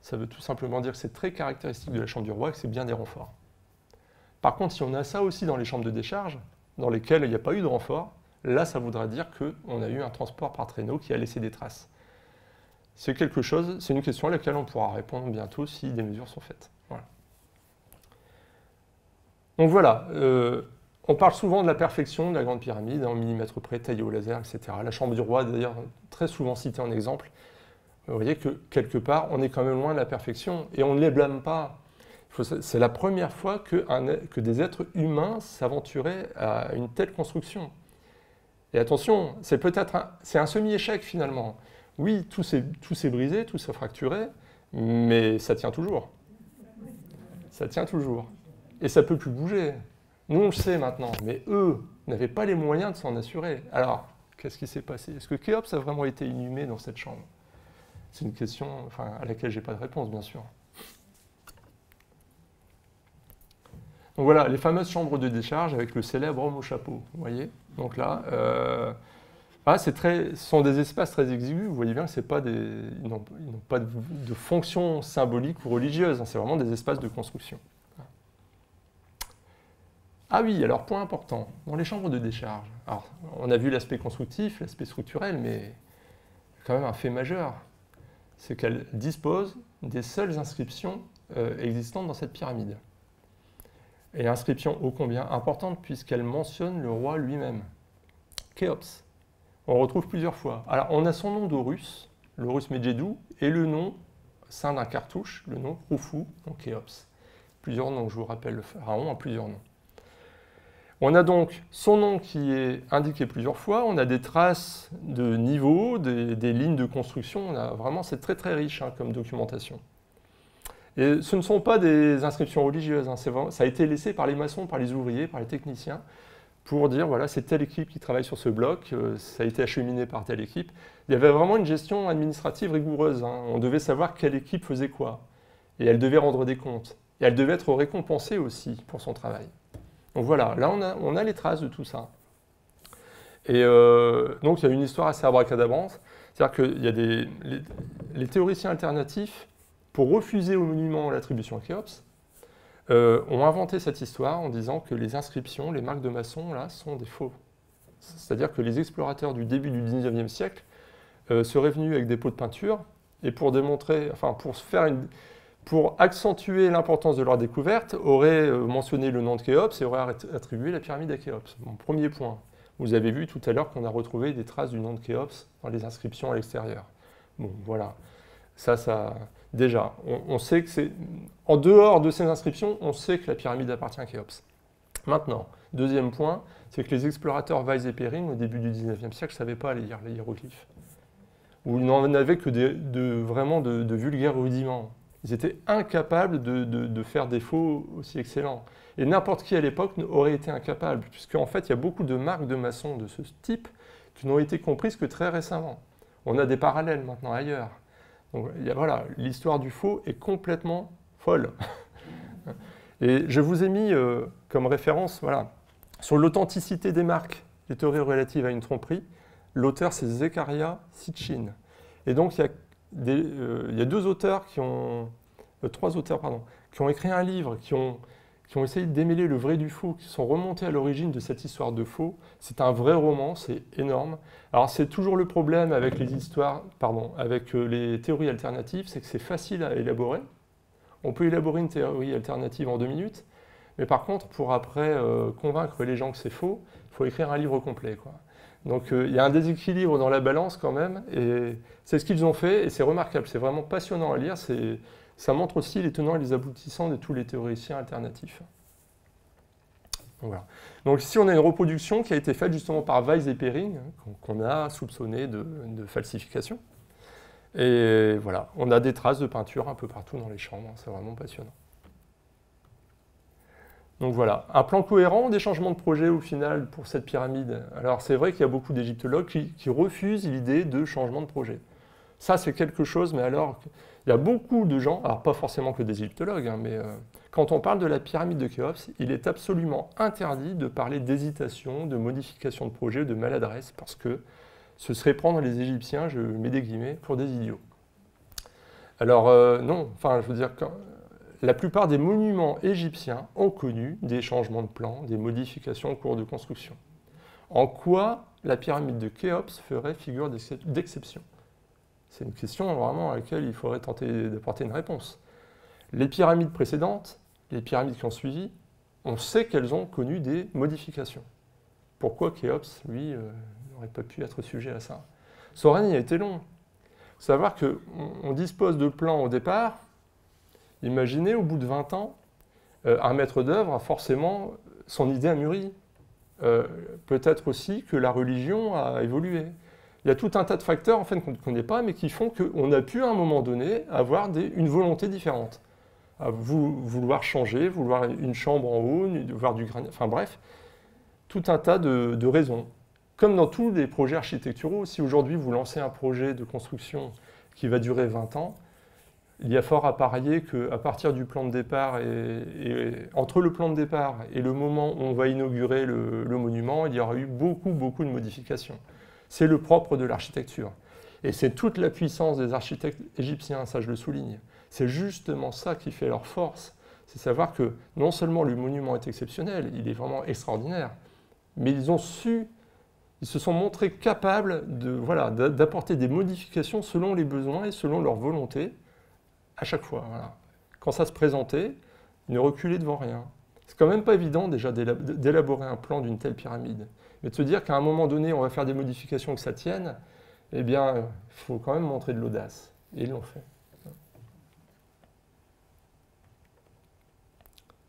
Speaker 1: ça veut tout simplement dire que c'est très caractéristique de la chambre du roi et que c'est bien des renforts. Par contre, si on a ça aussi dans les chambres de décharge, dans lesquelles il n'y a pas eu de renfort, Là, ça voudra dire qu'on a eu un transport par traîneau qui a laissé des traces. C'est quelque chose, c'est une question à laquelle on pourra répondre bientôt si des mesures sont faites. Donc voilà, euh, on parle souvent de la perfection de la Grande Pyramide, en millimètres près, taillée au laser, etc. La Chambre du Roi, d'ailleurs, très souvent citée en exemple. Vous voyez que quelque part, on est quand même loin de la perfection et on ne les blâme pas. C'est la première fois que des êtres humains s'aventuraient à une telle construction. Et attention, c'est peut-être un semi-échec finalement. Oui, tout s'est brisé, tout s'est fracturé, mais ça tient toujours. Ça tient toujours. Et ça peut plus bouger. Nous, on le sait maintenant, mais eux n'avaient pas les moyens de s'en assurer. Alors, qu'est-ce qui s'est passé? Est-ce que Khéops a vraiment été inhumé dans cette chambre? C'est une question à laquelle je n'ai pas de réponse, bien sûr. Donc voilà, les fameuses chambres de décharge avec le célèbre homme au chapeau, vous voyez? Donc là, euh, ah, très, ce sont des espaces très exigus, vous voyez bien que pas des, ils n'ont pas de, fonction symbolique ou religieuse, hein, c'est vraiment des espaces de construction. Ah oui, alors point important, dans les chambres de décharge, alors, on a vu l'aspect constructif, l'aspect structurel, mais quand même un fait majeur, c'est qu'elles disposent des seules inscriptions euh, existantes dans cette pyramide. Et inscription ô combien importante puisqu'elle mentionne le roi lui-même. Khéops. On retrouve plusieurs fois. Alors, on a son nom d'Horus, l'Horus Medjedou, et le nom, sein d'un cartouche, le nom Khufu, donc Khéops. Plusieurs noms, je vous rappelle, le pharaon a plusieurs noms. On a donc son nom qui est indiqué plusieurs fois, on a des traces de niveau, des, lignes de construction, vraiment, c'est très très riche hein, comme documentation. Et ce ne sont pas des inscriptions religieuses, hein, ça a été laissé par les maçons, par les ouvriers, par les techniciens, pour dire voilà, c'est telle équipe qui travaille sur ce bloc, euh, ça a été acheminé par telle équipe. Il y avait vraiment une gestion administrative rigoureuse. Hein. On devait savoir quelle équipe faisait quoi. Et elle devait rendre des comptes. Et elle devait être récompensée aussi pour son travail. Donc voilà, là on a, on a les traces de tout ça. Et euh, donc il y a une histoire assez abracadabrante. C'est-à-dire qu'il y a des. les théoriciens alternatifs pour refuser au monument l'attribution à Khéops, euh, ont inventé cette histoire en disant que les inscriptions, les marques de maçons, là, sont des faux. C'est-à-dire que les explorateurs du début du 19e siècle euh, seraient venus avec des pots de peinture et pour démontrer, enfin pour faire pour accentuer l'importance de leur découverte, auraient euh, mentionné le nom de Khéops et auraient attribué la pyramide à Khéops. Premier point. Vous avez vu tout à l'heure qu'on a retrouvé des traces du nom de Khéops dans les inscriptions à l'extérieur. Bon, voilà. Ça, ça, déjà, on, sait que c'est... En dehors de ces inscriptions, on sait que la pyramide appartient à Khéops. Maintenant, deuxième point, c'est que les explorateurs Weiss et Perrin, au début du 19e siècle, ne savaient pas lire les hiéroglyphes. Ou ils n'en avaient que de, vraiment de, vulgaires rudiments. Ils étaient incapables de, faire des faux aussi excellents. Et n'importe qui à l'époque aurait été incapable, puisqu'en fait, il y a beaucoup de marques de maçons de ce type qui n'ont été comprises que très récemment. On a des parallèles maintenant ailleurs voilà, l'histoire du faux est complètement folle. [laughs] Et je vous ai mis euh, comme référence, voilà, sur l'authenticité des marques, les théories relatives à une tromperie, l'auteur c'est Zekaria Sitchin. Et donc il y, a euh, deux auteurs qui ont, euh, trois auteurs pardon, qui ont écrit un livre, qui ont, qui ont essayé de démêler le vrai du faux, qui sont remontés à l'origine de cette histoire de faux. C'est un vrai roman, c'est énorme. Alors c'est toujours le problème avec les histoires, pardon, avec euh, les théories alternatives, c'est que c'est facile à élaborer. On peut élaborer une théorie alternative en deux minutes, mais par contre, pour après euh, convaincre les gens que c'est faux, il faut écrire un livre complet. Quoi. Donc euh, il y a un déséquilibre dans la balance quand même, et c'est ce qu'ils ont fait, et c'est remarquable, c'est vraiment passionnant à lire, ça montre aussi les tenants et les aboutissants de tous les théoriciens alternatifs. Donc, ici on a une reproduction qui a été faite justement par Weiss et Pering, hein, qu'on a soupçonné de, falsification. Et voilà, on a des traces de peinture un peu partout dans les chambres, c'est vraiment passionnant. Donc voilà, un plan cohérent des changements de projet au final pour cette pyramide? Alors c'est vrai qu'il y a beaucoup d'égyptologues qui, refusent l'idée de changement de projet. Ça c'est quelque chose, mais alors il y a beaucoup de gens, alors pas forcément que des égyptologues, hein, mais euh, quand on parle de la pyramide de Khéops, il est absolument interdit de parler d'hésitation, de modification de projet, de maladresse, parce que ce serait prendre les Égyptiens, je mets des guillemets, pour des idiots. Alors euh, non, enfin je veux dire, quand, la plupart des monuments égyptiens ont connu des changements de plan, des modifications au cours de construction. En quoi la pyramide de Khéops ferait figure d'exception? C'est une question vraiment à laquelle il faudrait tenter d'apporter une réponse. Les pyramides précédentes, les pyramides qui ont suivi, on sait qu'elles ont connu des modifications. Pourquoi Khéops, lui, euh, n'aurait pas pu être sujet à ça? Son règne a été long. Savoir qu'on dispose de plans au départ Imaginez, au bout de 20 ans, euh, un maître d'œuvre a forcément son idée a mûri. Euh, peut-être aussi que la religion a évolué. Il y a tout un tas de facteurs en qu'on ne connaît pas, mais qui font qu'on a pu à un moment donné avoir une volonté différente. À vouloir changer, vouloir une chambre en haut, voir du granit, enfin bref, tout un tas de, de raisons. Comme dans tous les projets architecturaux, si aujourd'hui vous lancez un projet de construction qui va durer 20 ans, il y a fort à parier qu'à partir du plan de départ, et, entre le plan de départ et le moment où on va inaugurer le, monument, il y aura eu beaucoup, beaucoup de modifications. C'est le propre de l'architecture. Et c'est toute la puissance des architectes égyptiens, ça je le souligne. C'est justement ça qui fait leur force. C'est savoir que non seulement le monument est exceptionnel, il est vraiment extraordinaire, mais ils ont su, ils se sont montrés capables de, voilà, d'apporter des modifications selon les besoins et selon leur volonté à chaque fois. Quand ça se présentait, ne reculer devant rien. C'est quand même pas évident déjà d'élaborer un plan d'une telle pyramide. Mais de se dire qu'à un moment donné, on va faire des modifications que ça tienne, eh bien, il faut quand même montrer de l'audace. Et ils l'ont fait.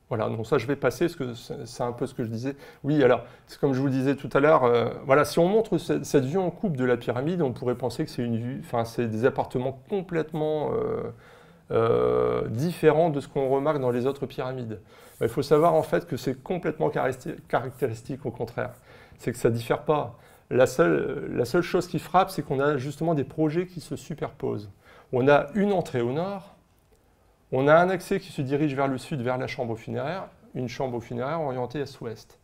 Speaker 1: Voilà, donc ça je vais passer, parce que c'est un peu ce que je disais. Oui, alors, comme je vous disais tout à l'heure, euh, voilà, si on montre cette, vue en coupe de la pyramide, on pourrait penser que c'est une vue, enfin, c'est des appartements complètement euh, euh, différent de ce qu'on remarque dans les autres pyramides. Il faut savoir en fait que c'est complètement caractéristique au contraire. C'est que ça ne diffère pas. La seule, chose qui frappe, c'est qu'on a justement des projets qui se superposent. On a une entrée au nord, on a un accès qui se dirige vers le sud, vers la chambre funéraire, une chambre funéraire orientée est-ouest.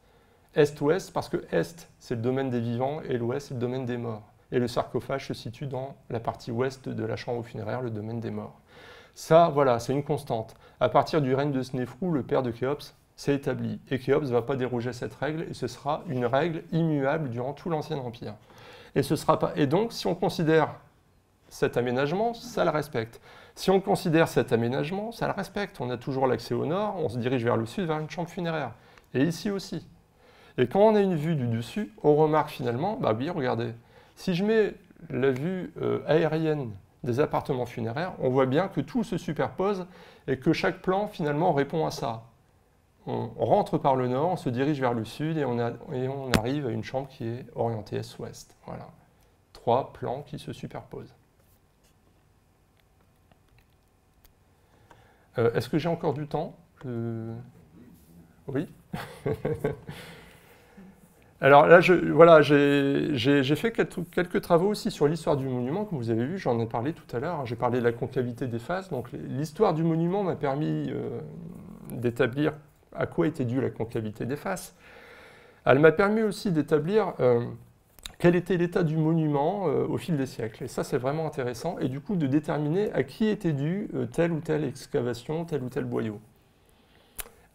Speaker 1: Est-ouest parce que est, c'est le domaine des vivants et l'ouest, c'est le domaine des morts. Et le sarcophage se situe dans la partie ouest de la chambre funéraire, le domaine des morts. Ça, voilà, c'est une constante. À partir du règne de Snéfrou, le père de Khéops, c'est établi. Et Khéops ne va pas déroger cette règle, et ce sera une règle immuable durant tout l'Ancien Empire. Et donc, si on considère cet aménagement, ça le respecte. Si on considère cet aménagement, ça le respecte. On a toujours l'accès au nord, on se dirige vers le sud, vers une chambre funéraire. Et ici aussi. Et quand on a une vue du dessus, on remarque finalement, bah oui, regardez, si je mets la vue euh, aérienne des appartements funéraires, on voit bien que tout se superpose et que chaque plan finalement répond à ça. On rentre par le nord, on se dirige vers le sud et on, arrive à une chambre qui est orientée est-ouest. Voilà. Trois plans qui se superposent. Euh, est-ce que j'ai encore du temps Oui [laughs] Alors là, voilà, j'ai fait quelques, travaux aussi sur l'histoire du monument, comme vous avez vu, j'en ai parlé tout à l'heure. J'ai parlé de la concavité des faces. Donc l'histoire du monument m'a permis euh, d'établir à quoi était due la concavité des faces. Elle m'a permis aussi d'établir euh, quel était l'état du monument euh, au fil des siècles. Et ça, c'est vraiment intéressant. Et du coup, de déterminer à qui était due telle ou telle excavation, tel ou tel boyau.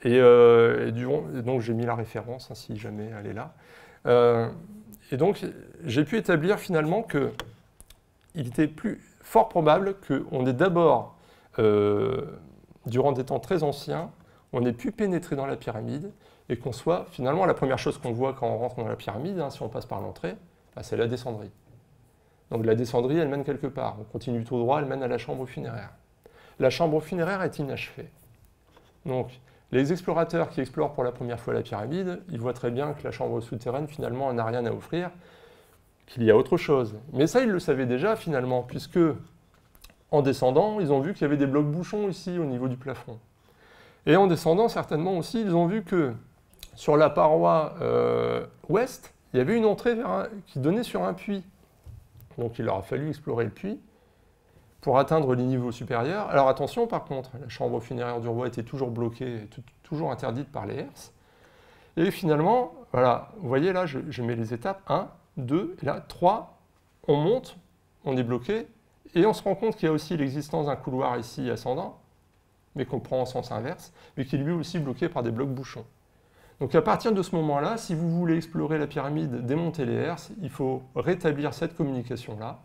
Speaker 1: Et, donc j'ai mis la référence, hein, si jamais elle est là. et donc j'ai pu établir finalement que il était plus fort probable qu'on ait d'abord, durant des temps très anciens, on ait pu pénétrer dans la pyramide et qu'on soit finalement la première chose qu'on voit quand on rentre dans la pyramide, hein, si on passe par l'entrée, bah, c'est la descendrie. Donc la descendrie, elle mène quelque part. On continue tout droit, elle mène à la chambre funéraire. La chambre funéraire est inachevée. Donc les explorateurs qui explorent pour la première fois la pyramide, ils voient très bien que la chambre souterraine, finalement, n'a rien à offrir, qu'il y a autre chose. Mais ça, ils le savaient déjà, finalement, puisque en descendant, ils ont vu qu'il y avait des blocs bouchons ici au niveau du plafond. Et en descendant, certainement aussi, ils ont vu que sur la paroi euh, ouest, il y avait une entrée qui donnait sur un puits. Donc il leur a fallu explorer le puits pour atteindre les niveaux supérieurs. Alors attention par contre, la chambre funéraire du roi était toujours bloquée, toujours interdite par les herses. Et finalement, voilà, vous voyez là, je, mets les étapes 1, 2, et là 3, on monte, on est bloqué, et on se rend compte qu'il y a aussi l'existence d'un couloir ici ascendant, mais qu'on prend en sens inverse, mais qui est lui aussi bloqué par des blocs bouchons. Donc à partir de ce moment-là, si vous voulez explorer la pyramide, démonter les herses, il faut rétablir cette communication-là,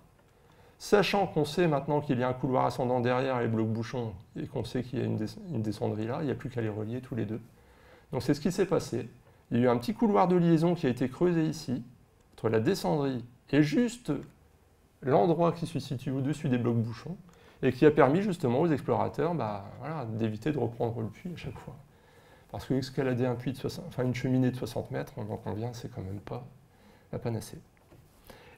Speaker 1: sachant qu'on sait maintenant qu'il y a un couloir ascendant derrière les blocs bouchons et qu'on sait qu'il y a une, descendrie là, il n'y a plus qu'à les relier tous les deux. Donc c'est ce qui s'est passé. Il y a eu un petit couloir de liaison qui a été creusé ici, entre la descendrie et juste l'endroit qui se situe au-dessus des blocs bouchons, et qui a permis justement aux explorateurs bah, d'éviter de reprendre le puits à chaque fois. Parce que escalader un puits de une cheminée de 60 mètres, on en convient, c'est quand même pas la panacée.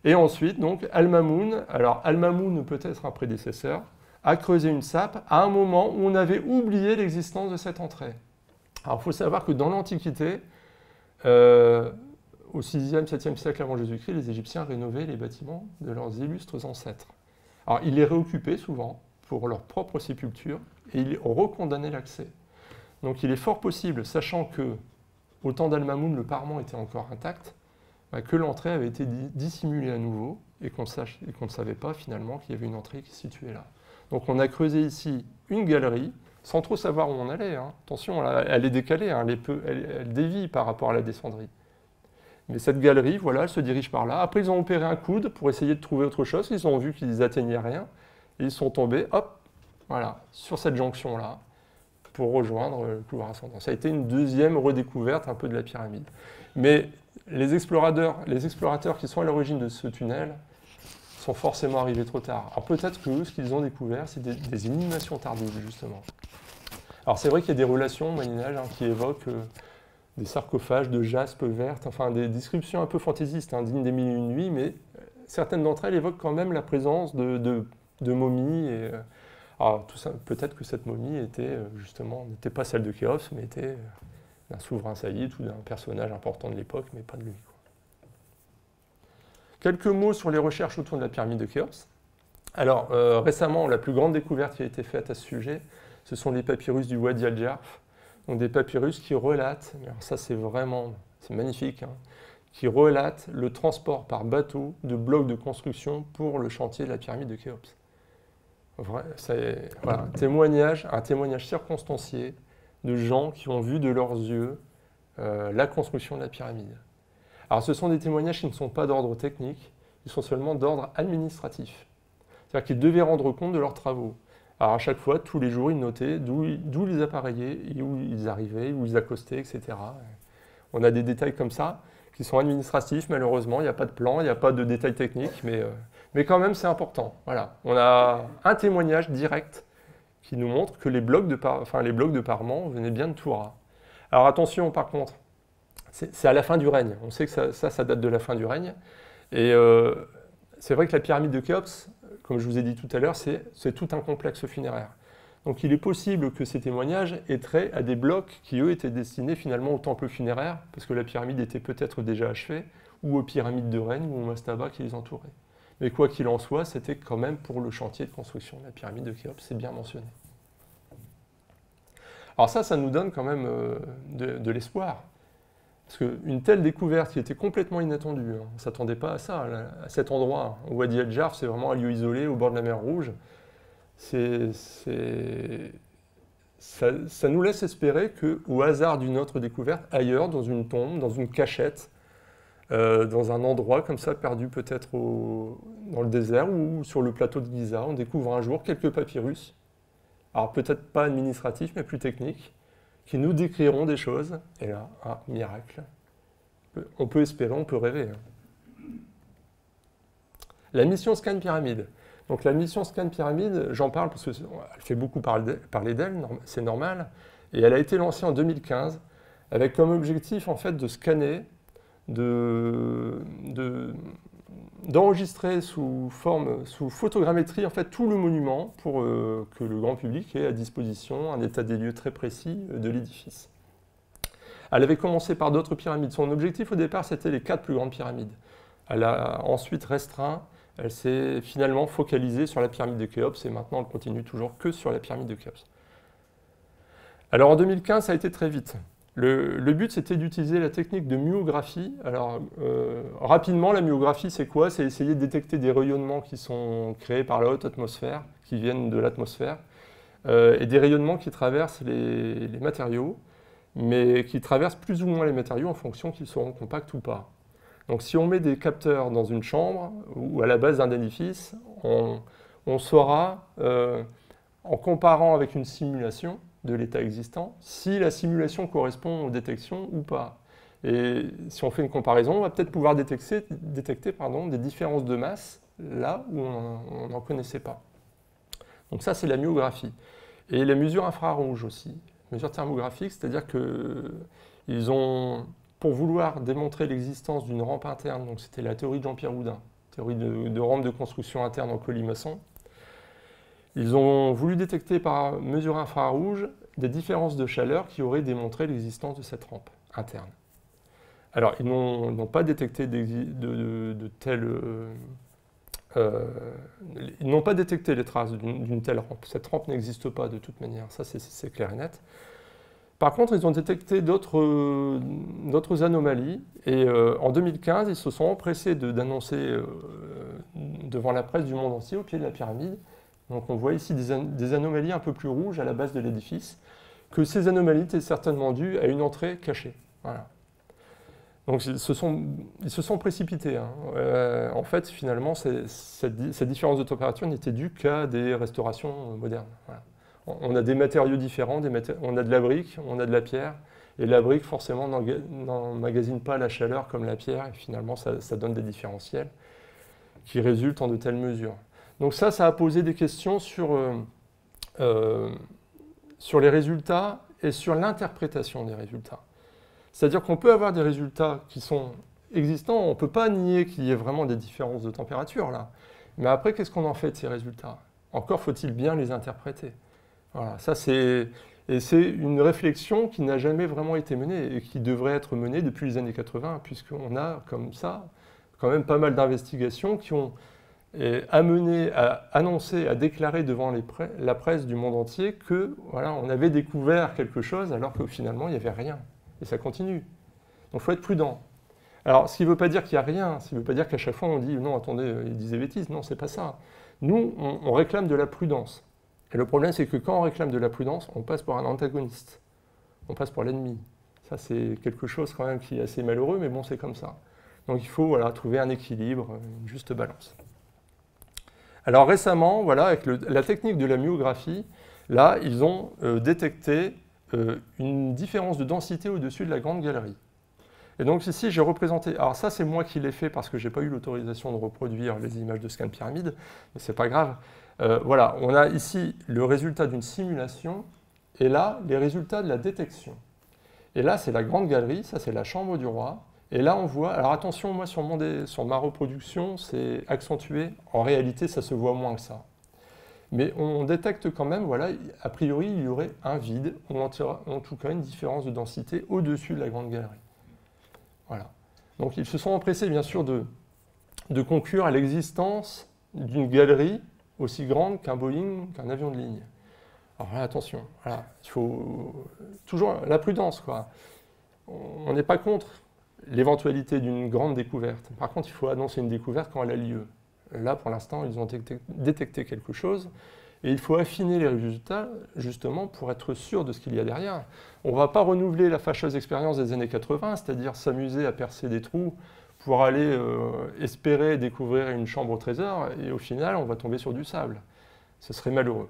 Speaker 1: Et ensuite, donc, Al-Mamoun, alors Al-Mamoun peut-être un prédécesseur, a creusé une sape à un moment où on avait oublié l'existence de cette entrée. Alors il faut savoir que dans l'Antiquité, euh, au 6e, 7e siècle avant Jésus-Christ, les Égyptiens rénovaient les bâtiments de leurs illustres ancêtres. Alors ils les réoccupaient souvent pour leur propre sépulture et ils recondamnaient l'accès. Donc il est fort possible, sachant que au temps d'Al-Mamoun, le parement était encore intact, bah, que l'entrée avait été dissimulée à nouveau et qu'on ne savait pas finalement qu'il y avait une entrée qui se situait là. Donc on a creusé ici une galerie, sans trop savoir où on allait. Hein. Attention, elle, est décalée, hein. elle, dévie par rapport à la descendrie. Mais cette galerie, voilà, elle se dirige par là. Après, ils ont opéré un coude pour essayer de trouver autre chose. Ils ont vu qu'ils n'atteignaient rien. Et ils sont tombés, hop, voilà, sur cette jonction-là pour rejoindre le couloir ascendant. Ça a été une deuxième redécouverte un peu de la pyramide. Mais les explorateurs, les explorateurs qui sont à l'origine de ce tunnel sont forcément arrivés trop tard. Alors peut-être que ce qu'ils ont découvert, c'est des, inhumations tardives, justement. Alors c'est vrai qu'il y a des relations au Moyen-Âge hein, qui évoquent euh, des sarcophages de jaspe verte, enfin des descriptions un peu fantaisistes, hein, dignes des mille et une nuits, mais euh, certaines d'entre elles évoquent quand même la présence de, momies euh, alors, peut-être que cette momie était euh, justement, n'était pas celle de Khéops, mais était d'un souverain saïd ou d'un personnage important de l'époque, mais pas de lui. Quelques mots sur les recherches autour de la pyramide de Khéops. Alors, récemment, la plus grande découverte qui a été faite à ce sujet, ce sont les papyrus du Wadi al-Jarf, donc des papyrus qui relatent, ça c'est vraiment, magnifique, hein, qui relatent le transport par bateau de blocs de construction pour le chantier de la pyramide de Khéops c'est un, témoignage, un témoignage circonstancié de gens qui ont vu de leurs yeux euh, la construction de la pyramide. Alors ce sont des témoignages qui ne sont pas d'ordre technique, ils sont seulement d'ordre administratif. C'est-à-dire qu'ils devaient rendre compte de leurs travaux. Alors à chaque fois, tous les jours, ils notaient d'où ils appareillaient, où ils arrivaient, où ils accostaient, etc. On a des détails comme ça qui sont administratifs, malheureusement, il n'y a pas de plan, il n'y a pas de détails techniques, mais euh, mais quand même, c'est important. Voilà. On a un témoignage direct qui nous montre que les blocs de, enfin, les blocs de parement venaient bien de Toura. Alors attention, par contre, c'est à la fin du règne. On sait que ça, ça, date de la fin du règne. Et euh, c'est vrai que la pyramide de Khéops, comme je vous ai dit tout à l'heure, c'est tout un complexe funéraire. Donc il est possible que ces témoignages aient trait à des blocs qui, eux, étaient destinés finalement au temple funéraire, parce que la pyramide était peut-être déjà achevée, ou aux pyramides de Rennes ou aux mastaba qui les entouraient. Mais quoi qu'il en soit, c'était quand même pour le chantier de construction de la pyramide de Khéops, c'est bien mentionné. Alors ça, ça nous donne quand même euh, de, l'espoir. Parce qu'une telle découverte qui était complètement inattendue, hein, on ne s'attendait pas à ça, à cet endroit. Hein. Wadi El-Jarf, c'est vraiment un lieu isolé au bord de la mer Rouge. Ça, nous laisse espérer qu'au hasard d'une autre découverte, ailleurs, dans une tombe, dans une cachette, euh, dans un endroit comme ça, perdu peut-être dans le désert ou sur le plateau de Giza, on découvre un jour quelques papyrus, alors peut-être pas administratifs, mais plus techniques, qui nous décriront des choses. Et là, un miracle. On peut espérer, on peut rêver. Hein. La mission Scan Pyramide. Donc la mission Scan Pyramide, j'en parle parce qu'elle fait beaucoup parler d'elle, c'est normal, et elle a été lancée en 2015 avec comme objectif en fait de scanner, d'enregistrer sous forme, sous photogrammétrie en fait tout le monument pour euh, que le grand public ait à disposition un état des lieux très précis euh, de l'édifice. Elle avait commencé par d'autres pyramides. Son objectif au départ c'était les quatre plus grandes pyramides. Elle a ensuite restreint elle s'est finalement focalisée sur la pyramide de Khéops et maintenant elle continue toujours que sur la pyramide de Khéops. Alors en 2015, ça a été très vite. Le, but, c'était d'utiliser la technique de myographie. Alors, euh, rapidement, la myographie, c'est quoi? C'est essayer de détecter des rayonnements qui sont créés par la haute atmosphère, qui viennent de l'atmosphère, euh, et des rayonnements qui traversent les, matériaux, mais qui traversent plus ou moins les matériaux en fonction qu'ils seront compacts ou pas. Donc si on met des capteurs dans une chambre ou à la base d'un édifice, on, saura, euh, en comparant avec une simulation de l'état existant, si la simulation correspond aux détections ou pas. Et si on fait une comparaison, on va peut-être pouvoir détecter, détecter pardon, des différences de masse là où on n'en connaissait pas. Donc ça, c'est la myographie. Et les mesures infrarouges aussi, mesures thermographiques, c'est-à-dire qu'ils ont pour vouloir démontrer l'existence d'une rampe interne, donc c'était la théorie de Jean-Pierre Houdin, théorie de, rampe de construction interne en colimaçon, ils ont voulu détecter par mesure infrarouge des différences de chaleur qui auraient démontré l'existence de cette rampe interne. Alors, ils n'ont pas détecté de. Euh, euh, ils n'ont pas détecté les traces d'une telle rampe. Cette rampe n'existe pas de toute manière, ça c'est clair et net. Par contre, ils ont détecté d'autres anomalies et euh, en 2015, ils se sont empressés d'annoncer devant la presse du monde entier, au pied de la pyramide, donc on voit ici des, anomalies un peu plus rouges à la base de l'édifice, que ces anomalies étaient certainement dues à une entrée cachée. Donc ils se sont, précipités. Hein. Euh, en fait, finalement, cette, différence de température n'était due qu'à des restaurations modernes on a des matériaux différents, on a de la brique, on a de la pierre, et la brique forcément n'emmagasine pas la chaleur comme la pierre, et finalement ça, donne des différentiels qui résultent en de telles mesures. Donc ça, ça a posé des questions sur, euh, euh, sur les résultats et sur l'interprétation des résultats. C'est-à-dire qu'on peut avoir des résultats qui sont existants, on ne peut pas nier qu'il y ait vraiment des différences de température là. Mais après, qu'est-ce qu'on en fait de ces résultats? Encore faut-il bien les interpréter. Voilà, ça c'est et c'est une réflexion qui n'a jamais vraiment été menée et qui devrait être menée depuis les années 80, puisqu'on a comme ça quand même pas mal d'investigations qui ont amené à annoncer, à déclarer devant la presse du monde entier que voilà, on avait découvert quelque chose alors que finalement il n'y avait rien. Et ça continue. Donc il faut être prudent. Alors, ce qui ne veut pas dire qu'il n'y a rien, ce qui ne veut pas dire qu'à chaque fois on dit non, attendez, il disait bêtises. Non, c'est pas ça. Nous, on réclame de la prudence. Et le problème, c'est que quand on réclame de la prudence, on passe pour un antagoniste. On passe pour l'ennemi. Ça, c'est quelque chose quand même qui est assez malheureux, mais bon, c'est comme ça. Donc il faut trouver un équilibre, une juste balance. Alors récemment, voilà, avec la technique de la myographie, là, ils ont euh, détecté euh, une différence de densité au-dessus de la grande galerie. Et donc ici, j'ai représenté, alors ça c'est moi qui l'ai fait parce que je n'ai pas eu l'autorisation de reproduire les images de scan pyramide, mais ce n'est pas grave. Euh, voilà, on a ici le résultat d'une simulation et là, les résultats de la détection. Et là, c'est la grande galerie, ça c'est la chambre du roi. Et là, on voit, alors attention, moi sur, sur ma reproduction, c'est accentué. En réalité, ça se voit moins que ça. Mais on détecte quand même, voilà, a priori, il y aurait un vide, ou en tout cas une différence de densité au-dessus de la grande galerie. Voilà. Donc ils se sont empressés, bien sûr, de, de conclure à l'existence d'une galerie aussi grande qu'un Boeing, qu'un avion de ligne. Alors là, attention, voilà, il faut toujours la prudence. Quoi. On n'est pas contre l'éventualité d'une grande découverte. Par contre, il faut annoncer une découverte quand elle a lieu. Là, pour l'instant, ils ont détecté quelque chose. Et il faut affiner les résultats justement pour être sûr de ce qu'il y a derrière. On ne va pas renouveler la fâcheuse expérience des années 80, c'est-à-dire s'amuser à percer des trous pour aller euh, espérer découvrir une chambre au trésor, et au final, on va tomber sur du sable. Ce serait malheureux.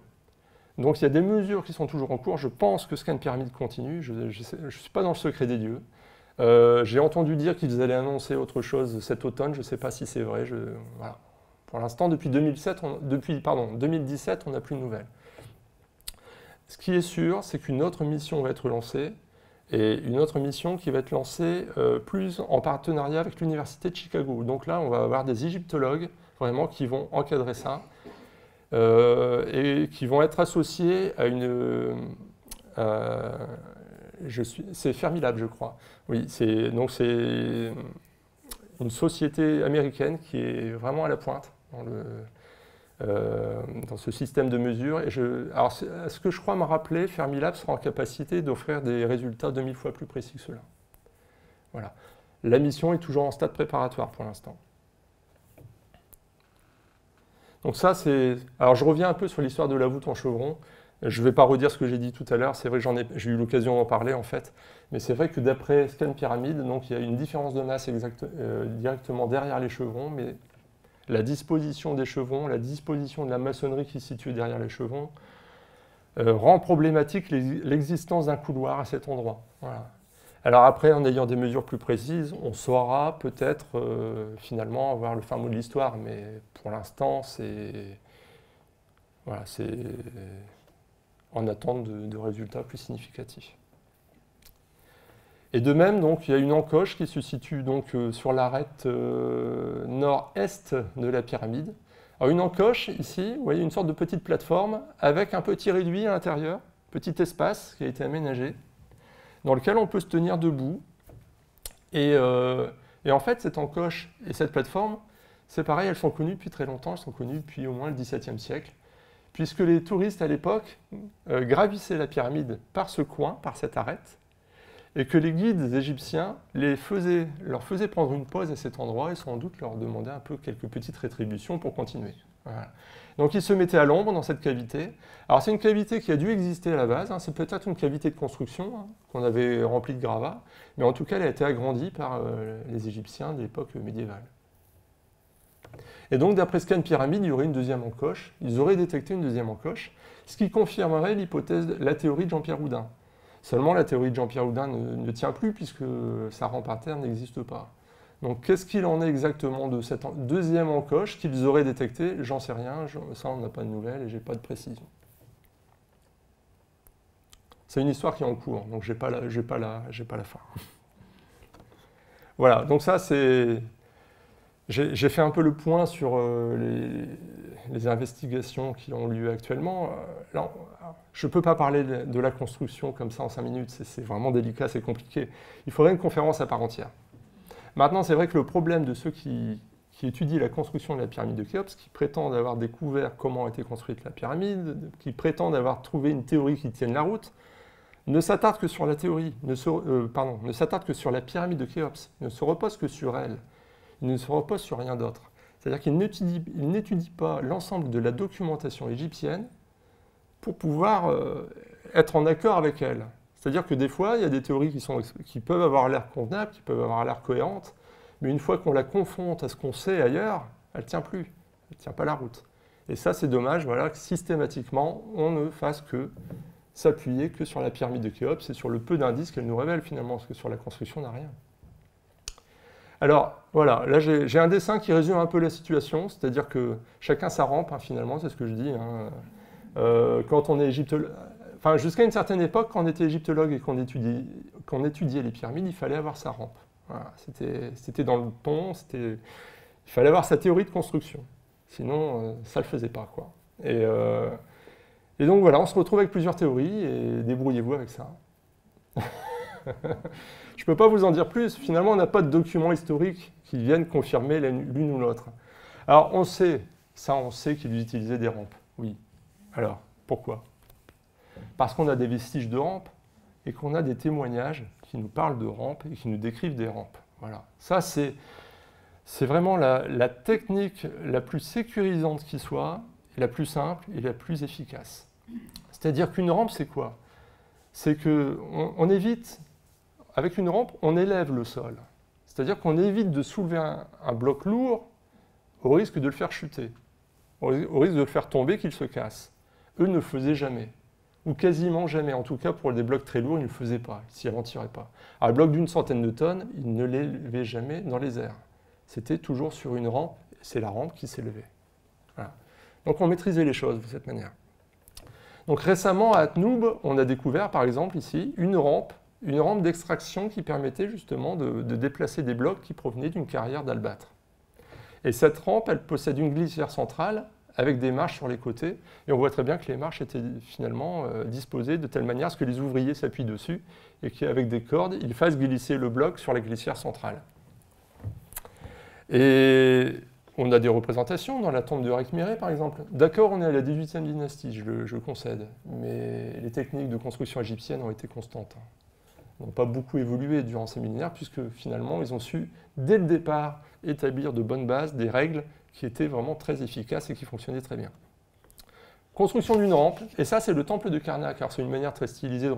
Speaker 1: Donc il y a des mesures qui sont toujours en cours. Je pense que Scan Pyramide continue. Je ne suis pas dans le secret des dieux. Euh, j'ai entendu dire qu'ils allaient annoncer autre chose cet automne. Je ne sais pas si c'est vrai. Pour l'instant, depuis, 2007, depuis pardon, 2017, on n'a plus de nouvelles. Ce qui est sûr, c'est qu'une autre mission va être lancée, et une autre mission qui va être lancée euh, plus en partenariat avec l'Université de Chicago. Donc là, on va avoir des égyptologues vraiment qui vont encadrer ça. Euh, et qui vont être associés à une... C'est Fermilab, je crois. Oui, c'est donc c'est une société américaine qui est vraiment à la pointe dans, euh, ce système de mesure. Alors, ce que je crois me rappeler, Fermilab sera en capacité d'offrir des résultats 2000 fois plus précis que cela. Voilà. La mission est toujours en stade préparatoire pour l'instant. Donc ça, c'est... Alors je reviens un peu sur l'histoire de la voûte en chevron. Je ne vais pas redire ce que j'ai dit tout à l'heure, c'est vrai que j'ai eu l'occasion d'en parler en fait, mais c'est vrai que d'après Scan Pyramide, donc il y a une différence de masse euh, directement derrière les chevrons, mais la disposition des chevrons, la disposition de la maçonnerie qui se situe derrière les chevrons, euh, rend problématique l'existence d'un couloir à cet endroit. Alors après, en ayant des mesures plus précises, on saura peut-être euh, finalement avoir le fin mot de l'histoire, mais pour l'instant, c'est voilà, c'est en attente de, résultats plus significatifs. Et de même, donc, il y a une encoche qui se situe donc euh, sur l'arête euh, nord-est de la pyramide. Alors une encoche ici, vous voyez une sorte de petite plateforme avec un petit réduit à l'intérieur, petit espace qui a été aménagé dans lequel on peut se tenir debout. Euh, et, en fait, cette encoche et cette plateforme, c'est pareil, elles sont connues depuis très longtemps, elles sont connues depuis au moins le XVIIe siècle, puisque les touristes à l'époque euh, gravissaient la pyramide par ce coin, par cette arête, et que les guides égyptiens leur faisaient prendre une pause à cet endroit et sans doute leur demandaient un peu quelques petites rétributions pour continuer. Donc il se mettait à l'ombre dans cette cavité. Alors c'est une cavité qui a dû exister à la base, hein. c'est peut-être une cavité de construction hein, qu'on avait remplie de gravats, mais en tout cas elle a été agrandie par euh, les Égyptiens de l'époque médiévale. Et donc d'après Scan Pyramide, il y aurait une deuxième encoche, ils auraient détecté une deuxième encoche, ce qui confirmerait l'hypothèse, la théorie de Jean-Pierre Houdin. Seulement la théorie de Jean-Pierre Houdin ne, tient plus puisque sa rampe interne n'existe pas. Donc qu'est-ce qu'il en est exactement de cette deuxième encoche qu'ils auraient détectée? J'en sais rien, ça on n'a pas de nouvelles et j'ai pas de précision. C'est une histoire qui est en cours, donc j'ai pas pas pas la fin. [laughs] voilà, donc ça c'est, j'ai fait un peu le point sur euh, les, investigations qui ont lieu actuellement. Euh, je ne peux pas parler de la construction comme ça en cinq minutes, c'est vraiment délicat, c'est compliqué. Il faudrait une conférence à part entière. Maintenant, c'est vrai que le problème de ceux qui, étudient la construction de la pyramide de Khéops, qui prétendent avoir découvert comment a été construite la pyramide, qui prétendent avoir trouvé une théorie qui tienne la route, ne s'attardent que sur la théorie, ne euh, s'attardent que sur la pyramide de Khéops, ne se reposent que sur elle, ils ne se reposent sur rien d'autre. C'est-à-dire qu'ils n'étudient pas l'ensemble de la documentation égyptienne pour pouvoir euh, être en accord avec elle. C'est-à-dire que des fois, il y a des théories qui peuvent avoir l'air convenables, qui peuvent avoir l'air cohérentes, mais une fois qu'on la confronte à ce qu'on sait ailleurs, elle ne tient plus, elle ne tient pas la route. Et ça, c'est dommage, voilà, que systématiquement, on ne fasse que s'appuyer que sur la pyramide de Khéops et sur le peu d'indices qu'elle nous révèle finalement, parce que sur la construction, on n'a rien. Alors, voilà, là j'ai un dessin qui résume un peu la situation, c'est-à-dire que chacun sa rampe, hein, finalement, c'est ce que je dis. Hein. Euh, quand on est égyptologue, jusqu'à une certaine époque, quand on était égyptologue et qu'on étudiait, les pyramides, il fallait avoir sa rampe. C'était dans le pont, il fallait avoir sa théorie de construction. Sinon, euh, ça ne le faisait pas. Quoi. Et, euh, et, donc voilà, on se retrouve avec plusieurs théories et débrouillez-vous avec ça. [laughs] Je ne peux pas vous en dire plus. Finalement, on n'a pas de documents historiques qui viennent confirmer l'une ou l'autre. Alors, on sait, ça on sait qu'ils utilisaient des rampes. Oui. Alors, pourquoi? Parce qu'on a des vestiges de rampes et qu'on a des témoignages qui nous parlent de rampes et qui nous décrivent des rampes. Voilà. Ça, c'est, vraiment la, technique la plus sécurisante qui soit la plus simple et la plus efficace. C'est-à-dire qu'une rampe, c'est quoi? C'est qu'on on évite, avec une rampe, on élève le sol. C'est-à-dire qu'on évite de soulever un, bloc lourd au risque de le faire chuter, au, risque de le faire tomber, qu'il se casse. Eux ne faisaient jamais, ou quasiment jamais. En tout cas, pour des blocs très lourds, ils ne le faisaient pas, ils s'y aventuraient pas. un bloc d'une centaine de tonnes, ils ne l'élevaient jamais dans les airs. C'était toujours sur une rampe, c'est la rampe qui s'élevait. Donc on maîtrisait les choses de cette manière. Donc récemment, à Atnoob, on a découvert, par exemple, ici, une rampe, une rampe d'extraction qui permettait justement de, déplacer des blocs qui provenaient d'une carrière d'albâtre. Et cette rampe, elle possède une glissière centrale avec des marches sur les côtés. Et on voit très bien que les marches étaient finalement euh, disposées de telle manière à ce que les ouvriers s'appuient dessus et qu'avec des cordes, ils fassent glisser le bloc sur la glissière centrale. Et on a des représentations dans la tombe de Rekmiré, par exemple. D'accord, on est à la 18e dynastie, je le, concède, mais les techniques de construction égyptienne ont été constantes. N'ont pas beaucoup évolué durant ces millénaires, puisque finalement, ils ont su, dès le départ, établir de bonnes bases, des règles qui étaient vraiment très efficaces et qui fonctionnaient très bien. Construction d'une rampe, et ça c'est le temple de Karnak, alors c'est une manière très stylisée de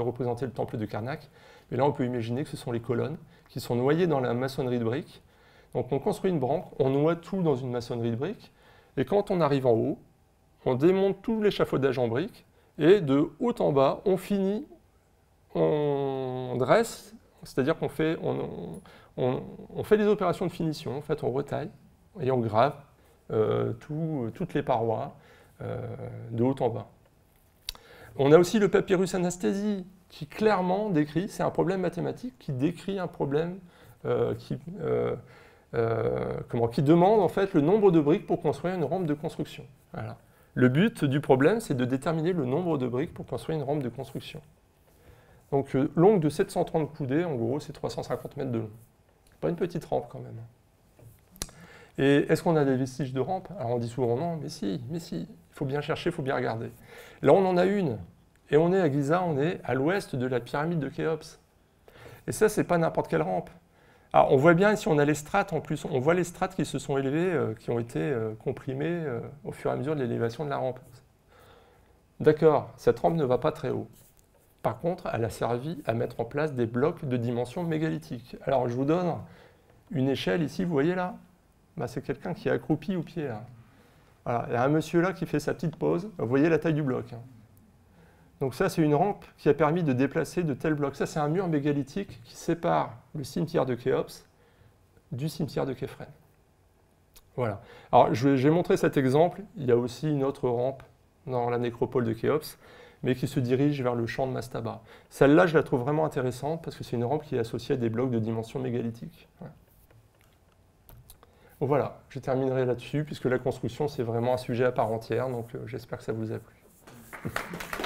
Speaker 1: représenter, le temple de Karnak, mais là on peut imaginer que ce sont les colonnes qui sont noyées dans la maçonnerie de briques, donc on construit une branche, on noie tout dans une maçonnerie de briques, et quand on arrive en haut, on démonte tout l'échafaudage en briques, et de haut en bas, on finit, on dresse, c'est-à-dire qu'on fait, on, des opérations de finition, en fait on retaille, et on grave euh, toutes les parois euh, de haut en bas. On a aussi le papyrus anesthésie, qui clairement décrit, c'est un problème mathématique, qui décrit un problème euh, qui demande en fait le nombre de briques pour construire une rampe de construction. Le but du problème, c'est de déterminer le nombre de briques pour construire une rampe de construction. Donc euh, longue de 730 coudées, en gros, c'est 350 mètres de long. Pas une petite rampe quand même. Et est-ce qu'on a des vestiges de rampe? Alors on dit souvent non, mais si, mais si. Il faut bien chercher, il faut bien regarder. Là, on en a une. Et on est à Giza, on est à l'ouest de la pyramide de Khéops. Et ça, c'est pas n'importe quelle rampe. Alors, on voit bien ici, on a les strates en plus, on voit les strates qui se sont élevées, euh, qui ont été euh, comprimées au fur et à mesure de l'élévation de la rampe. D'accord, cette rampe ne va pas très haut. Par contre, elle a servi à mettre en place des blocs de dimension mégalithique. Alors, je vous donne une échelle ici, vous voyez là? Bah, C'est quelqu'un qui est accroupi au pied. Voilà. Il y a un monsieur là qui fait sa petite pause. Vous voyez la taille du bloc. Hein. Donc ça, c'est une rampe qui a permis de déplacer de tels blocs. Ça, c'est un mur mégalithique qui sépare le cimetière de Khéops du cimetière de Képhren. Voilà. Alors, je vais montrer cet exemple. Il y a aussi une autre rampe dans la nécropole de Khéops, mais qui se dirige vers le champ de Mastaba. Celle-là, je la trouve vraiment intéressante parce que c'est une rampe qui est associée à des blocs de dimension mégalithique. Voilà, je terminerai là-dessus, puisque la construction, c'est vraiment un sujet à part entière, donc euh, j'espère que ça vous a plu. [laughs]